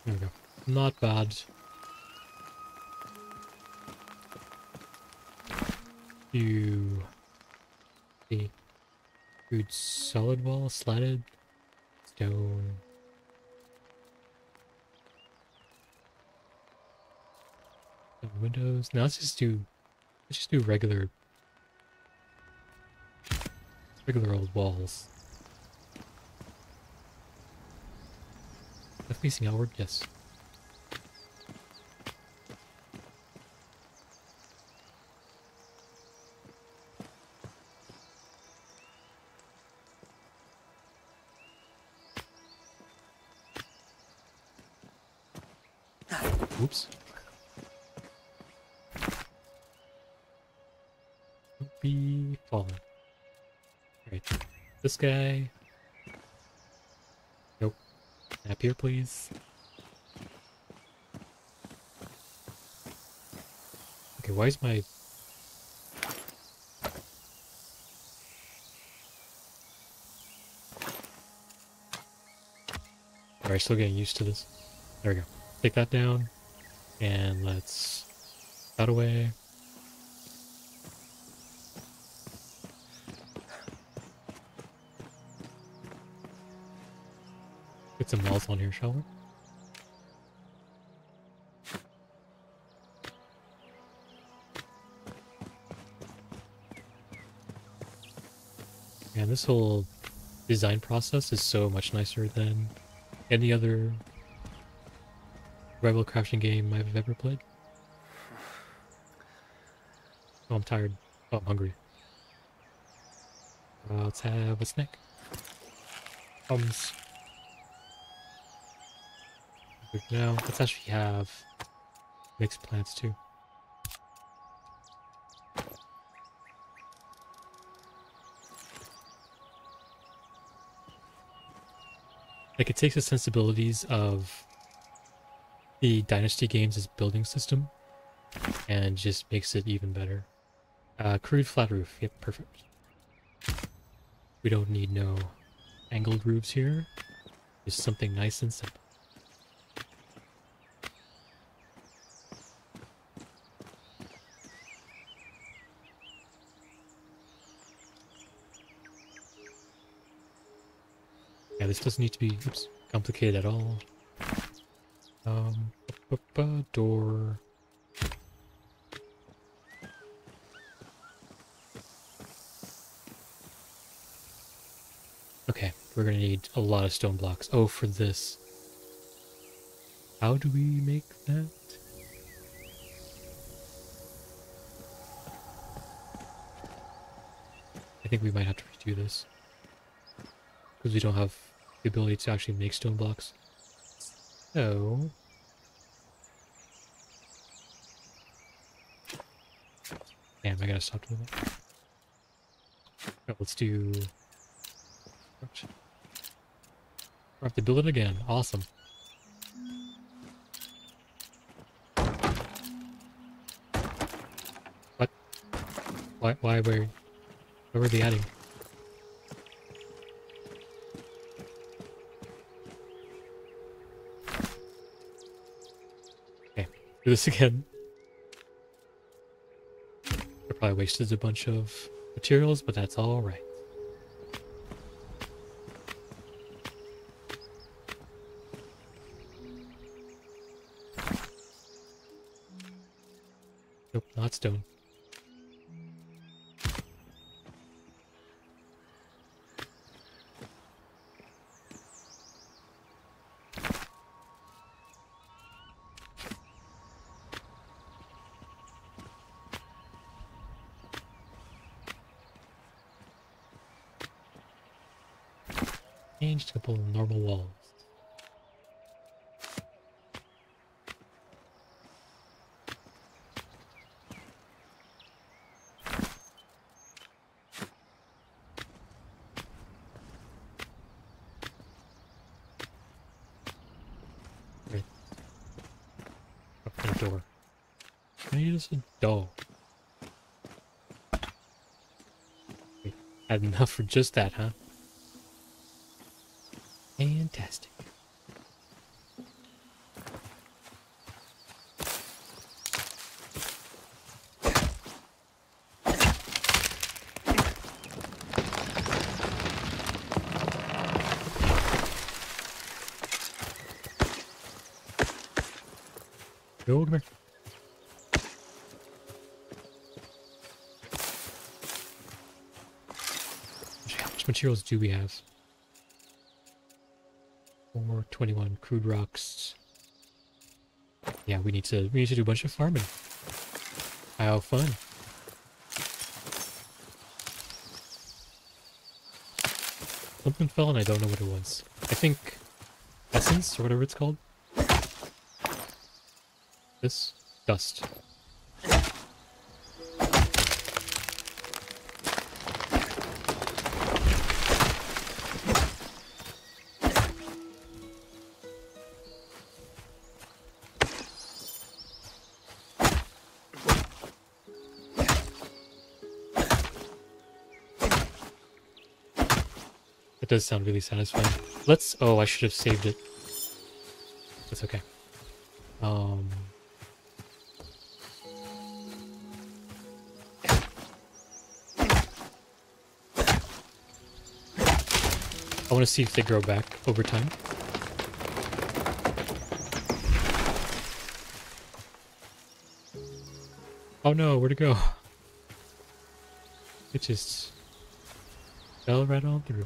There we go. Bad. You see food solid wall, slatted stone. Stone Windows. Now let's just do let's just do regular regular old walls. That facing outward? Yes. Oops. Be falling. Right. This guy. Nope. Up here, please. Okay, why is my... Alright, still getting used to this. There we go. Take that down. And let's... That away. Get some walls on here, shall we? And this whole design process is so much nicer than any other rival crafting game I've ever played. Oh, I'm tired. Oh, I'm hungry. Uh, let's have a snack. Ums. Now. Let's actually have mixed plants too. Like it takes the sensibilities of the Dynasty Games' is building system and just makes it even better. Uh, crude flat roof. Yep, perfect. We don't need no angled roofs here. Just something nice and simple. Yeah, this doesn't need to be oops, complicated at all. Um, door. Okay, we're gonna need a lot of stone blocks. Oh, for this. How do we make that? I think we might have to redo this. Because we don't have the ability to actually make stone blocks. So... Damn, I gotta stop doing that. Oh, let's do... We have to build it again. Awesome. What? Why, why were... What were they adding? Okay, do this again. Probably wasted a bunch of materials, but that's alright. Nope, just that, huh? Fantastic. Go, come here. Actually, How much materials do we have? 421 crude rocks. Yeah, we need to we need to do a bunch of farming. How fun. Something fell and I don't know what it was. I think essence or whatever it's called. This dust. Does sound really satisfying. Let's. Oh, I should have saved it. That's okay. Um. I want to see if they grow back over time. Oh no, where'd it go? It just fell right on through.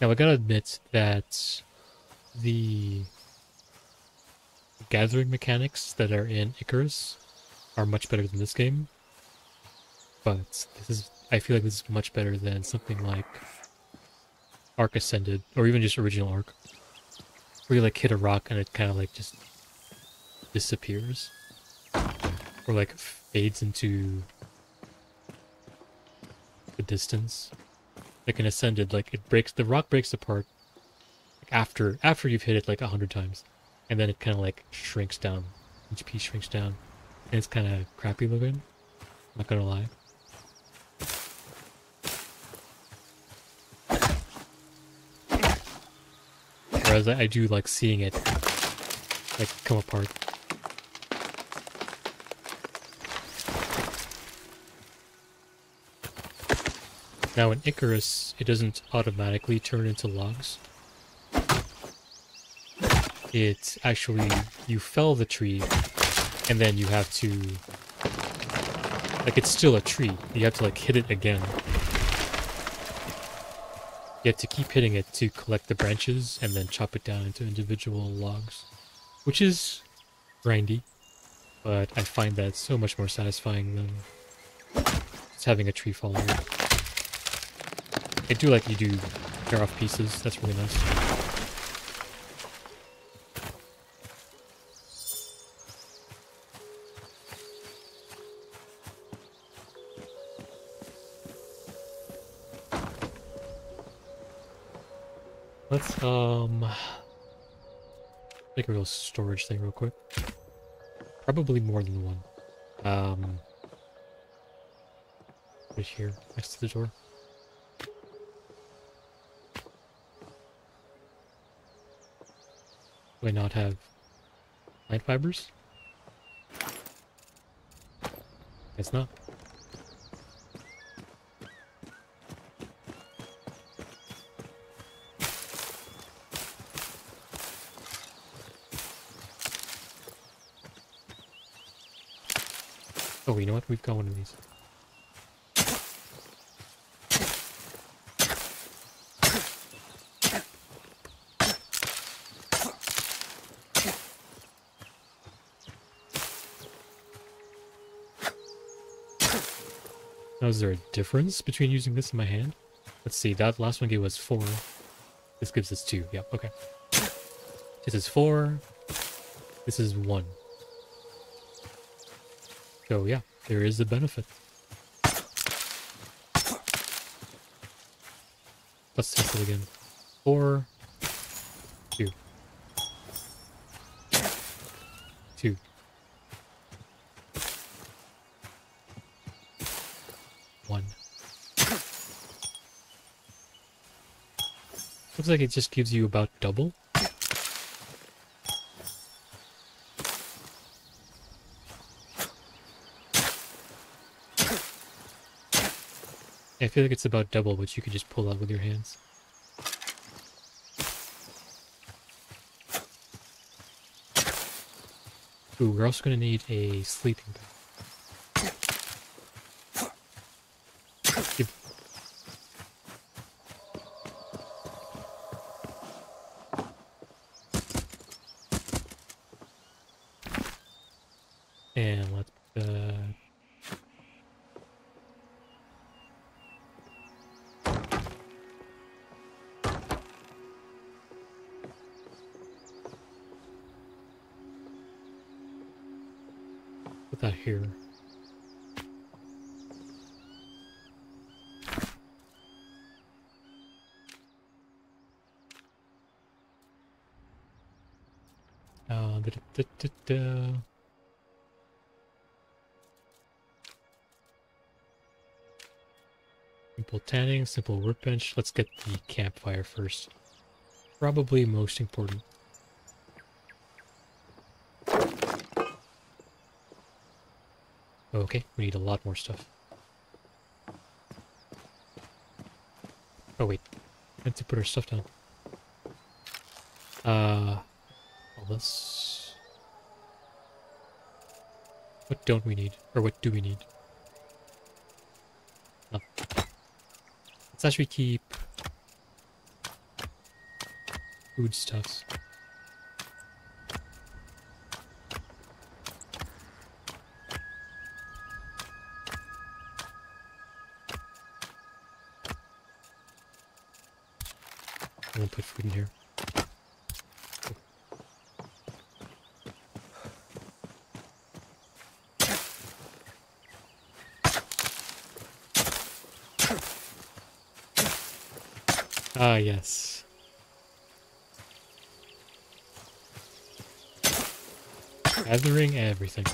Now I gotta admit that the gathering mechanics that are in Icarus are much better than this game. But this is I feel like this is much better than something like Ark Ascended, or even just original Ark. Where you like hit a rock and it kinda like just disappears. Or like fades into the distance. Like an ascended, like it breaks the rock breaks apart like after after you've hit it like a hundred times. and then it kind of like shrinks down. Each piece shrinks down. And it's kind of crappy looking. Not gonna lie. Whereas I, I do like seeing it like come apart. Now in Icarus, it doesn't automatically turn into logs. It's actually, you fell the tree, and then you have to, like it's still a tree. You have to like hit it again. You have to keep hitting it to collect the branches and then chop it down into individual logs. Which is grindy, but I find that so much more satisfying than just having a tree fall. I do like you do tear off pieces. That's really nice. Let's um make a real storage thing real quick. Probably more than one. Um right here next to the door. I not have plant fibers? It's not. Oh, you know what? We've got one of these. Is there a difference between using this in my hand? Let's see, that last one gave us four. This gives us two. Yep, okay. This is four. This is one. So yeah, there is a benefit. Let's test it again. Four, two, two. One. Like it just gives you about double. I feel like it's about double what you could just pull out with your hands. Ooh, we're also going to need a sleeping bag. Simple workbench. Let's get the campfire first. Probably most important. Okay, we need a lot more stuff. Oh wait, we have to put our stuff down. Uh, all this. What don't we need? Or what do we need? Let's actually keep foodstuffs. I won't put food in here. Ah, yes. Gathering everything.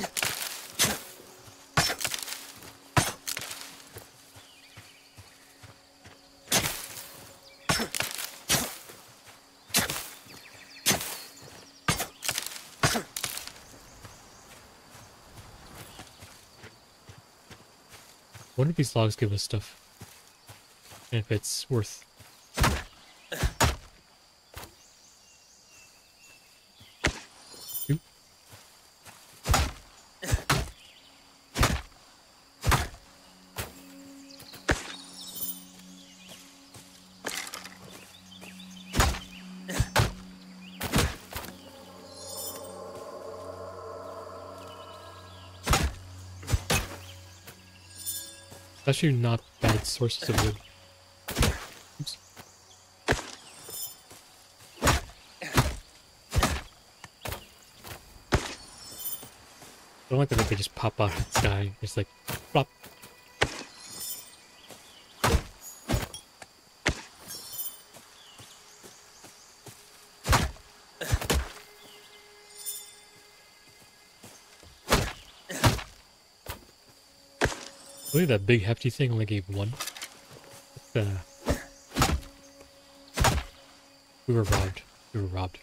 What if these logs give us stuff. And if it's worth actually not bad sources of wood. I don't like that they just pop out of the sky. It's like, plop. Look at that big hefty thing only gave one. Uh, we were robbed. We were robbed.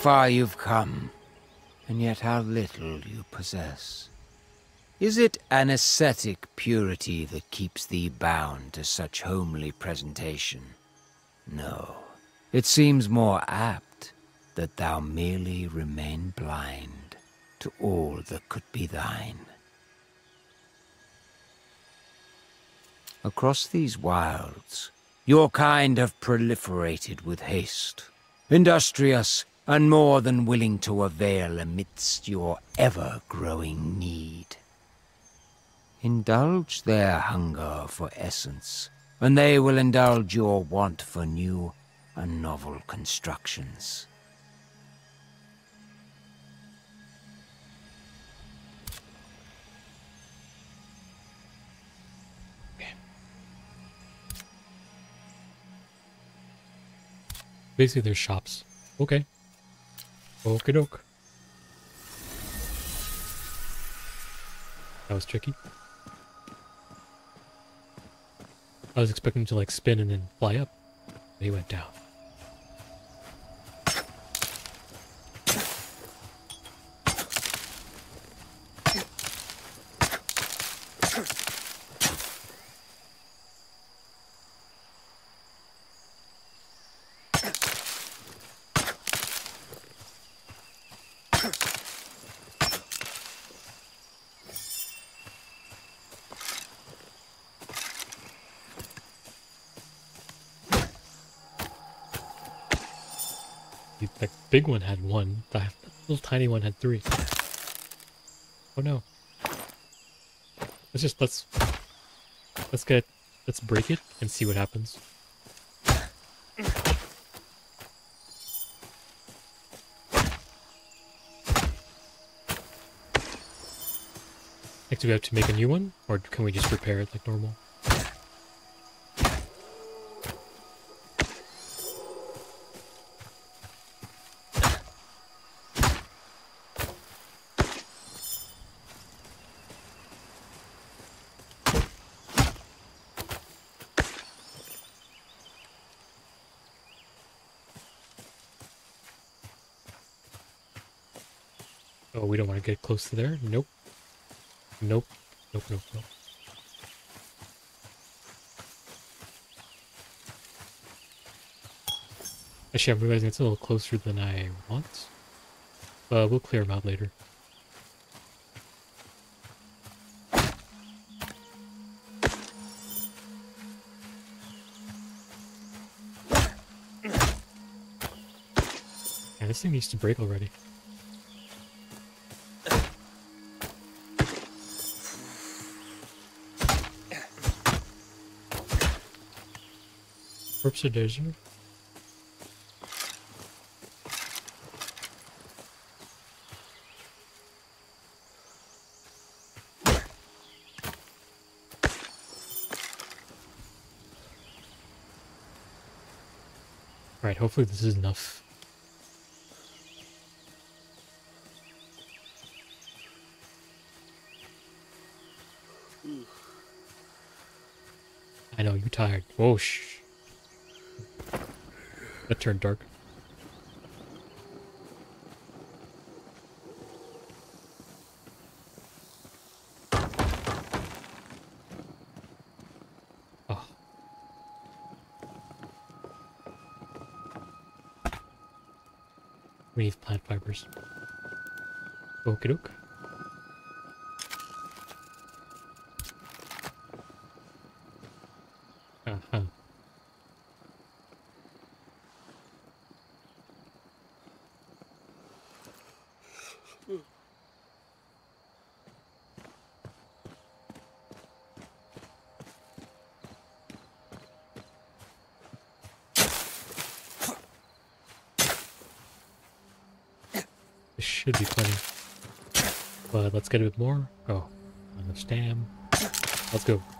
Far you've come, and yet how little you possess. Is it an ascetic purity that keeps thee bound to such homely presentation? No. It seems more apt that thou merely remain blind to all that could be thine. Across these wilds, your kind have proliferated with haste, industrious and more than willing to avail amidst your ever-growing need. Indulge their hunger for essence, and they will indulge your want for new and novel constructions. Basically, there's shops. Okay. Okie doke. That was tricky. I was expecting to like spin and then fly up. He went down. The, the big one had one. The little tiny one had three. Oh no. Let's just let's let's get let's break it and see what happens. Do we have to make a new one, or can we just repair it like normal? Don't want to get close to there? Nope. Nope. Nope, nope, nope. Actually, I'm realizing it's a little closer than I want. But we'll clear them out later. Yeah, this thing needs to break already. Corpse of desert. Right, hopefully this is enough. I know, you're tired. Oh, Whoosh. That turned dark. Oh. We need plant fibers. Okie doke. Uh-huh. This should be plenty. But let's get a bit more. Oh, enough stam. Let's go.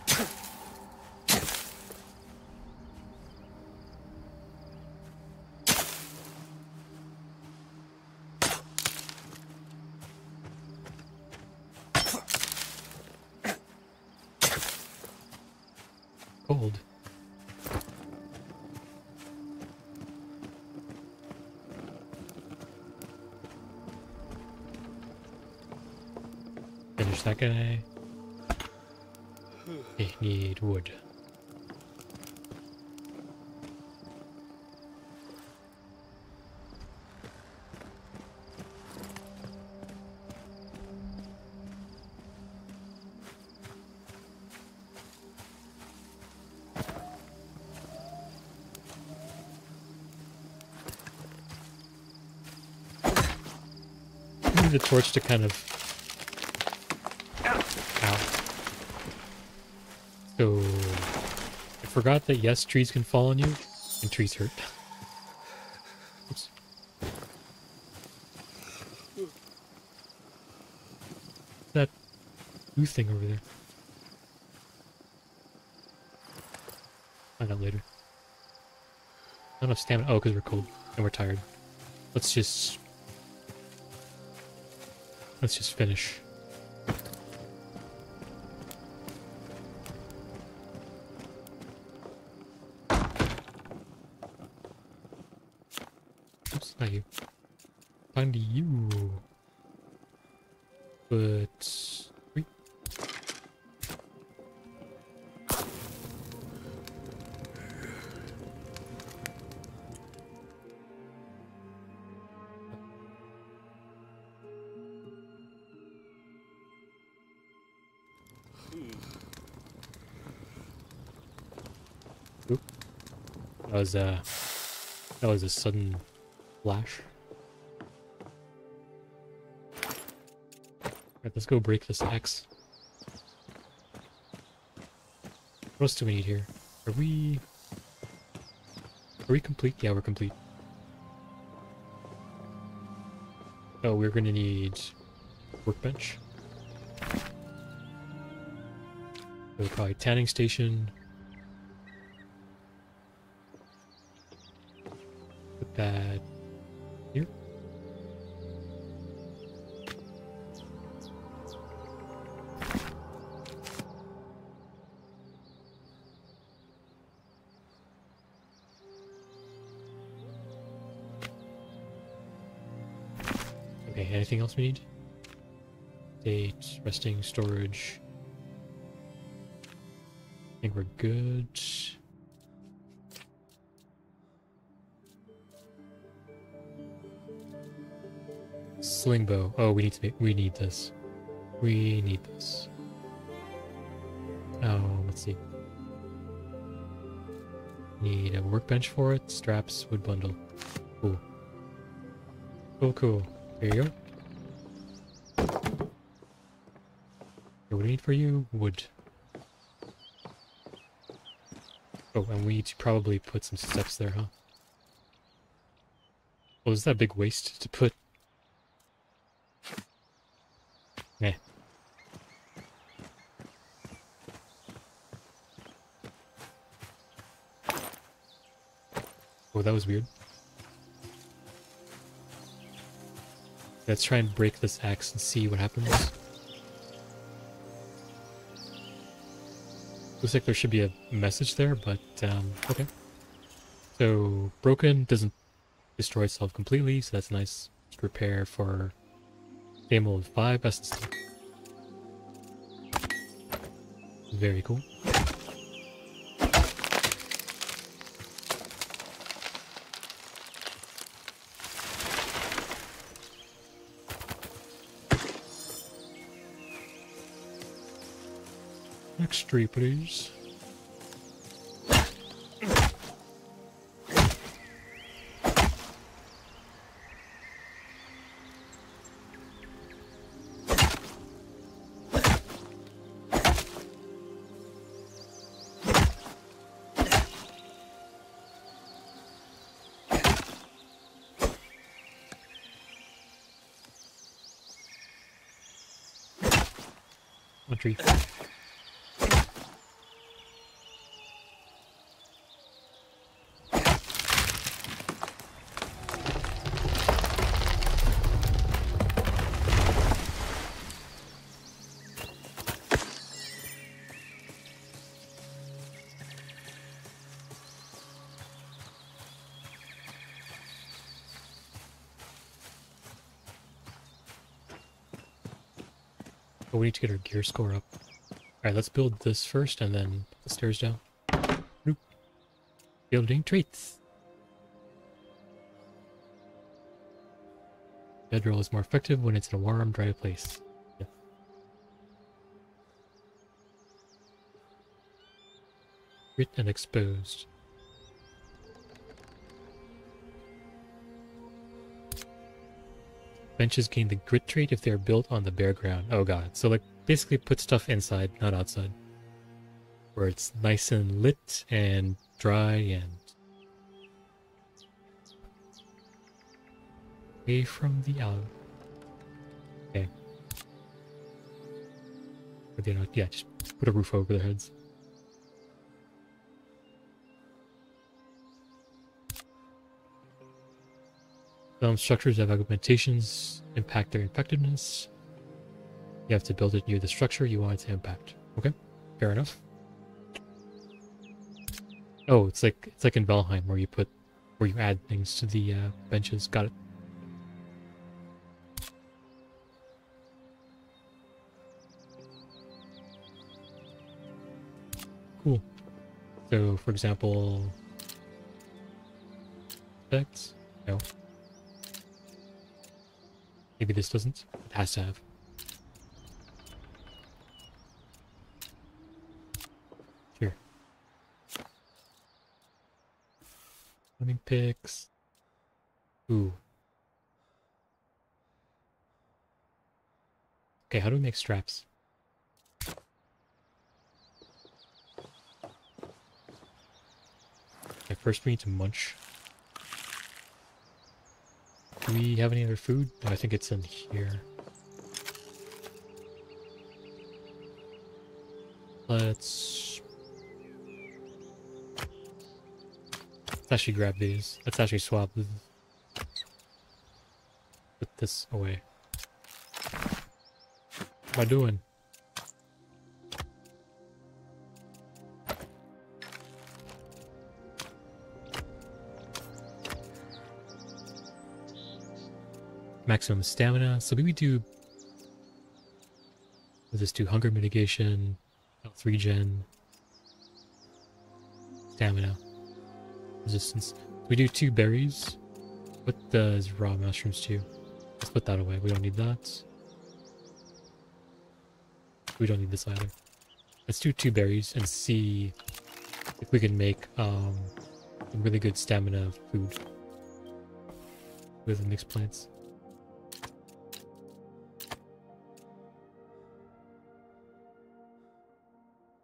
Torch to kind of Ow. So, I forgot that yes, trees can fall on you, and trees hurt. Oops. That blue thing over there. Find out later. Not enough stamina. Oh, because we're cold and we're tired. Let's just... Let's just finish. Was uh that was a sudden flash. Alright, let's go break this axe. What else do we need here? Are we... Are we complete? Yeah, we're complete. Oh, we're gonna need workbench. So probably tanning station. Else we need? Date, resting, storage. I think we're good. Sling bow. Oh, we need to make, we need this. We need this. Oh, let's see. Need a workbench for it. Straps, wood bundle. Cool. Cool, cool. There you go. For you? Wood. Oh, and we need to probably put some steps there, huh? Well, is that a big waste to put? Nah. Oh, that was weird. Let's try and break this axe and see what happens. Looks like there should be a message there, but um, okay. So, broken doesn't destroy itself completely, so that's nice. Repair for Stable 5 essence. Very cool. Next tree, please. We need to get our gear score up. Alright, let's build this first and then put the stairs down. Nope. Building traits. Bedroll is more effective when it's in a warm, dry place. Yeah. Grit and exposed. Benches gain the grit trait if they are built on the bare ground. Oh god. So like basically put stuff inside, not outside. Where it's nice and lit and dry and away from the out. Okay. But you know, yeah, just put a roof over their heads. Some structures have augmentations impact their effectiveness. You have to build it near the structure you want it to impact. Okay, fair enough. Oh, it's like it's like in Valheim where you put where you add things to the uh, benches. Got it. Cool. So, for example, effects. No. Maybe this doesn't. It has to have. Here. Swimming picks. Ooh. Okay, how do we make straps? Okay, first we need to munch. Do we have any other food? I think it's in here. Let's... Let's actually grab these. Let's actually swap. Put this away. What am I doing? Maximum stamina. So maybe do let's just do hunger mitigation, health regen, stamina, resistance. We do two berries. What does raw mushrooms do? Let's put that away. We don't need that. We don't need this either. Let's do two berries and see if we can make um, really good stamina food with mixed plants.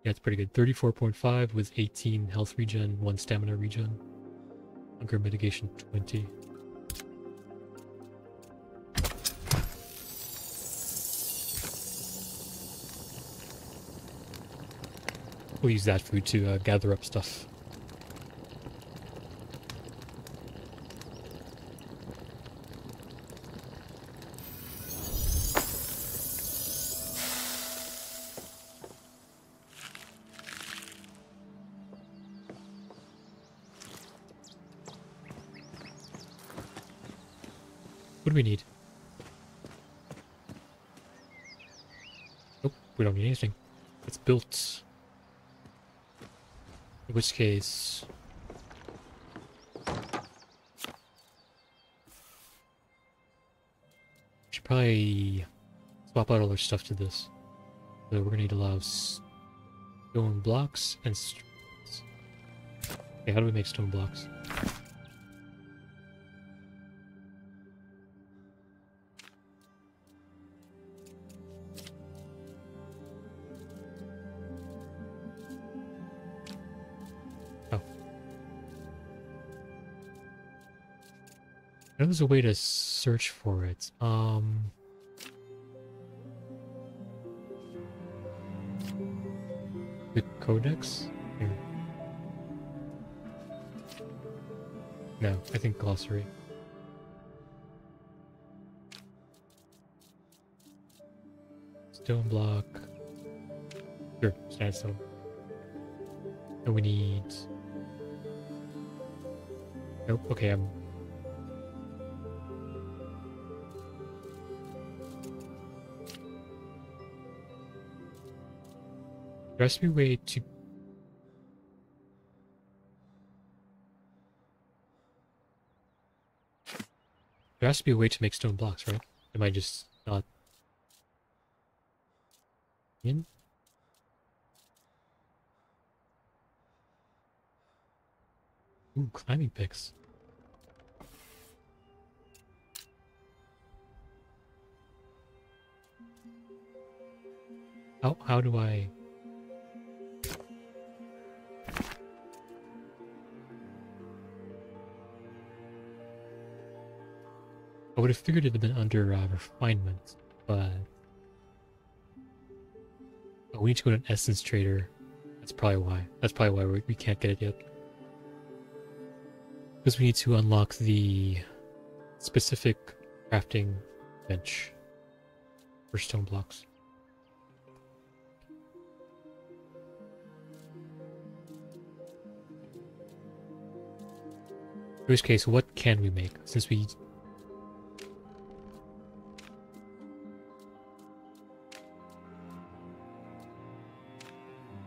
Yeah, it's pretty good. 34.5 with 18 health regen, 1 stamina regen. Hunger mitigation 20. We'll use that food to uh, gather up stuff. Anything. It's built. In which case... Should probably swap out all our stuff to this. So we're gonna need a lot of stone blocks and... Okay, how do we make stone blocks? There's a way to search for it. Um... The codex? Here. No, I think glossary. Stone block. Sure, sandstone. And we need... Nope, okay, I'm There has to be a way to... There has to be a way to make stone blocks, right? Am I just not... In? Ooh, climbing picks. How, how do I... I would have figured it had been under uh, refinement, but... Oh, we need to go to an essence trader. That's probably why. That's probably why we, we can't get it yet. Because we need to unlock the specific crafting bench for stone blocks. In which case, what can we make? Since we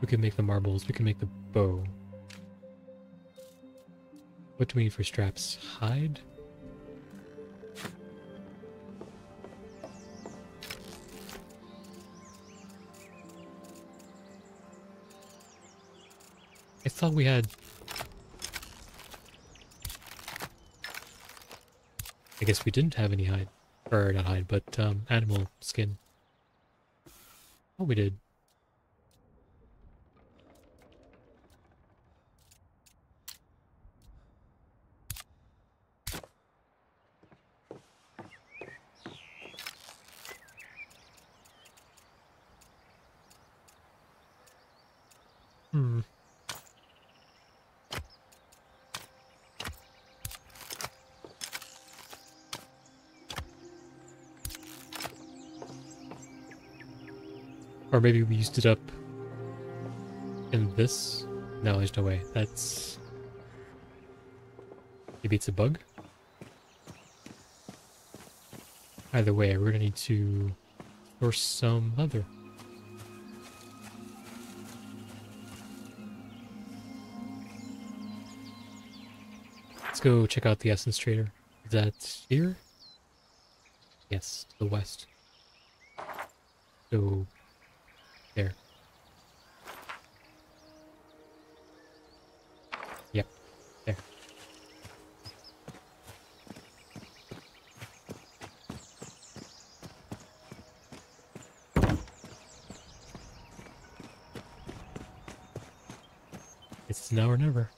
We can make the marbles. We can make the bow. What do we need for straps? Hide? I thought we had... I guess we didn't have any hide. Or not hide, but um, animal skin. Oh, we did. Or maybe we used it up in this? No, there's no way. That's... Maybe it's a bug? Either way, we're gonna need to source some leather. Let's go check out the Essence Trader. Is that here? Yes, to the west. So, there. Yep, there. It's now or never.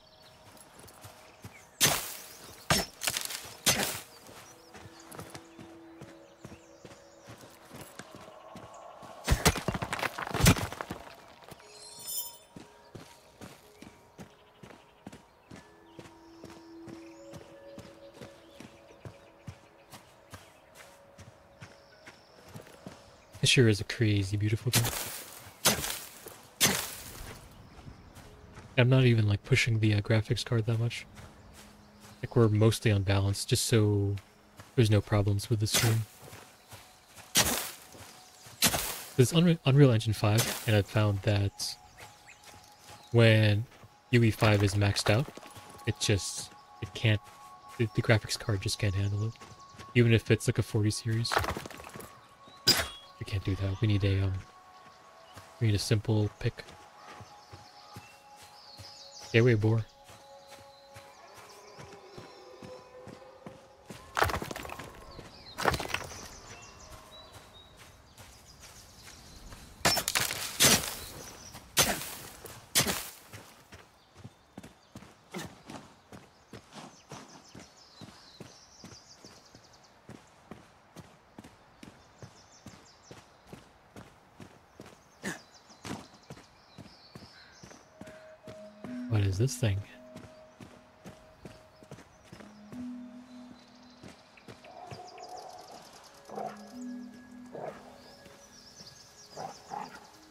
This sure is a crazy beautiful game. I'm not even like pushing the uh, graphics card that much. Like we're mostly on balance, just so there's no problems with the stream. This Unreal, Unreal Engine 5, and I found that when UE5 is maxed out, it just it can't the, the graphics card just can't handle it, even if it's like a 40 series. Can't do that. We need a um. We need a simple pick. Stay away, this thing?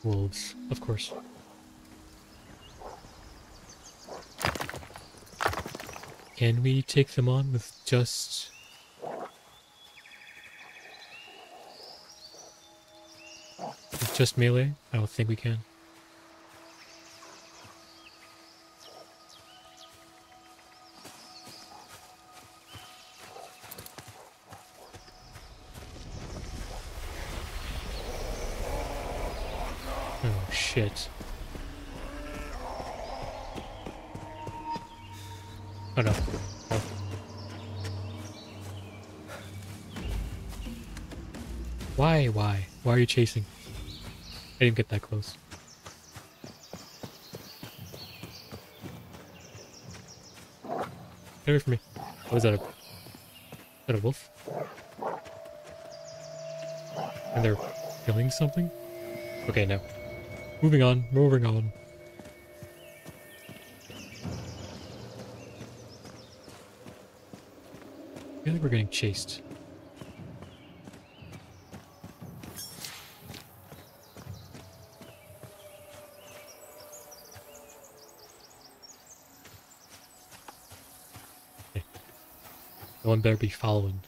Wolves, of course. Can we take them on with just... with just melee? I don't think we can. Shit. Oh no. Why, why? Why are you chasing? I didn't get that close. Get away from me. Oh, is that a... Is that a wolf? And they're killing something? Okay, no. Moving on, moving on. I feel like we're getting chased. Okay. No one better be following.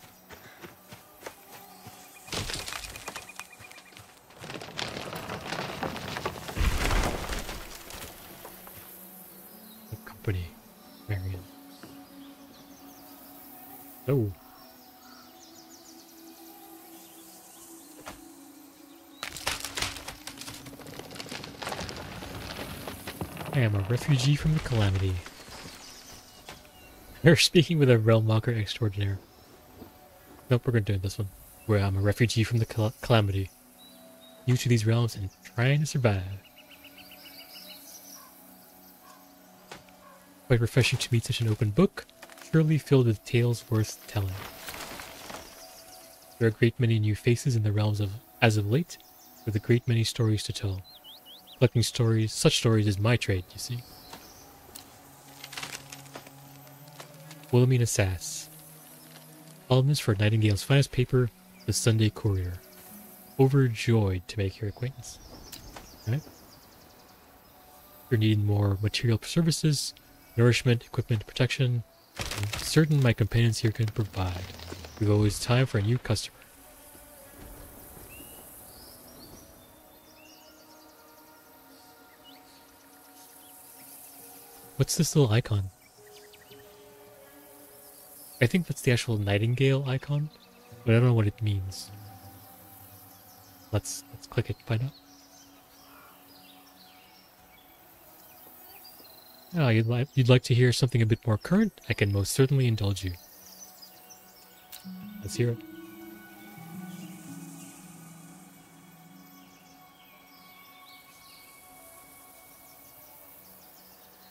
Refugee from the calamity. We're speaking with a realm walker extraordinaire. Nope, we're gonna do this one. Where I'm a refugee from the cal calamity. New to these realms and trying to survive. Quite refreshing to meet such an open book, surely filled with tales worth telling. There are a great many new faces in the realms of as of late, with a great many stories to tell. Collecting stories, such stories is my trade, you see. Wilhelmina Sass. Columnist for Nightingale's finest paper, The Sunday Courier. Overjoyed to make your acquaintance. If you're needing more material services, nourishment, equipment, protection, I'm certain my companions here can provide. We've always time for a new customer. What's this little icon? I think that's the actual nightingale icon, but I don't know what it means. Let's let's click it, find out. Ah, you'd like you'd like to hear something a bit more current? I can most certainly indulge you. Let's hear it.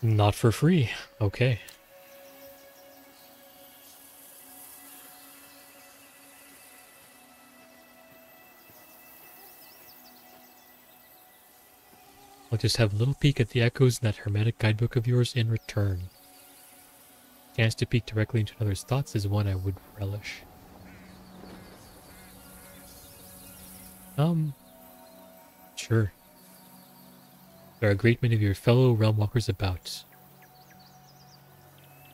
Not for free. Okay. I'll just have a little peek at the echoes in that hermetic guidebook of yours in return. Chance to peek directly into another's thoughts is one I would relish. Um, sure. There are a great many of your fellow realm walkers about.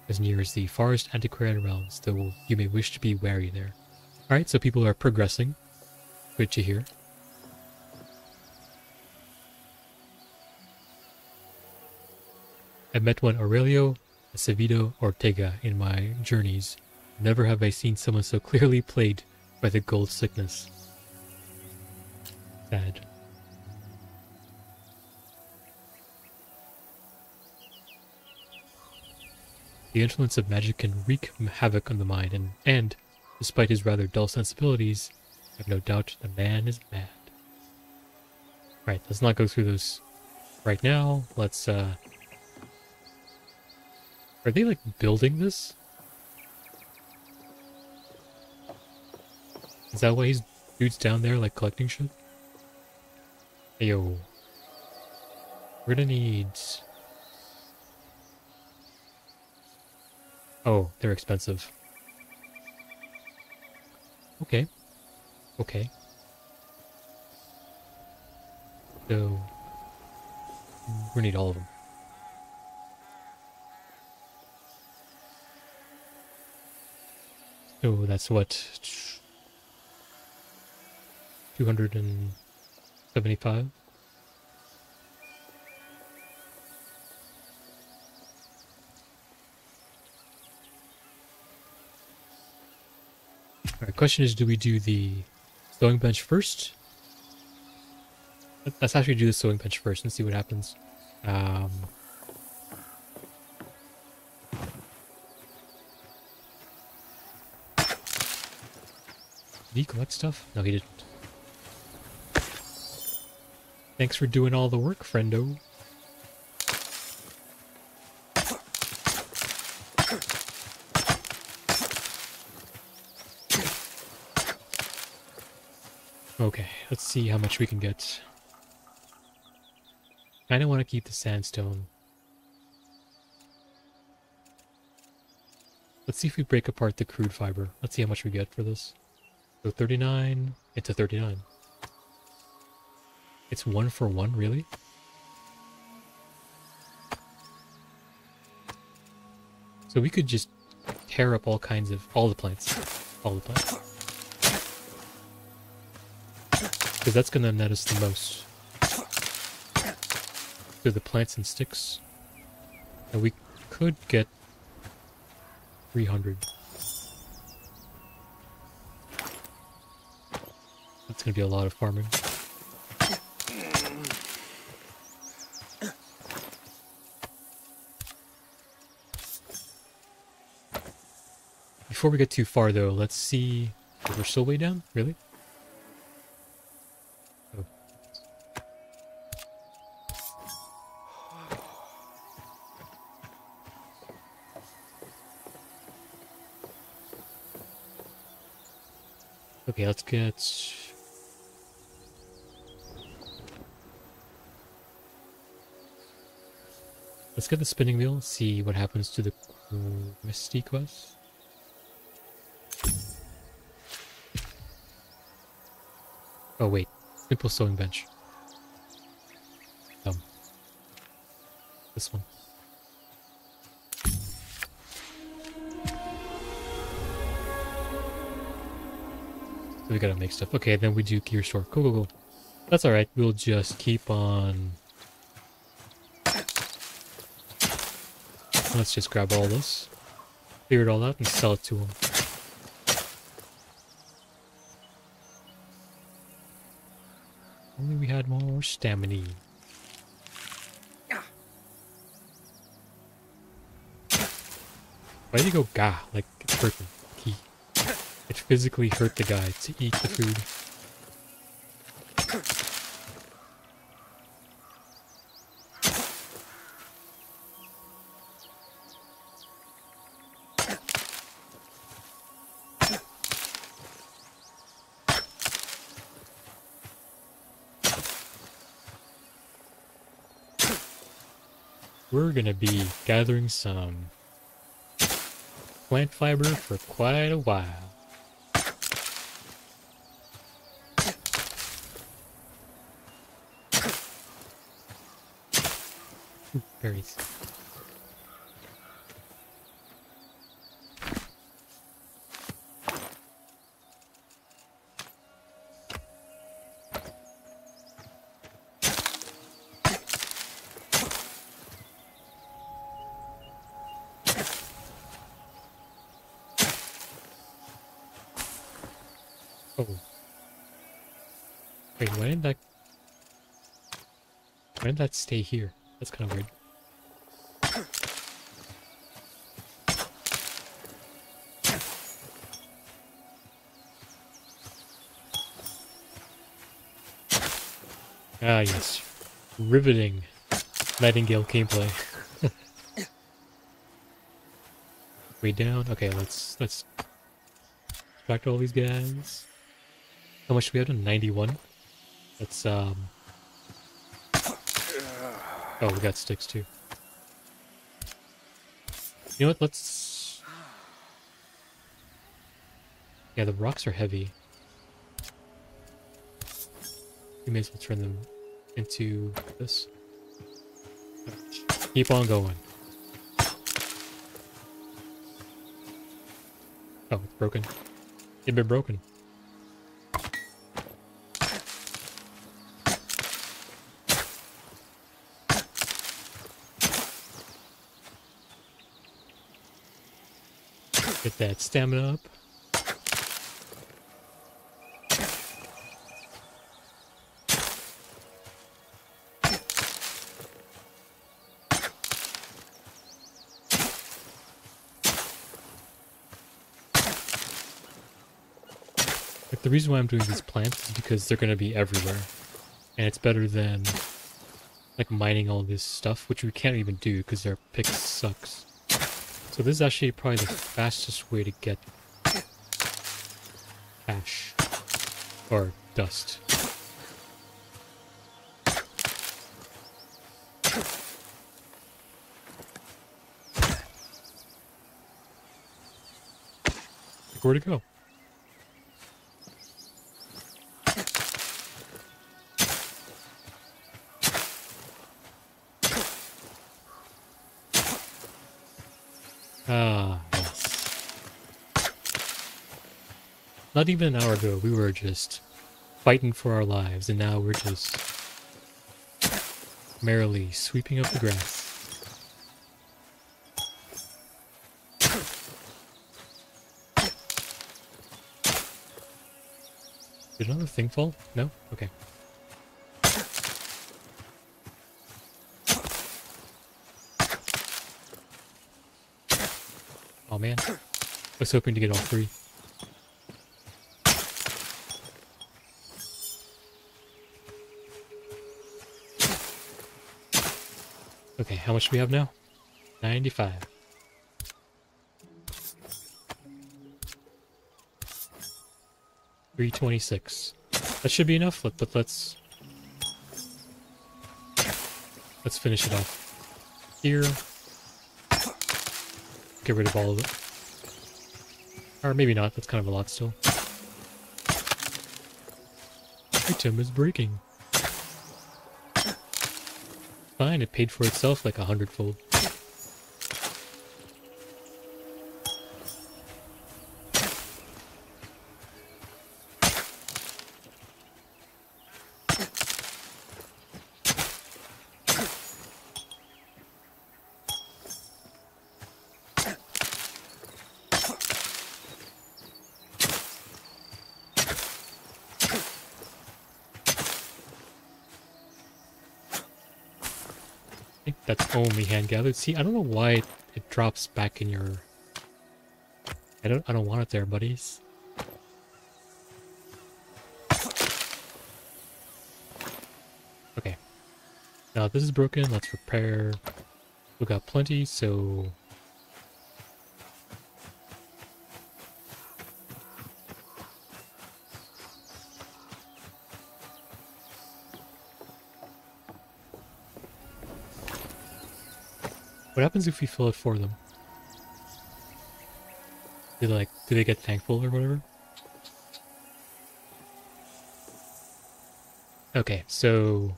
As near as the forest antiquarian realms, though you may wish to be wary there. Alright, so people are progressing. Good to hear. I met one Aurelio Acevedo Ortega in my journeys. Never have I seen someone so clearly played by the gold sickness. Sad. The influence of magic can wreak havoc on the mind, and, and despite his rather dull sensibilities, I have no doubt the man is mad. Right, let's not go through those right now. Let's uh, are they like building this? Is that why he's dude's down there like collecting shit? Yo. We're gonna need... Oh, they're expensive. Okay. Okay. So... We need all of them. Oh, that's what? 275? Alright, question is, do we do the sewing bench first? Let's actually do the sewing bench first and see what happens. Um, Did he collect stuff? No, he didn't. Thanks for doing all the work, friendo. Okay, let's see how much we can get. I don't want to keep the sandstone. Let's see if we break apart the crude fiber. Let's see how much we get for this. So 39 into 39. It's one for one, really? So we could just tear up all kinds of, all the plants. All the plants. Because that's going to net us the most. Through the plants and sticks. And we could get 300. That's going to be a lot of farming. Before we get too far, though, let's see... We're still way down? Really? Okay, let's get Let's get the spinning wheel, see what happens to the Misty quest. Oh wait, simple sewing bench. Um, this one. So we gotta make stuff. Okay, then we do gear score. Cool, cool, cool. That's alright. We'll just keep on Let's just grab all this, clear it all out, and sell it to him. Only we had more stamina. Why did you go gah? Like it's hurting. It physically hurt the guy to eat the food. We're gonna be gathering some plant fiber for quite a while. Berries. Oh. Wait, why didn't that... Why did that stay here? That's kind of weird. Ah, yes. Riveting Nightingale gameplay. Way down. Okay, let's let's subtract all these guys. How much do we have done? 91? That's um Oh, we got sticks too. You know what? Let's Yeah, the rocks are heavy. We may as well turn them into this. Keep on going. Oh, it's broken. It's been broken. Get that stamina up. Reason why I'm doing these plants is because they're going to be everywhere. And it's better than like mining all this stuff, which we can't even do because our pick sucks. So this is actually probably the fastest way to get ash or dust. Where to go? Not even an hour ago, we were just fighting for our lives, and now we're just merrily sweeping up the grass. Did another thing fall? No? Okay. Oh man. I was hoping to get all three. Okay, how much do we have now? 95. Three twenty-six. That should be enough. But let's let's finish it off here. Get rid of all of it. Or maybe not. That's kind of a lot still. Item is breaking. Fine, it paid for itself like a hundredfold. I think hand gathered. See, I don't know why it, it drops back in your. I don't. I don't want it there, buddies. Okay. Now this is broken. Let's repair. We got plenty, so. What happens if we fill it for them? Do they like do they get thankful or whatever? Okay, so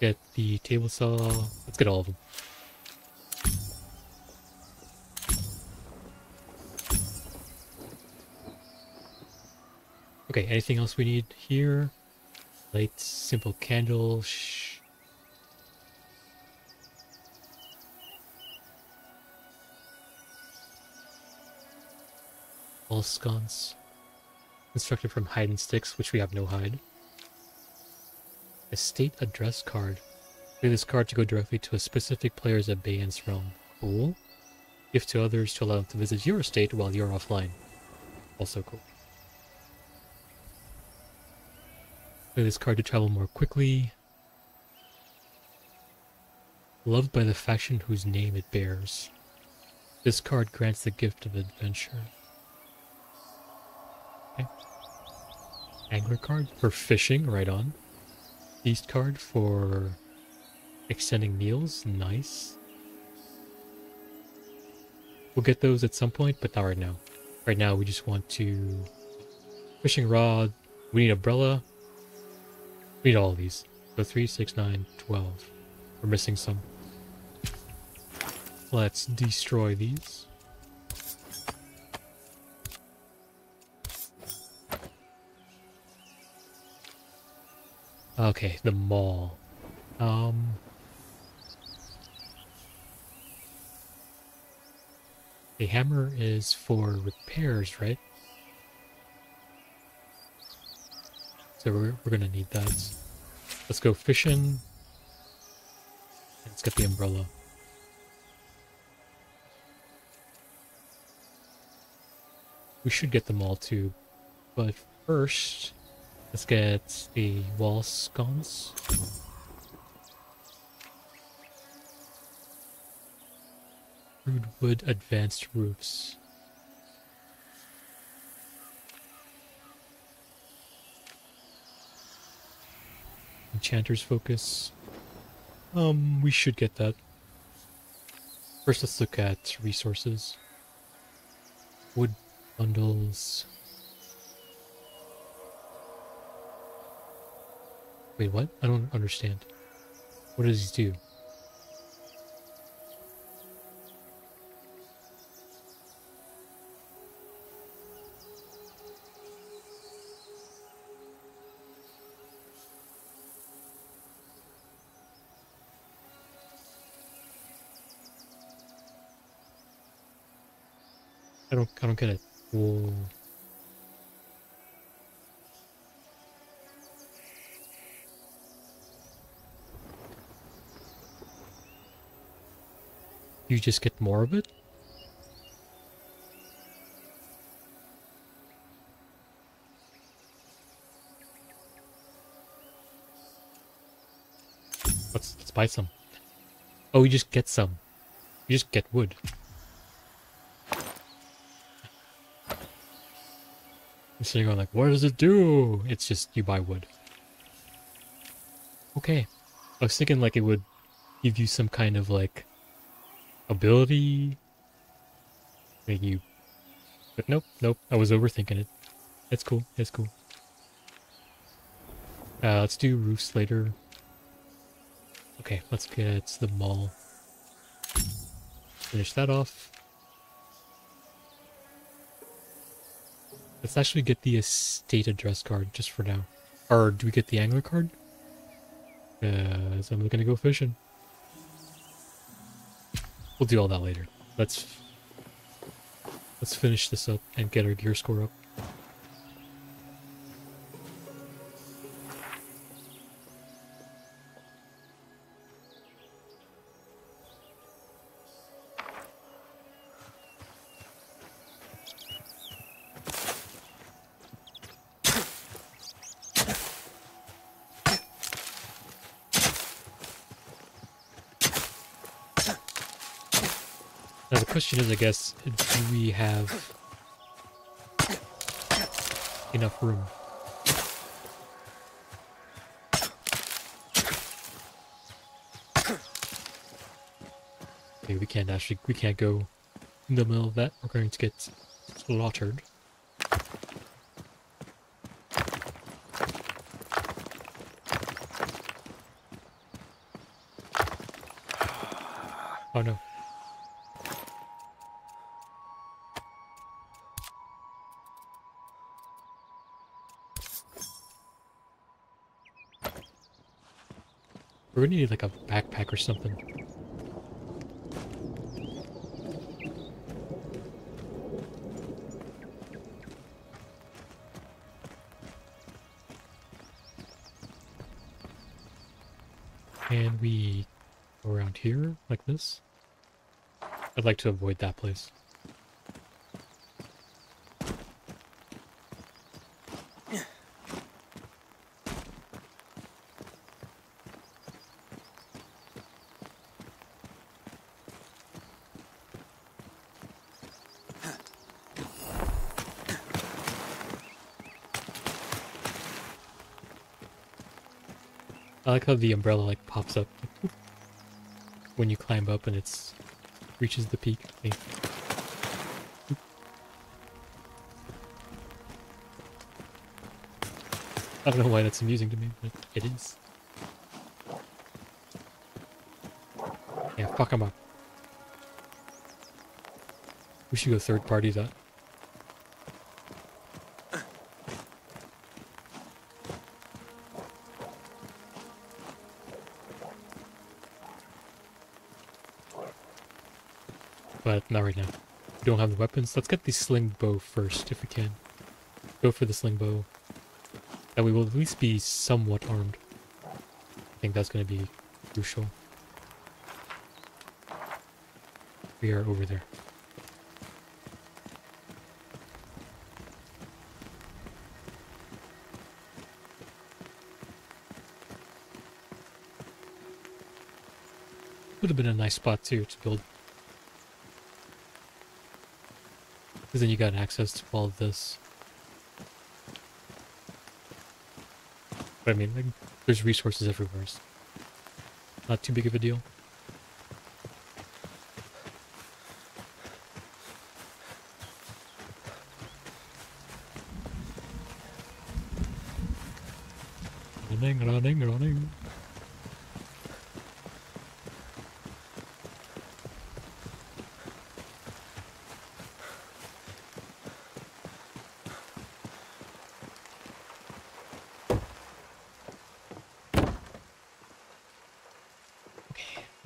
get the table saw. Let's get all of them. Okay, anything else we need here? Lights, simple candle. Wall sconce. Constructed from hide and sticks, which we have no hide. Estate address card. Play this card to go directly to a specific player's abeyance realm. Cool. Give to others to allow them to visit your estate while you're offline. Also cool. Play this card to travel more quickly. Loved by the faction whose name it bears. This card grants the gift of adventure. Angler card for fishing, right on. Feast card for extending meals, nice. We'll get those at some point, but not right now. Right now, we just want to... Fishing rod, we need umbrella, we need all of these. So 3, 6, 9, 12. We're missing some. Let's destroy these. Okay, the maul. Um... The hammer is for repairs, right? So we're, we're gonna need that. Let's go fishing. Let's get the umbrella. We should get them all too. But first, let's get the wall sconce. Crude wood advanced roofs. Enchanter's Focus. Um, we should get that. First, let's look at resources. Wood bundles. Wait, what? I don't understand. What does he do? I don't I don't get it. Whoa. You just get more of it? Let's let's buy some. Oh, you just get some. You just get wood. I'm sitting going like, what does it do? It's just you buy wood. Okay. I was thinking like it would give you some kind of like ability. Make you but nope, nope. I was overthinking it. It's cool. It's cool. Uh, let's do roofs later. Okay, let's get the maul. Finish that off. Let's actually get the estate address card just for now. Or do we get the angler card? Because I'm gonna go fishing. We'll do all that later. Let's let's finish this up and get our gear score up. Question is, I guess, do we have enough room? Okay, we can't actually, we can't go in the middle of that. We're going to get slaughtered. Oh no. We're gonna need like a backpack or something. And we go around here like this. I'd like to avoid that place. I like how the umbrella like pops up when you climb up and it's reaches the peak. Hey. I don't know why that's amusing to me, but it is. Yeah, fuck him up. We should go third party that. But not right now. We don't have the weapons. Let's get the sling bow first, if we can. Go for the sling bow. And we will at least be somewhat armed. I think that's going to be crucial. We are over there. Would have been a nice spot too to build Because then you got access to all of this. But I mean, like, there's resources everywhere. So not too big of a deal. Running, running, running.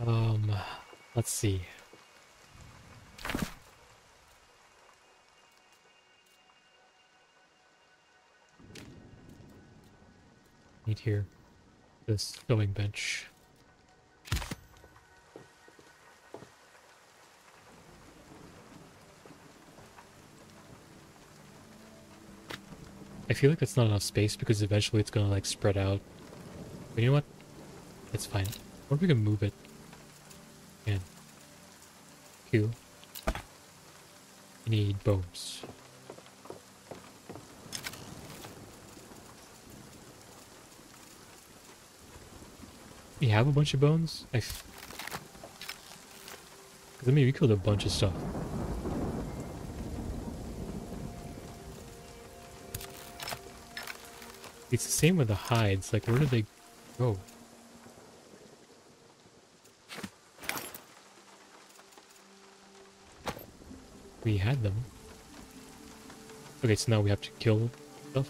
Um, let's see. Need here bench. I feel like that's not enough space because eventually it's gonna like spread out. But you know what? It's fine. Or we can move it. And Q. Need bones. We have a bunch of bones? I I mean we killed a bunch of stuff. It's the same with the hides, like where do they go? We had them. Okay, so now we have to kill stuff.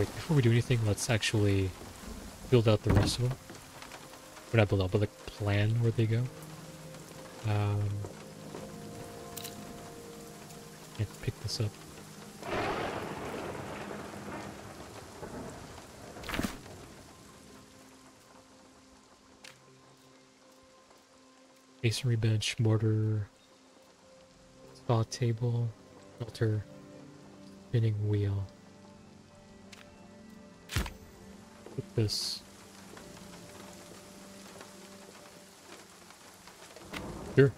Wait, before we do anything, let's actually build out the rest of them. Or not build out, but like plan where they go. Um, can't pick this up. Masonry bench, mortar, saw table, filter, spinning wheel. this. Here.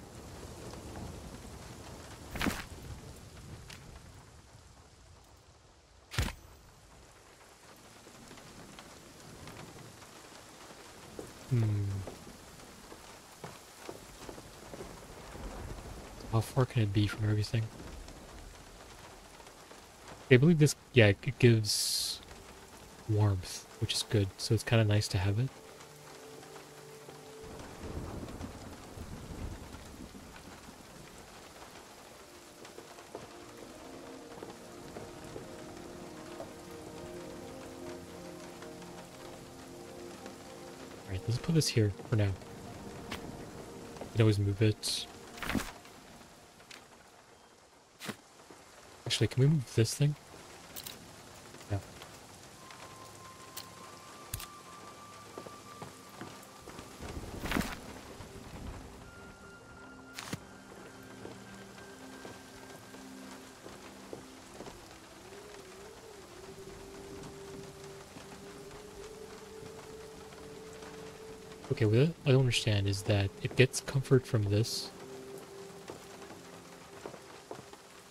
Hmm. How far can it be from everything? I believe this, yeah, it gives warmth, which is good. So it's kind of nice to have it. Alright, let's put this here for now. You can always move it. Actually, can we move this thing? Okay, what I don't understand is that it gets comfort from this.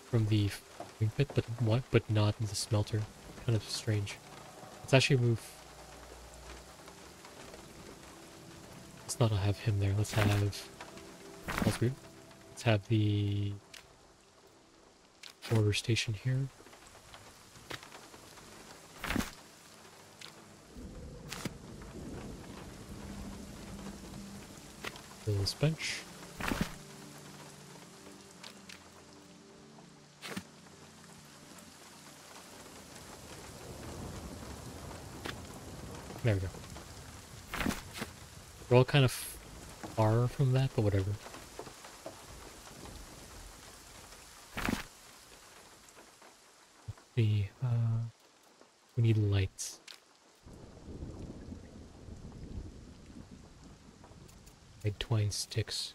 From the f***ing pit, but what? But not the smelter. Kind of strange. Let's actually move. Let's not have him there. Let's have. That's weird. Let's have the order station here. This bench. There we go. We're all kind of far from that, but whatever. The uh, we need lights. Like twine sticks.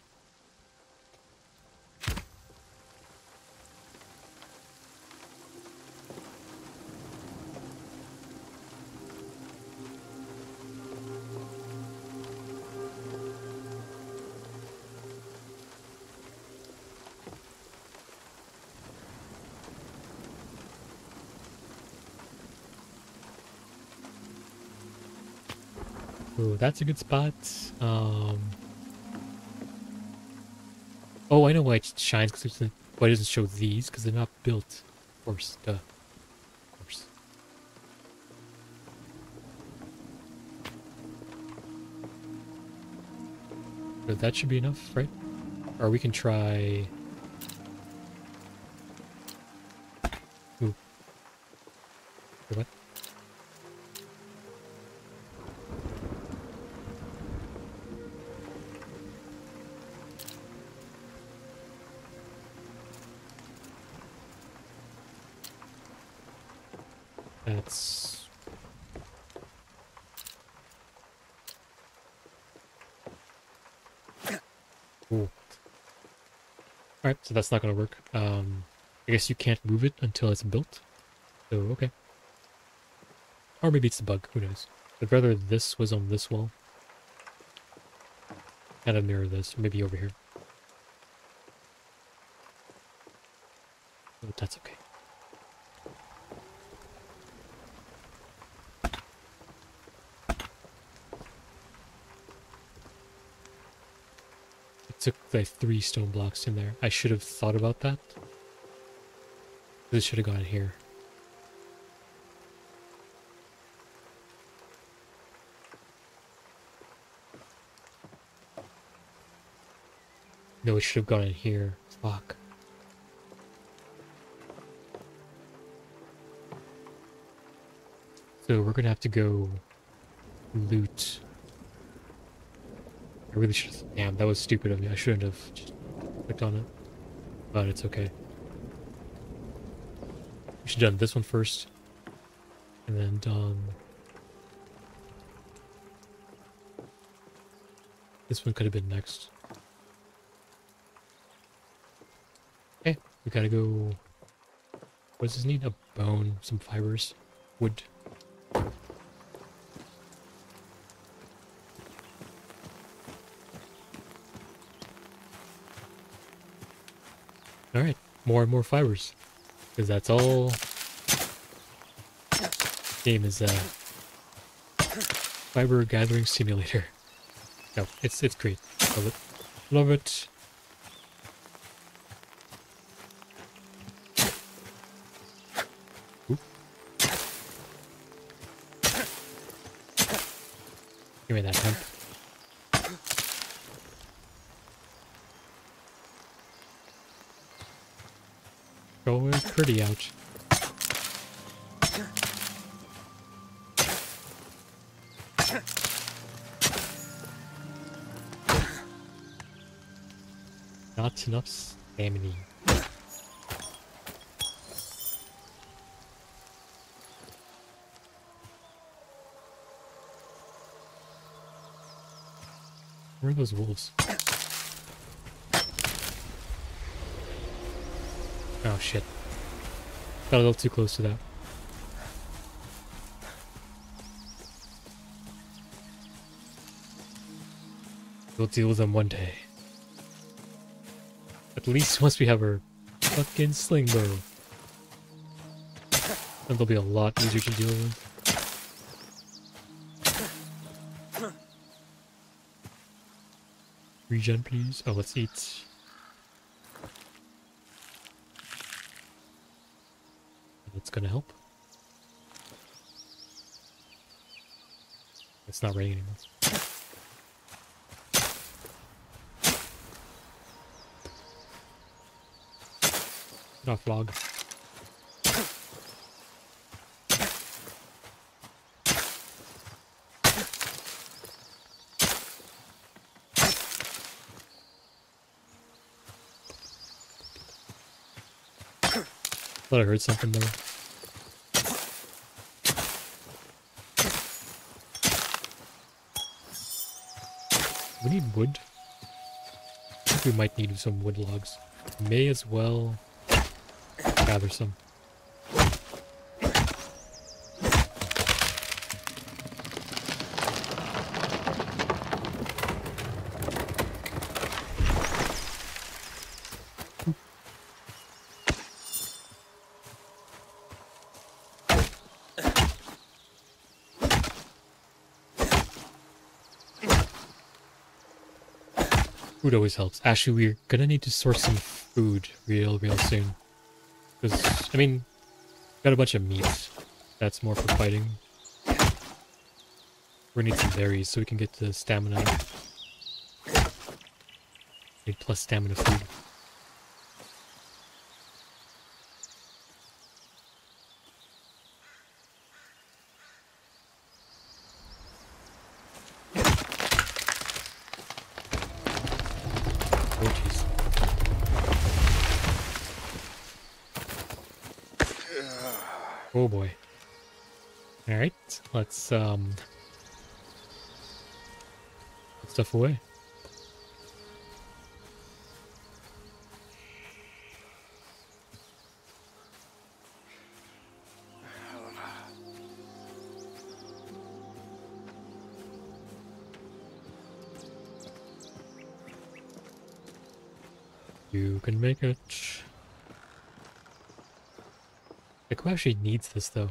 Ooh, that's a good spot. Um, oh, I know why it shines because why it doesn't show these because they're not built. Of course, duh. Of course. That should be enough, right? Or we can try. So that's not gonna work. Um I guess you can't move it until it's built. So okay. Or maybe it's a bug, who knows. I'd rather this was on this wall. Kind of mirror this, maybe over here. But that's okay. Took three stone blocks in there. I should have thought about that. This should have gone here. No, it should have gone in here. Fuck. So we're gonna have to go loot. I really should have. Damn, that was stupid of me. I shouldn't have just clicked on it. But it's okay. We should have done this one first. And then done. This one could have been next. Okay, we gotta go. What does this need? A bone, some fibers, wood. Alright, more and more fibers. Because that's all game is a fiber gathering simulator. No, it's it's great. Love it. Love it. Give me that hemp. Going pretty out. Not enough stamina. Where are those wolves? Oh shit. Got a little too close to that. We'll deal with them one day. At least once we have our fucking sling bow. Then they'll be a lot easier to deal with. Regen, please. Oh, let's eat. That's gonna help. It's not raining anymore. Get off log. Thought I heard something there. Need wood. I think we might need some wood logs. May as well gather some. Food always helps. Actually, we're gonna need to source some food real, real soon. Because, I mean, got a bunch of meat. That's more for fighting. We need some berries so we can get the stamina. Need plus stamina food. Oh jeez. Oh boy. Let's um stuff away. You can make it. Like, who actually needs this, though?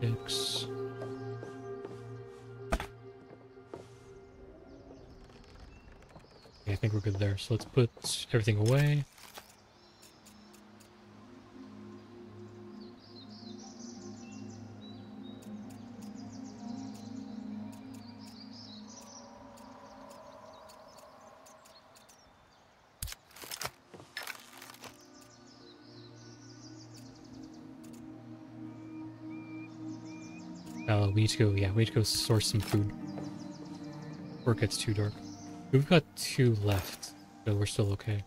Six. Yeah, I think we're good there. So let's put everything away. To go, yeah, we need to go source some food. Before it gets too dark. We've got two left, so we're still okay.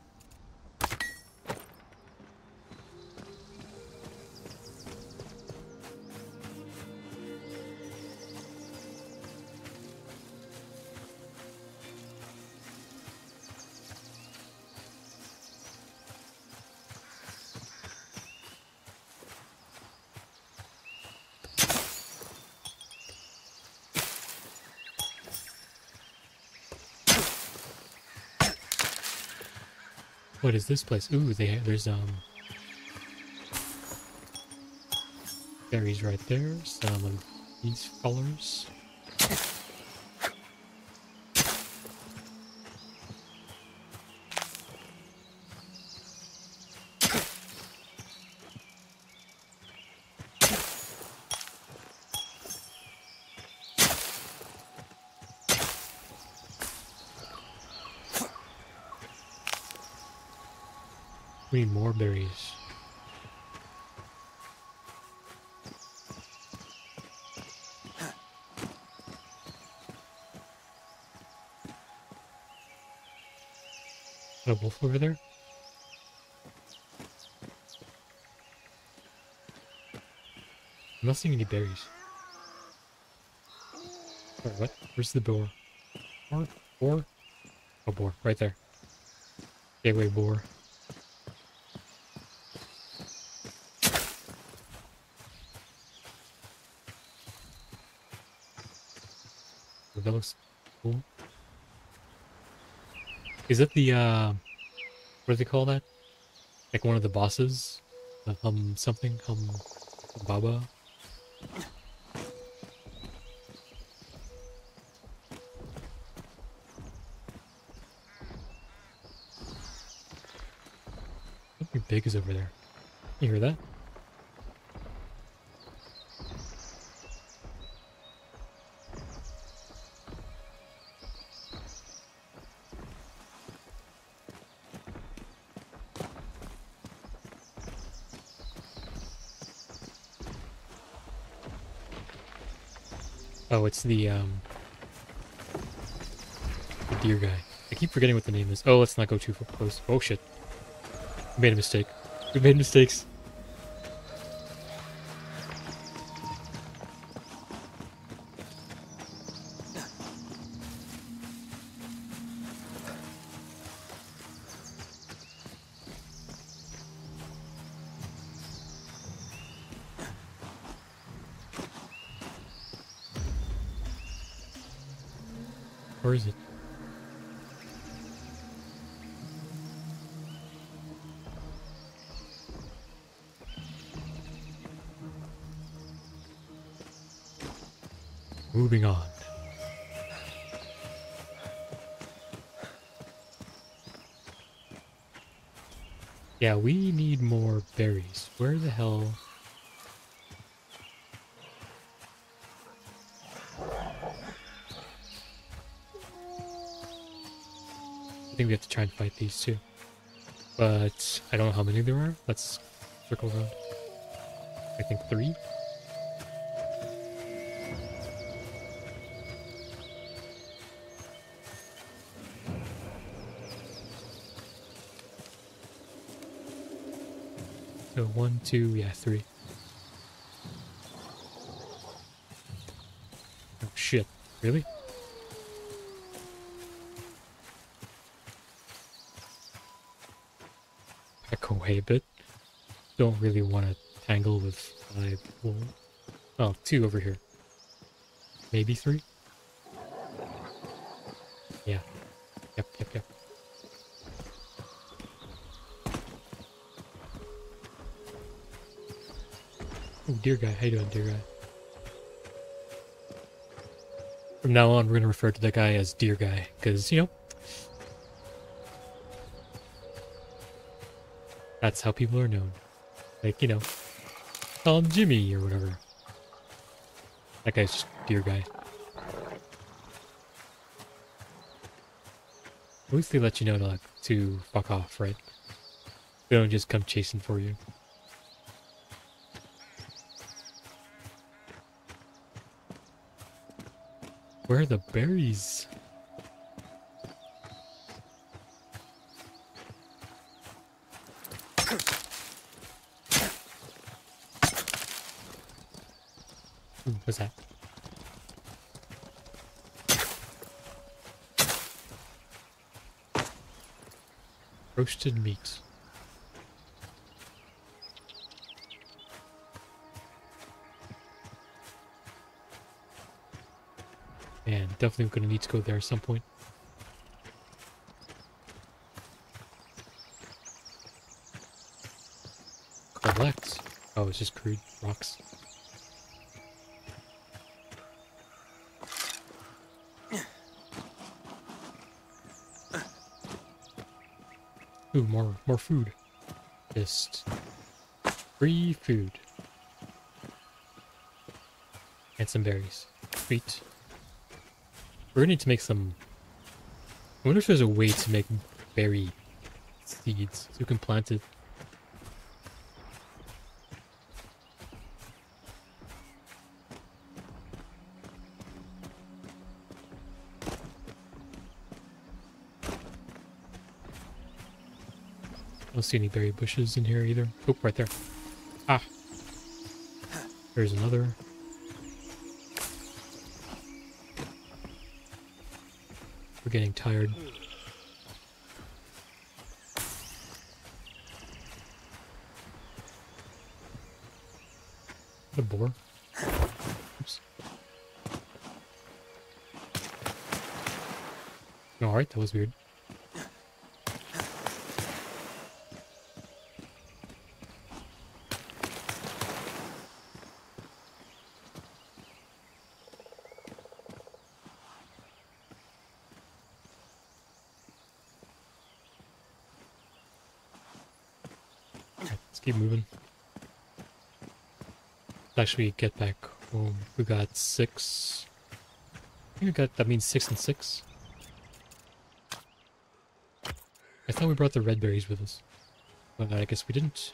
What is this place? Ooh, they there's um berries right there. Some of these colors. We need more berries. A wolf over there? I'm not seeing any berries. Wait, what? Where's the boar? Boar? Boar? Oh, boar. Right there. Gateway boar. That looks cool. Is it the, uh, what do they call that? Like one of the bosses? The hum something? Hum Baba? Something big is over there. You hear that? It's the, um... The deer guy. I keep forgetting what the name is. Oh, let's not go too close. Oh, shit. Made a mistake. We made mistakes. Fight these two. But I don't know how many there are. Let's circle around. I think three? So one, two, yeah, three. Oh shit, really? Back away bit. Don't really want to tangle with five wolves. Oh, two over here. Maybe three? Yeah. Yep, yep, yep. Oh, deer guy. How you doing, deer guy? From now on, we're going to refer to that guy as deer guy, because, you know, that's how people are known. Like, you know, call him Jimmy or whatever. That guy's just deer guy. At least they let you know to, to fuck off, right? They don't just come chasing for you. Where are the berries? roasted meat. And definitely going to need to go there at some point. Collect. Oh, it's just crude rocks. Ooh, more more food. Just free food. And some berries. Sweet. We're gonna need to make some I wonder if there's a way to make berry seeds so you can plant it. See any berry bushes in here either. Oh, right there. Ah. There's another. We're getting tired. A boar. Oops. Alright, that was weird. Let's keep moving. Actually, get back home. We got six. We got, that means six and six. I thought we brought the red berries with us. But I guess we didn't.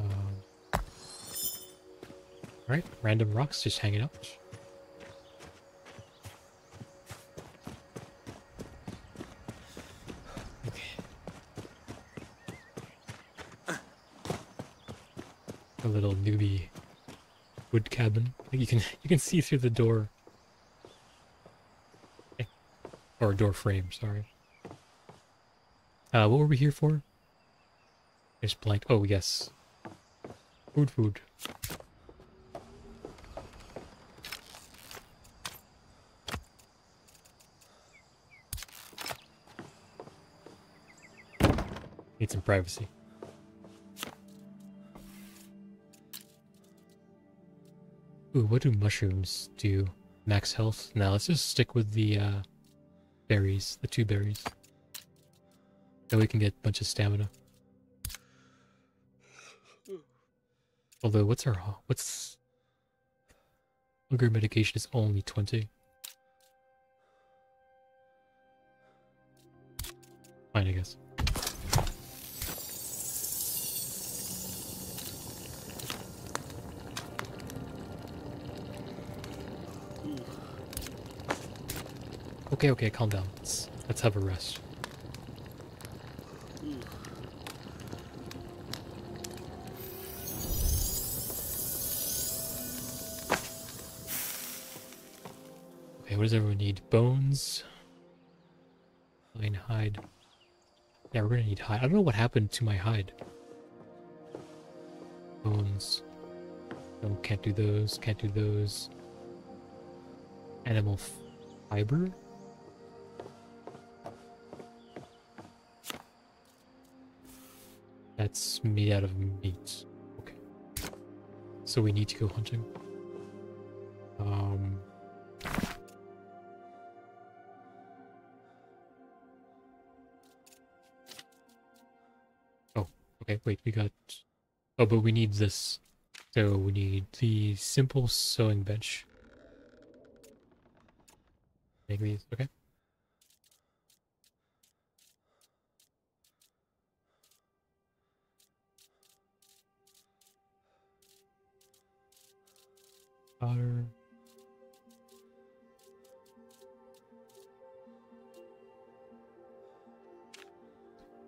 Um, Alright, random rocks just hanging out. Okay. A little newbie wood cabin. You can you can see through the door. Eh, Or door frame, sorry. Uh, what were we here for? Just blank. Oh, yes. Food, food. Need some privacy. Ooh, what do mushrooms do? Max health? Now let's just stick with the uh, berries, the two berries. Then we can get a bunch of stamina. Although, what's our what's hunger medication is only twenty. Fine, I guess. Okay, okay, calm down. Let's let's have a rest. Okay, what does everyone need? Bones? Fine hide. Yeah, we're gonna need hide. I don't know what happened to my hide. Bones. No, can't do those. Can't do those. Animal fiber? That's made out of meat. Okay. So we need to go hunting. Um. Oh, okay, wait, we got... Oh, but we need this. So we need the simple sewing bench. Make these, okay.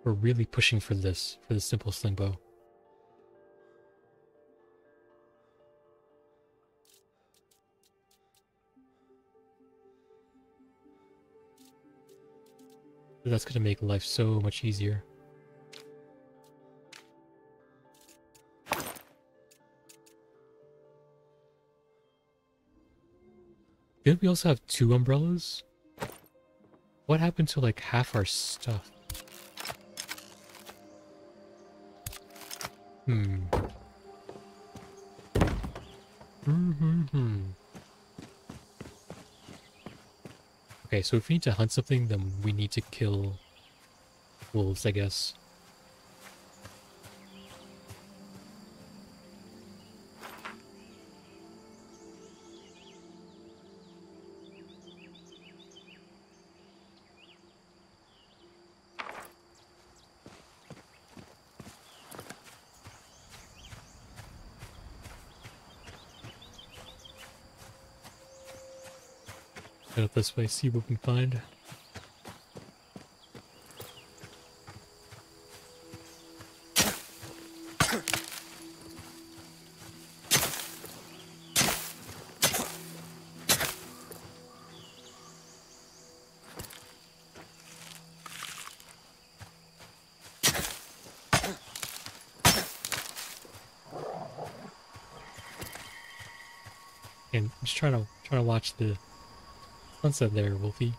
We're really pushing for this, for the simple sling bow. That's gonna make life so much easier. Didn't we also have two umbrellas? What happened to like half our stuff? Hmm. Mm-hmm. Okay, so if we need to hunt something, then we need to kill wolves, I guess. This way, see what we can find. And just trying to trying to watch the sunset there, Wolfie.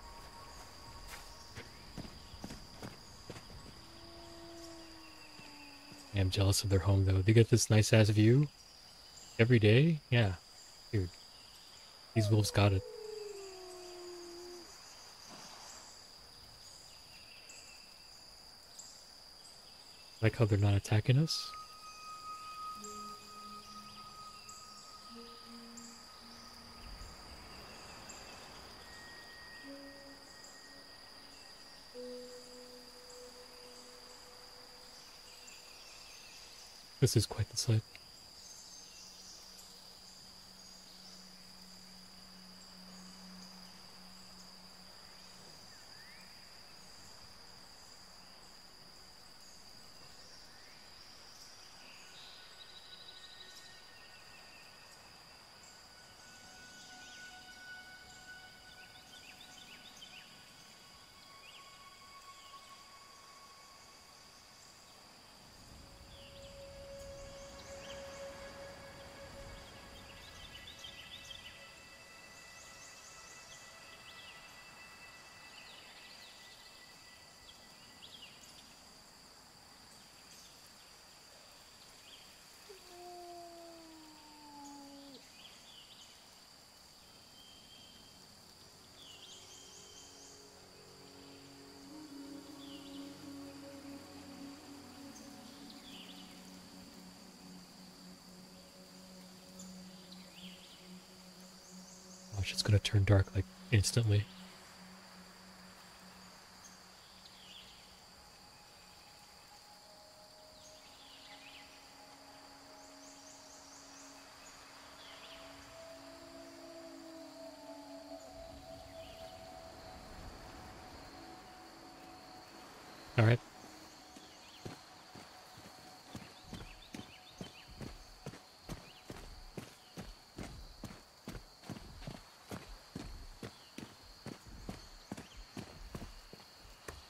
I am jealous of their home though. They get this nice ass view every day. Yeah, dude, these wolves got it. Like how they're not attacking us. This is quite the sight. It's gonna turn dark like instantly.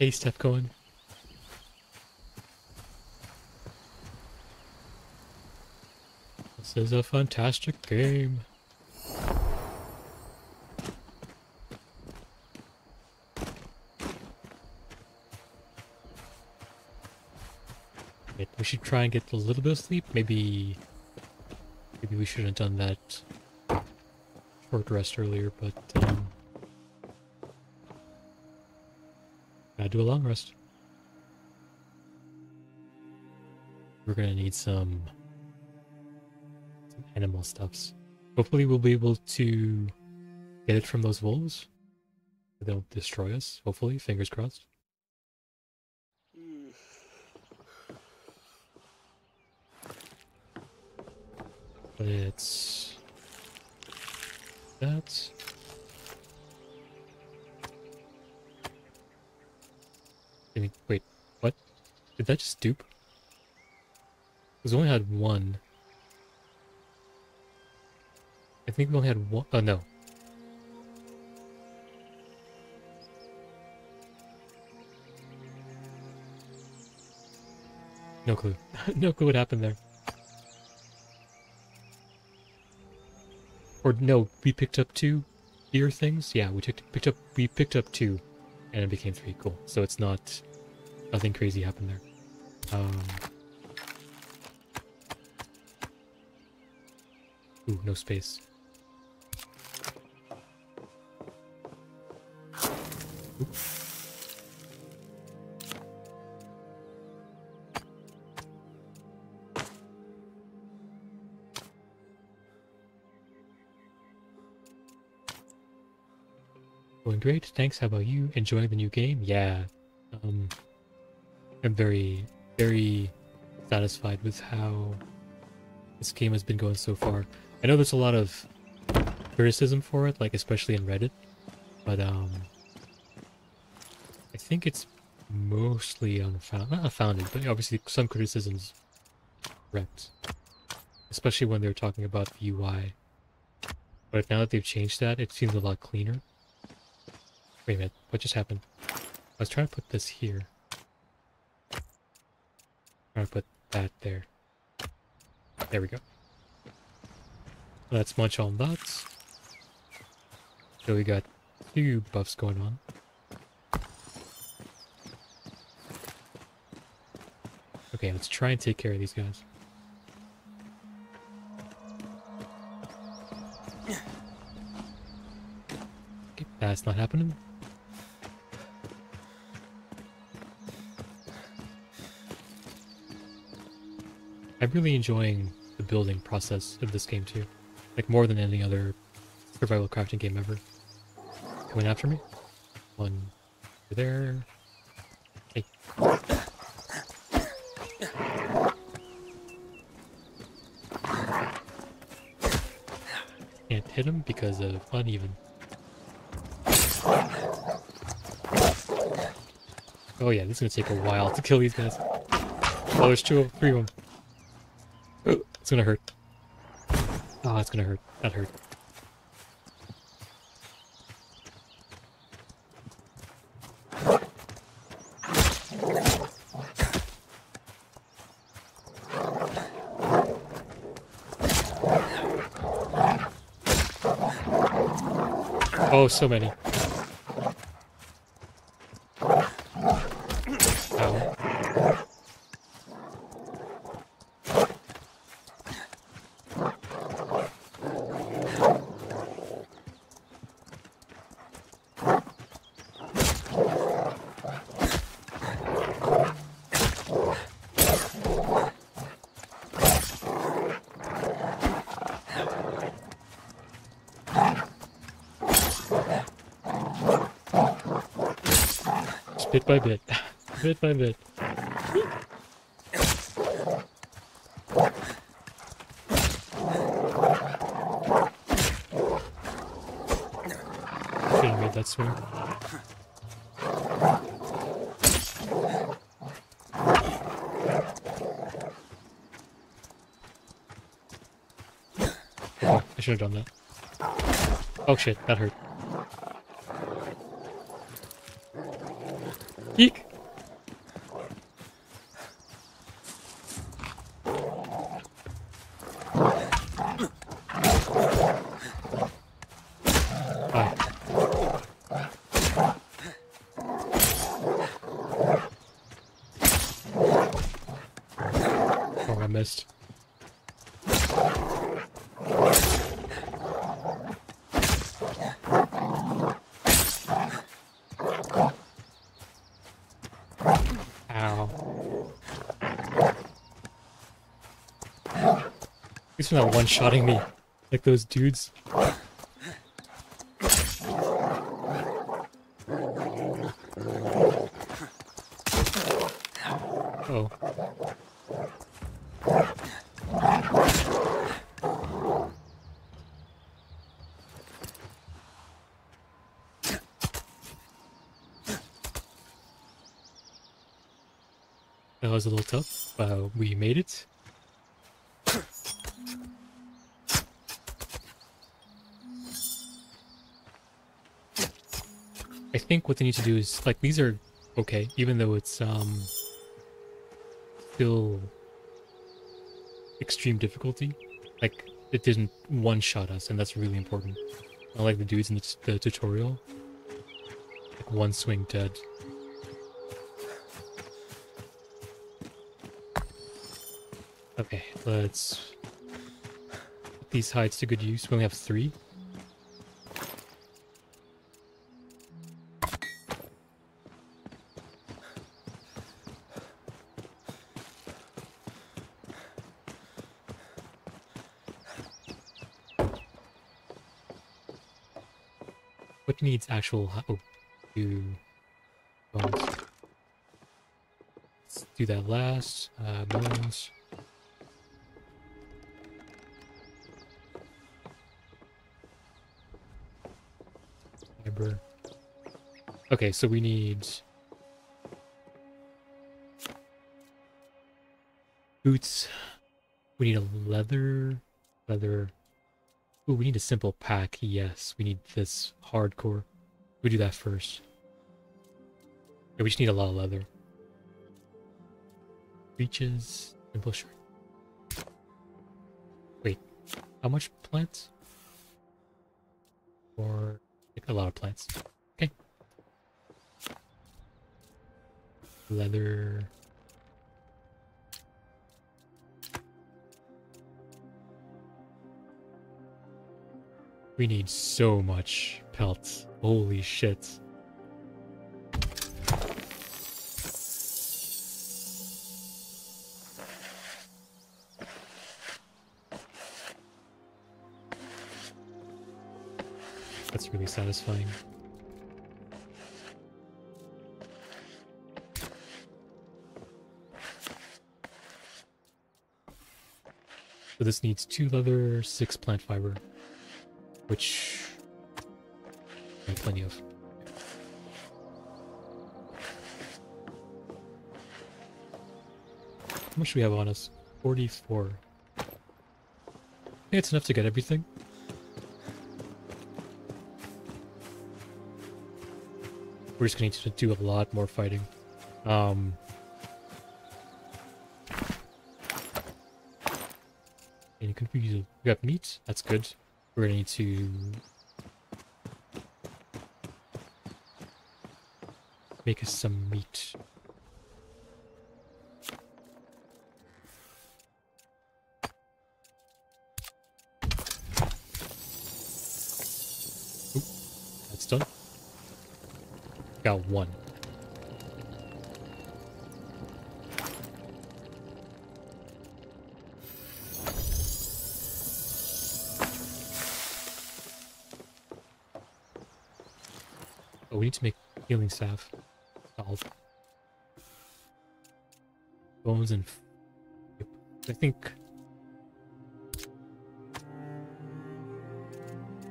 Hey, Steph Cohen. This is a fantastic game. We should try and get a little bit of sleep. Maybe, maybe we shouldn't have done that short rest earlier, but do a long rest. We're gonna need some, some animal stuffs. Hopefully, we'll be able to get it from those wolves. They don't destroy us. Hopefully, fingers crossed. Dupe? Because we only had one. I think we only had one. Oh, no. No clue. no clue what happened there. Or no, we picked up two. spear things. Yeah, we took picked up we picked up two, and it became three. Cool. So it's not nothing crazy happened there. Um. Ooh, no space. Going great, thanks. How about you? Enjoying the new game? Yeah. Um, I'm very, very satisfied with how this game has been going so far. I know there's a lot of criticism for it, like especially in Reddit, but um, I think it's mostly unfounded, not unfounded, but obviously some criticisms correct, especially when they're talking about the UI. But now that they've changed that, it seems a lot cleaner. Wait a minute, what just happened? I was trying to put this here. To put that there. There we go. Let's munch on that. So we got two buffs going on. Okay, let's try and take care of these guys. Okay, that's not happening. I'm really enjoying the building process of this game too. Like more than any other survival crafting game ever. Coming after me? One over there. Hey. Can't hit him because of uneven. Oh yeah, this is gonna take a while to kill these guys. Oh, there's two, three of them. It's gonna hurt. Oh, it's gonna hurt. That hurt. Oh, so many. By bit. bit by bit. Should have made that swing. I should have done that. Oh shit, that hurt. Eek! Bye. Oh, I missed. Ow. He's not one-shotting me like those dudes. They need to do is like these are okay, even though it's um still extreme difficulty. Like it didn't one shot us, and that's really important. Not like the dudes in the, the tutorial. Like one swing dead. Okay, let's put these hides to good use. We only have three. Needs actual oh, do bones. Let's do that last. Uh, bones. Okay, so we need boots. We need a leather, leather. Ooh, we need a simple pack. Yes, we need this hardcore. We do that first. Yeah, we just need a lot of leather. Breeches, simple shirt. Wait, how much plants? Or a lot of plants. We need so much pelts. Holy shit. That's really satisfying. So this needs two leather, six plant fiber, which I have plenty of. How much do we have on us? 44. I think it's enough to get everything. We're just going to do a lot more fighting. Um, and you can use we got meat. That's good. We're gonna need to make us some meat. Oop, that's done. Got one. Healing staff. Solve. Bones and... I think...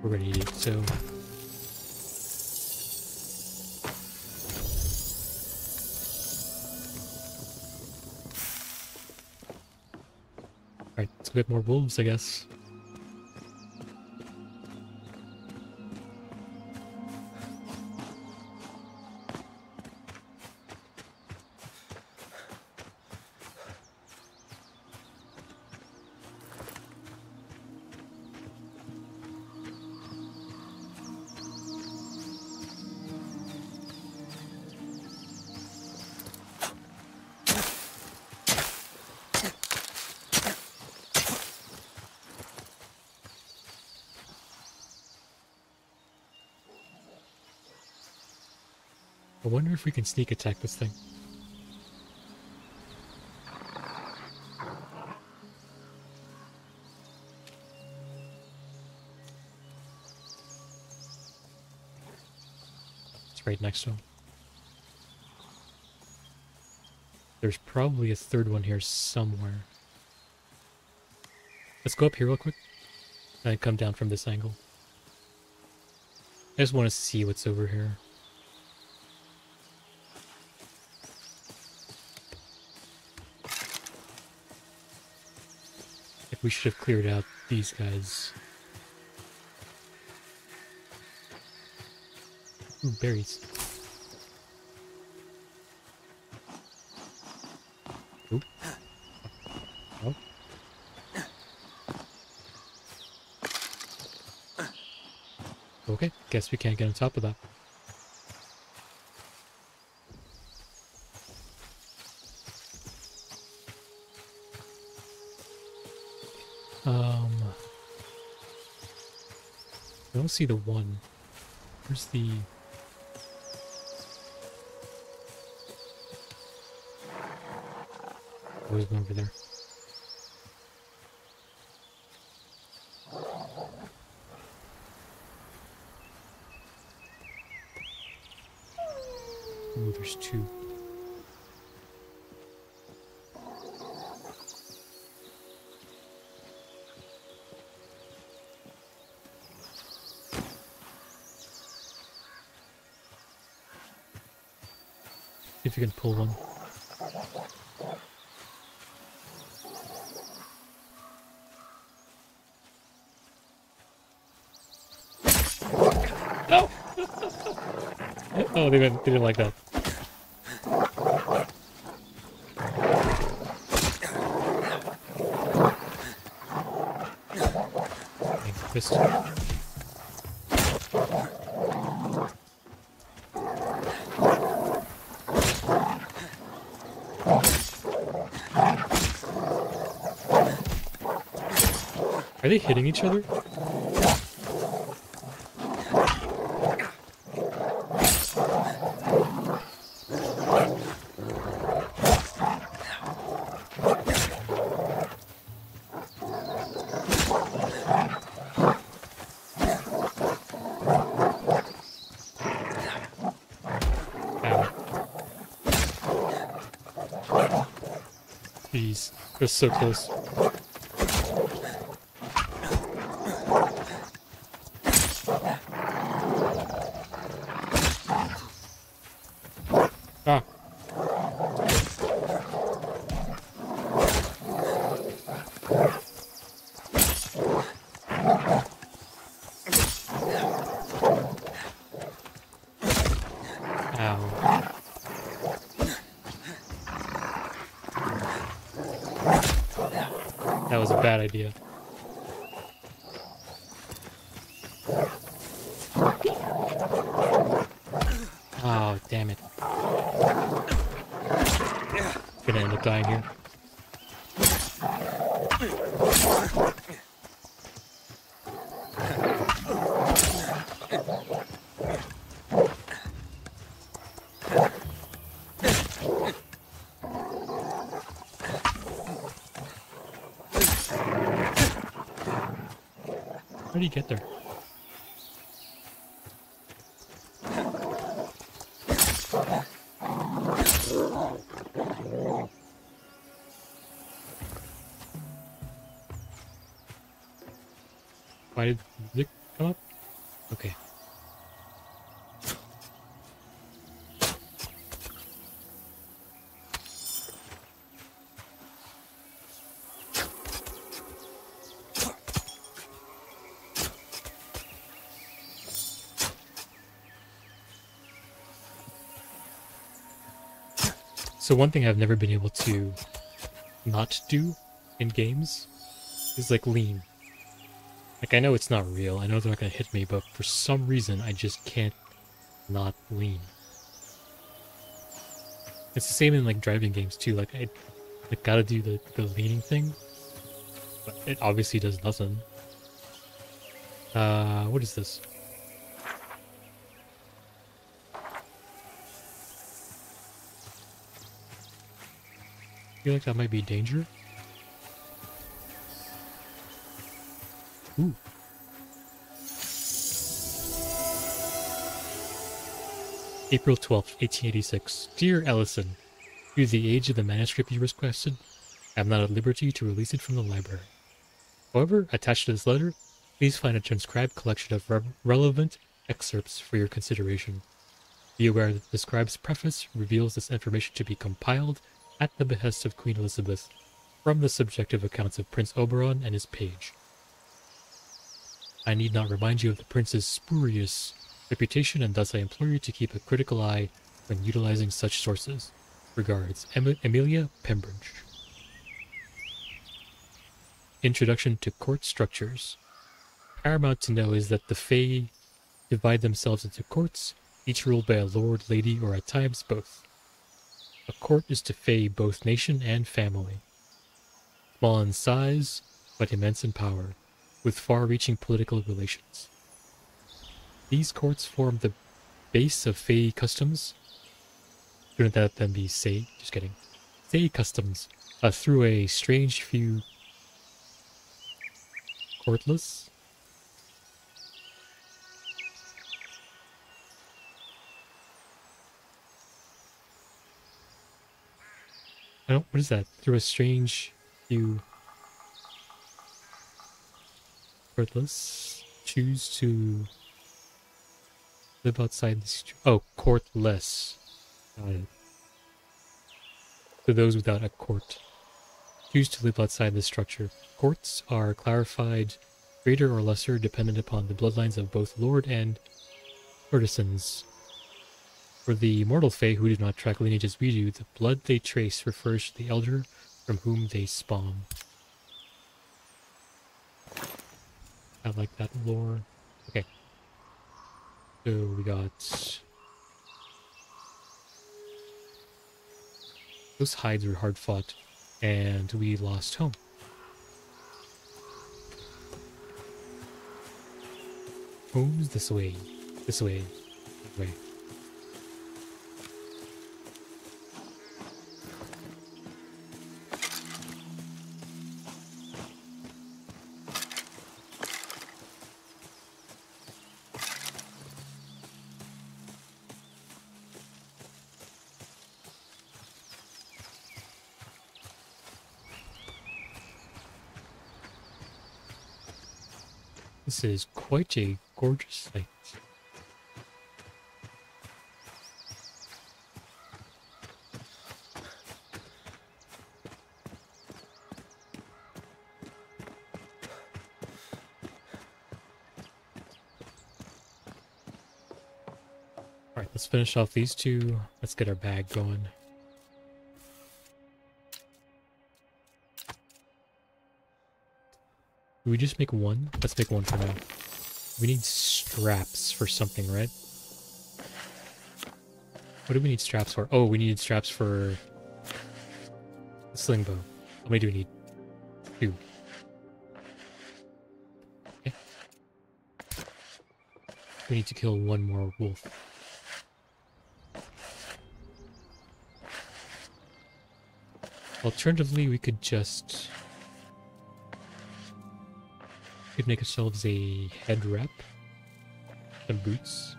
We're ready to eat, so... Alright, let's get more wolves, I guess. If we can sneak attack this thing. It's right next to him. There's probably a third one here somewhere. Let's go up here real quick. And come down from this angle. I just want to see what's over here. We should have cleared out these guys. Ooh, berries. Ooh. Oh. Okay, guess we can't get on top of that. Don't see the one. Where's the... There's one over there. Ooh, there's two. If you can pull one. No! oh, they didn't, they didn't like that. Okay, Are they hitting each other? So close. Ah. Ow. That was a bad idea. Oh, damn it. Gonna end up dying here. How you get there? So one thing I've never been able to not do in games is like lean. Like I know it's not real, I know they're not gonna hit me, but for some reason I just can't not lean. It's the same in like driving games too, like I like gotta do the, the leaning thing. But it obviously does nothing. Uh what is this? I feel like that might be danger. Ooh. April 12th, 1886. Dear Ellison, due to the age of the manuscript you requested, I am not at liberty to release it from the library. However, attached to this letter, please find a transcribed collection of re- relevant excerpts for your consideration. Be aware that the scribe's preface reveals this information to be compiled at the behest of Queen Elizabeth from the subjective accounts of Prince Oberon and his page. I need not remind you of the prince's spurious reputation, and thus I implore you to keep a critical eye when utilizing such sources. Regards, em- Amelia Pembridge. Introduction to Court Structures. Paramount to know is that the Fae divide themselves into courts, each ruled by a lord, lady, or at times both. A court is to Fae both nation and family. Small in size, but immense in power, with far-reaching political relations. These courts form the base of Fae customs. Shouldn't that then be Say? Just kidding. Say customs uh, through a strange few courtless. What is that? Through a strange few courtless. Choose to live outside the. Oh, courtless. Got it. Those without a court. Choose to live outside this structure. Courts are clarified greater or lesser dependent upon the bloodlines of both lord and courtesans. For the mortal fae who do not track lineage as we do, the blood they trace refers to the elder from whom they spawn. I like that lore. Okay. So we got... Those hides were hard fought, and we lost home. Home's this way. This way. This way. This is quite a gorgeous sight. Alright, let's finish off these two. Let's get our bag going. Do we just make one? Let's make one for now. We need straps for something, right? What do we need straps for? Oh, we need straps for the sling bow. How many do we need? Two. Okay. We need to kill one more wolf. Alternatively, we could just could make ourselves a head wrap, some boots,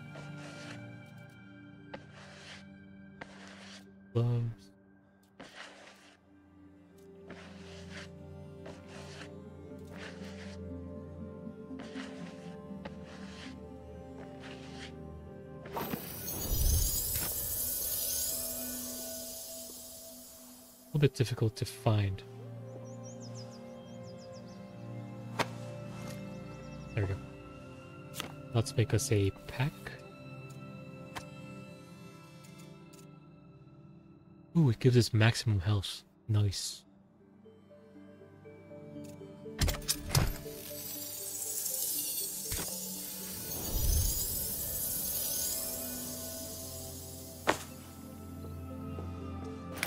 gloves. A little bit difficult to find. Let's make us a pack. Ooh, it gives us maximum health. Nice.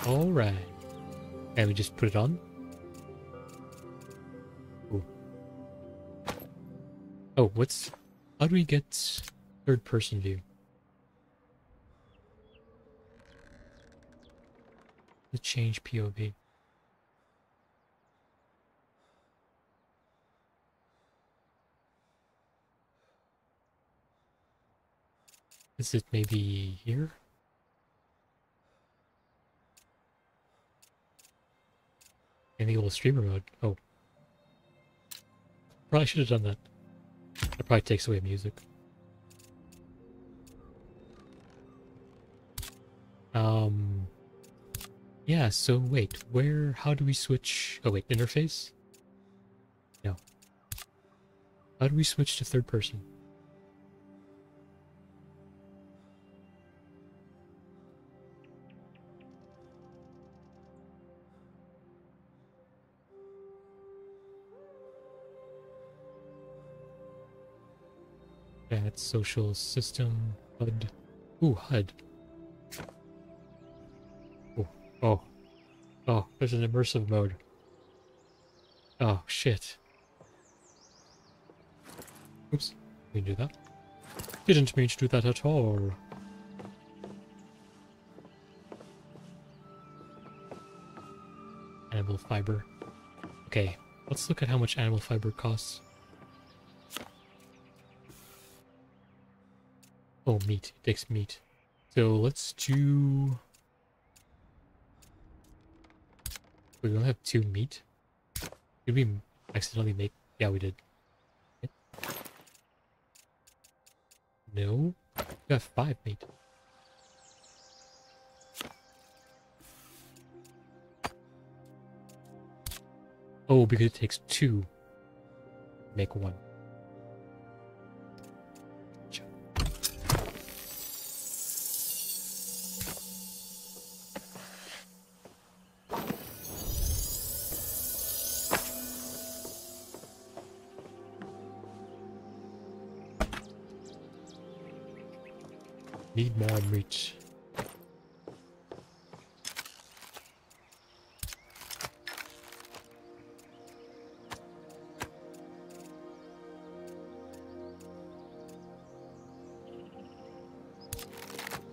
Alright. And we just put it on. Oh, what's... How do we get third person view? The change POV. Is it maybe here? Enable streamer mode. Oh. Probably should have done that. That probably takes away music. Um, yeah, so wait, where, how do we switch? Oh wait, interface? No. How do we switch to third person? That social system HUD. Ooh, HUD. Oh, oh, oh! There's an immersive mode. Oh shit! Oops, we do that. Didn't mean to do that at all. Animal fiber. Okay, let's look at how much animal fiber costs. Oh, meat. It takes meat. So let's do... We don't have two meat? Did we accidentally make... Yeah, we did. No? We have five meat. Oh, because it takes two. Make one. Meat.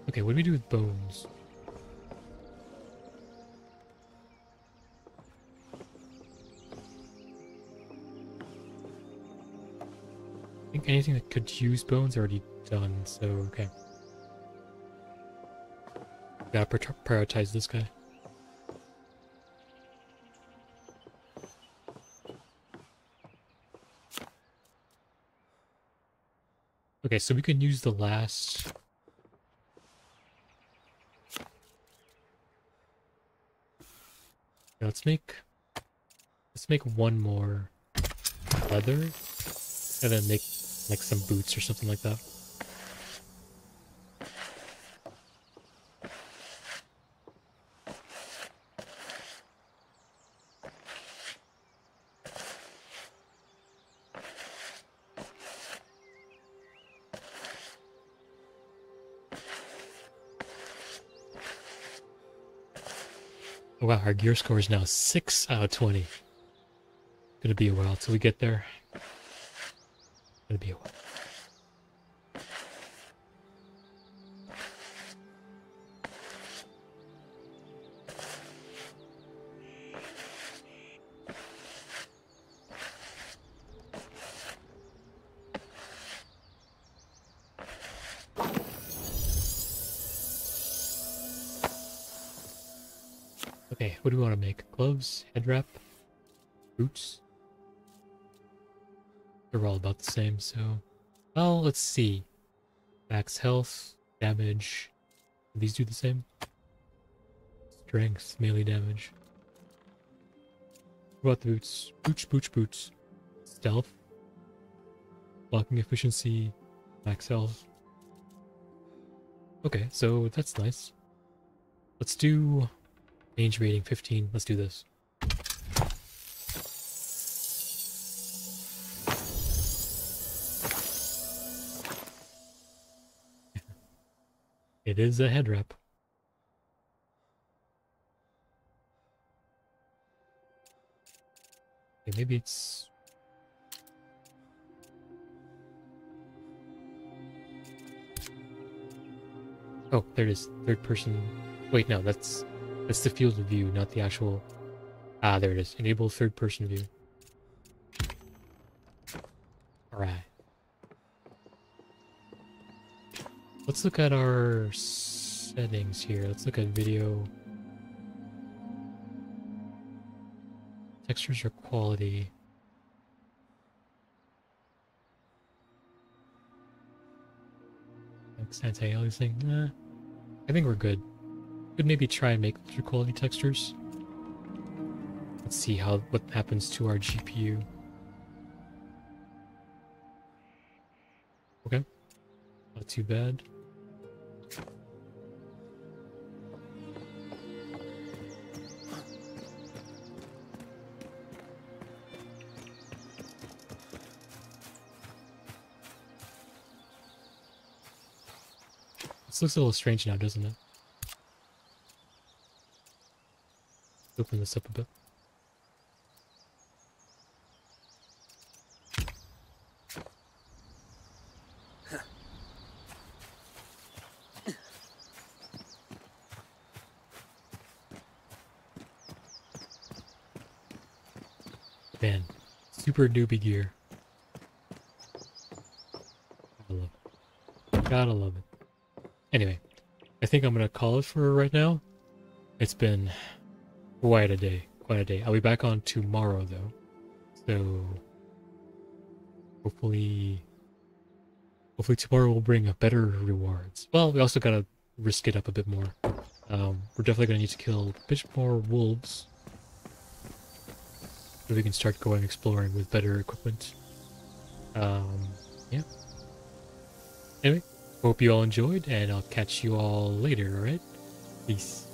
Okay, what do we do with bones? I think anything that could use bones already done, so okay. Gotta prioritize this guy. Okay, so we can use the last... Yeah, let's make... Let's make one more leather, and then make like some boots or something like that. Wow, our gear score is now 6 out of 20. Gonna be a while till we get there. Gonna be a while. Head wrap? Boots? They're all about the same, so... Well, let's see. Max health, damage. Do these do the same? Strength, melee damage. What about the boots? Boots, boots, boots. Stealth. Blocking efficiency. Max health. Okay, so that's nice. Let's do Range rating 15. Let's do this. It is a head wrap. Okay, maybe it's... Oh, there it is. Third person. Wait, no, that's that's the field of view, not the actual... Ah, there it is. Enable third person view. Alright. Let's look at our settings here. Let's look at video. Textures or quality. Anti-aliasing? I think we're good. Could maybe try and make ultra quality textures. Let's see how what happens to our GPU. Okay. Not too bad. This looks a little strange now, doesn't it? Open this up a bit. Man, super newbie gear. Gotta love it. Gotta love it. Anyway, I think I'm gonna call it for right now. It's been quite a day. Quite a day. I'll be back on tomorrow though. So hopefully hopefully tomorrow will bring a better rewards. Well, we also gotta risk it up a bit more. Um, we're definitely gonna need to kill a bit more wolves so we can start going exploring with better equipment. Um, yeah. Anyway, hope you all enjoyed, and I'll catch you all later, alright? Peace.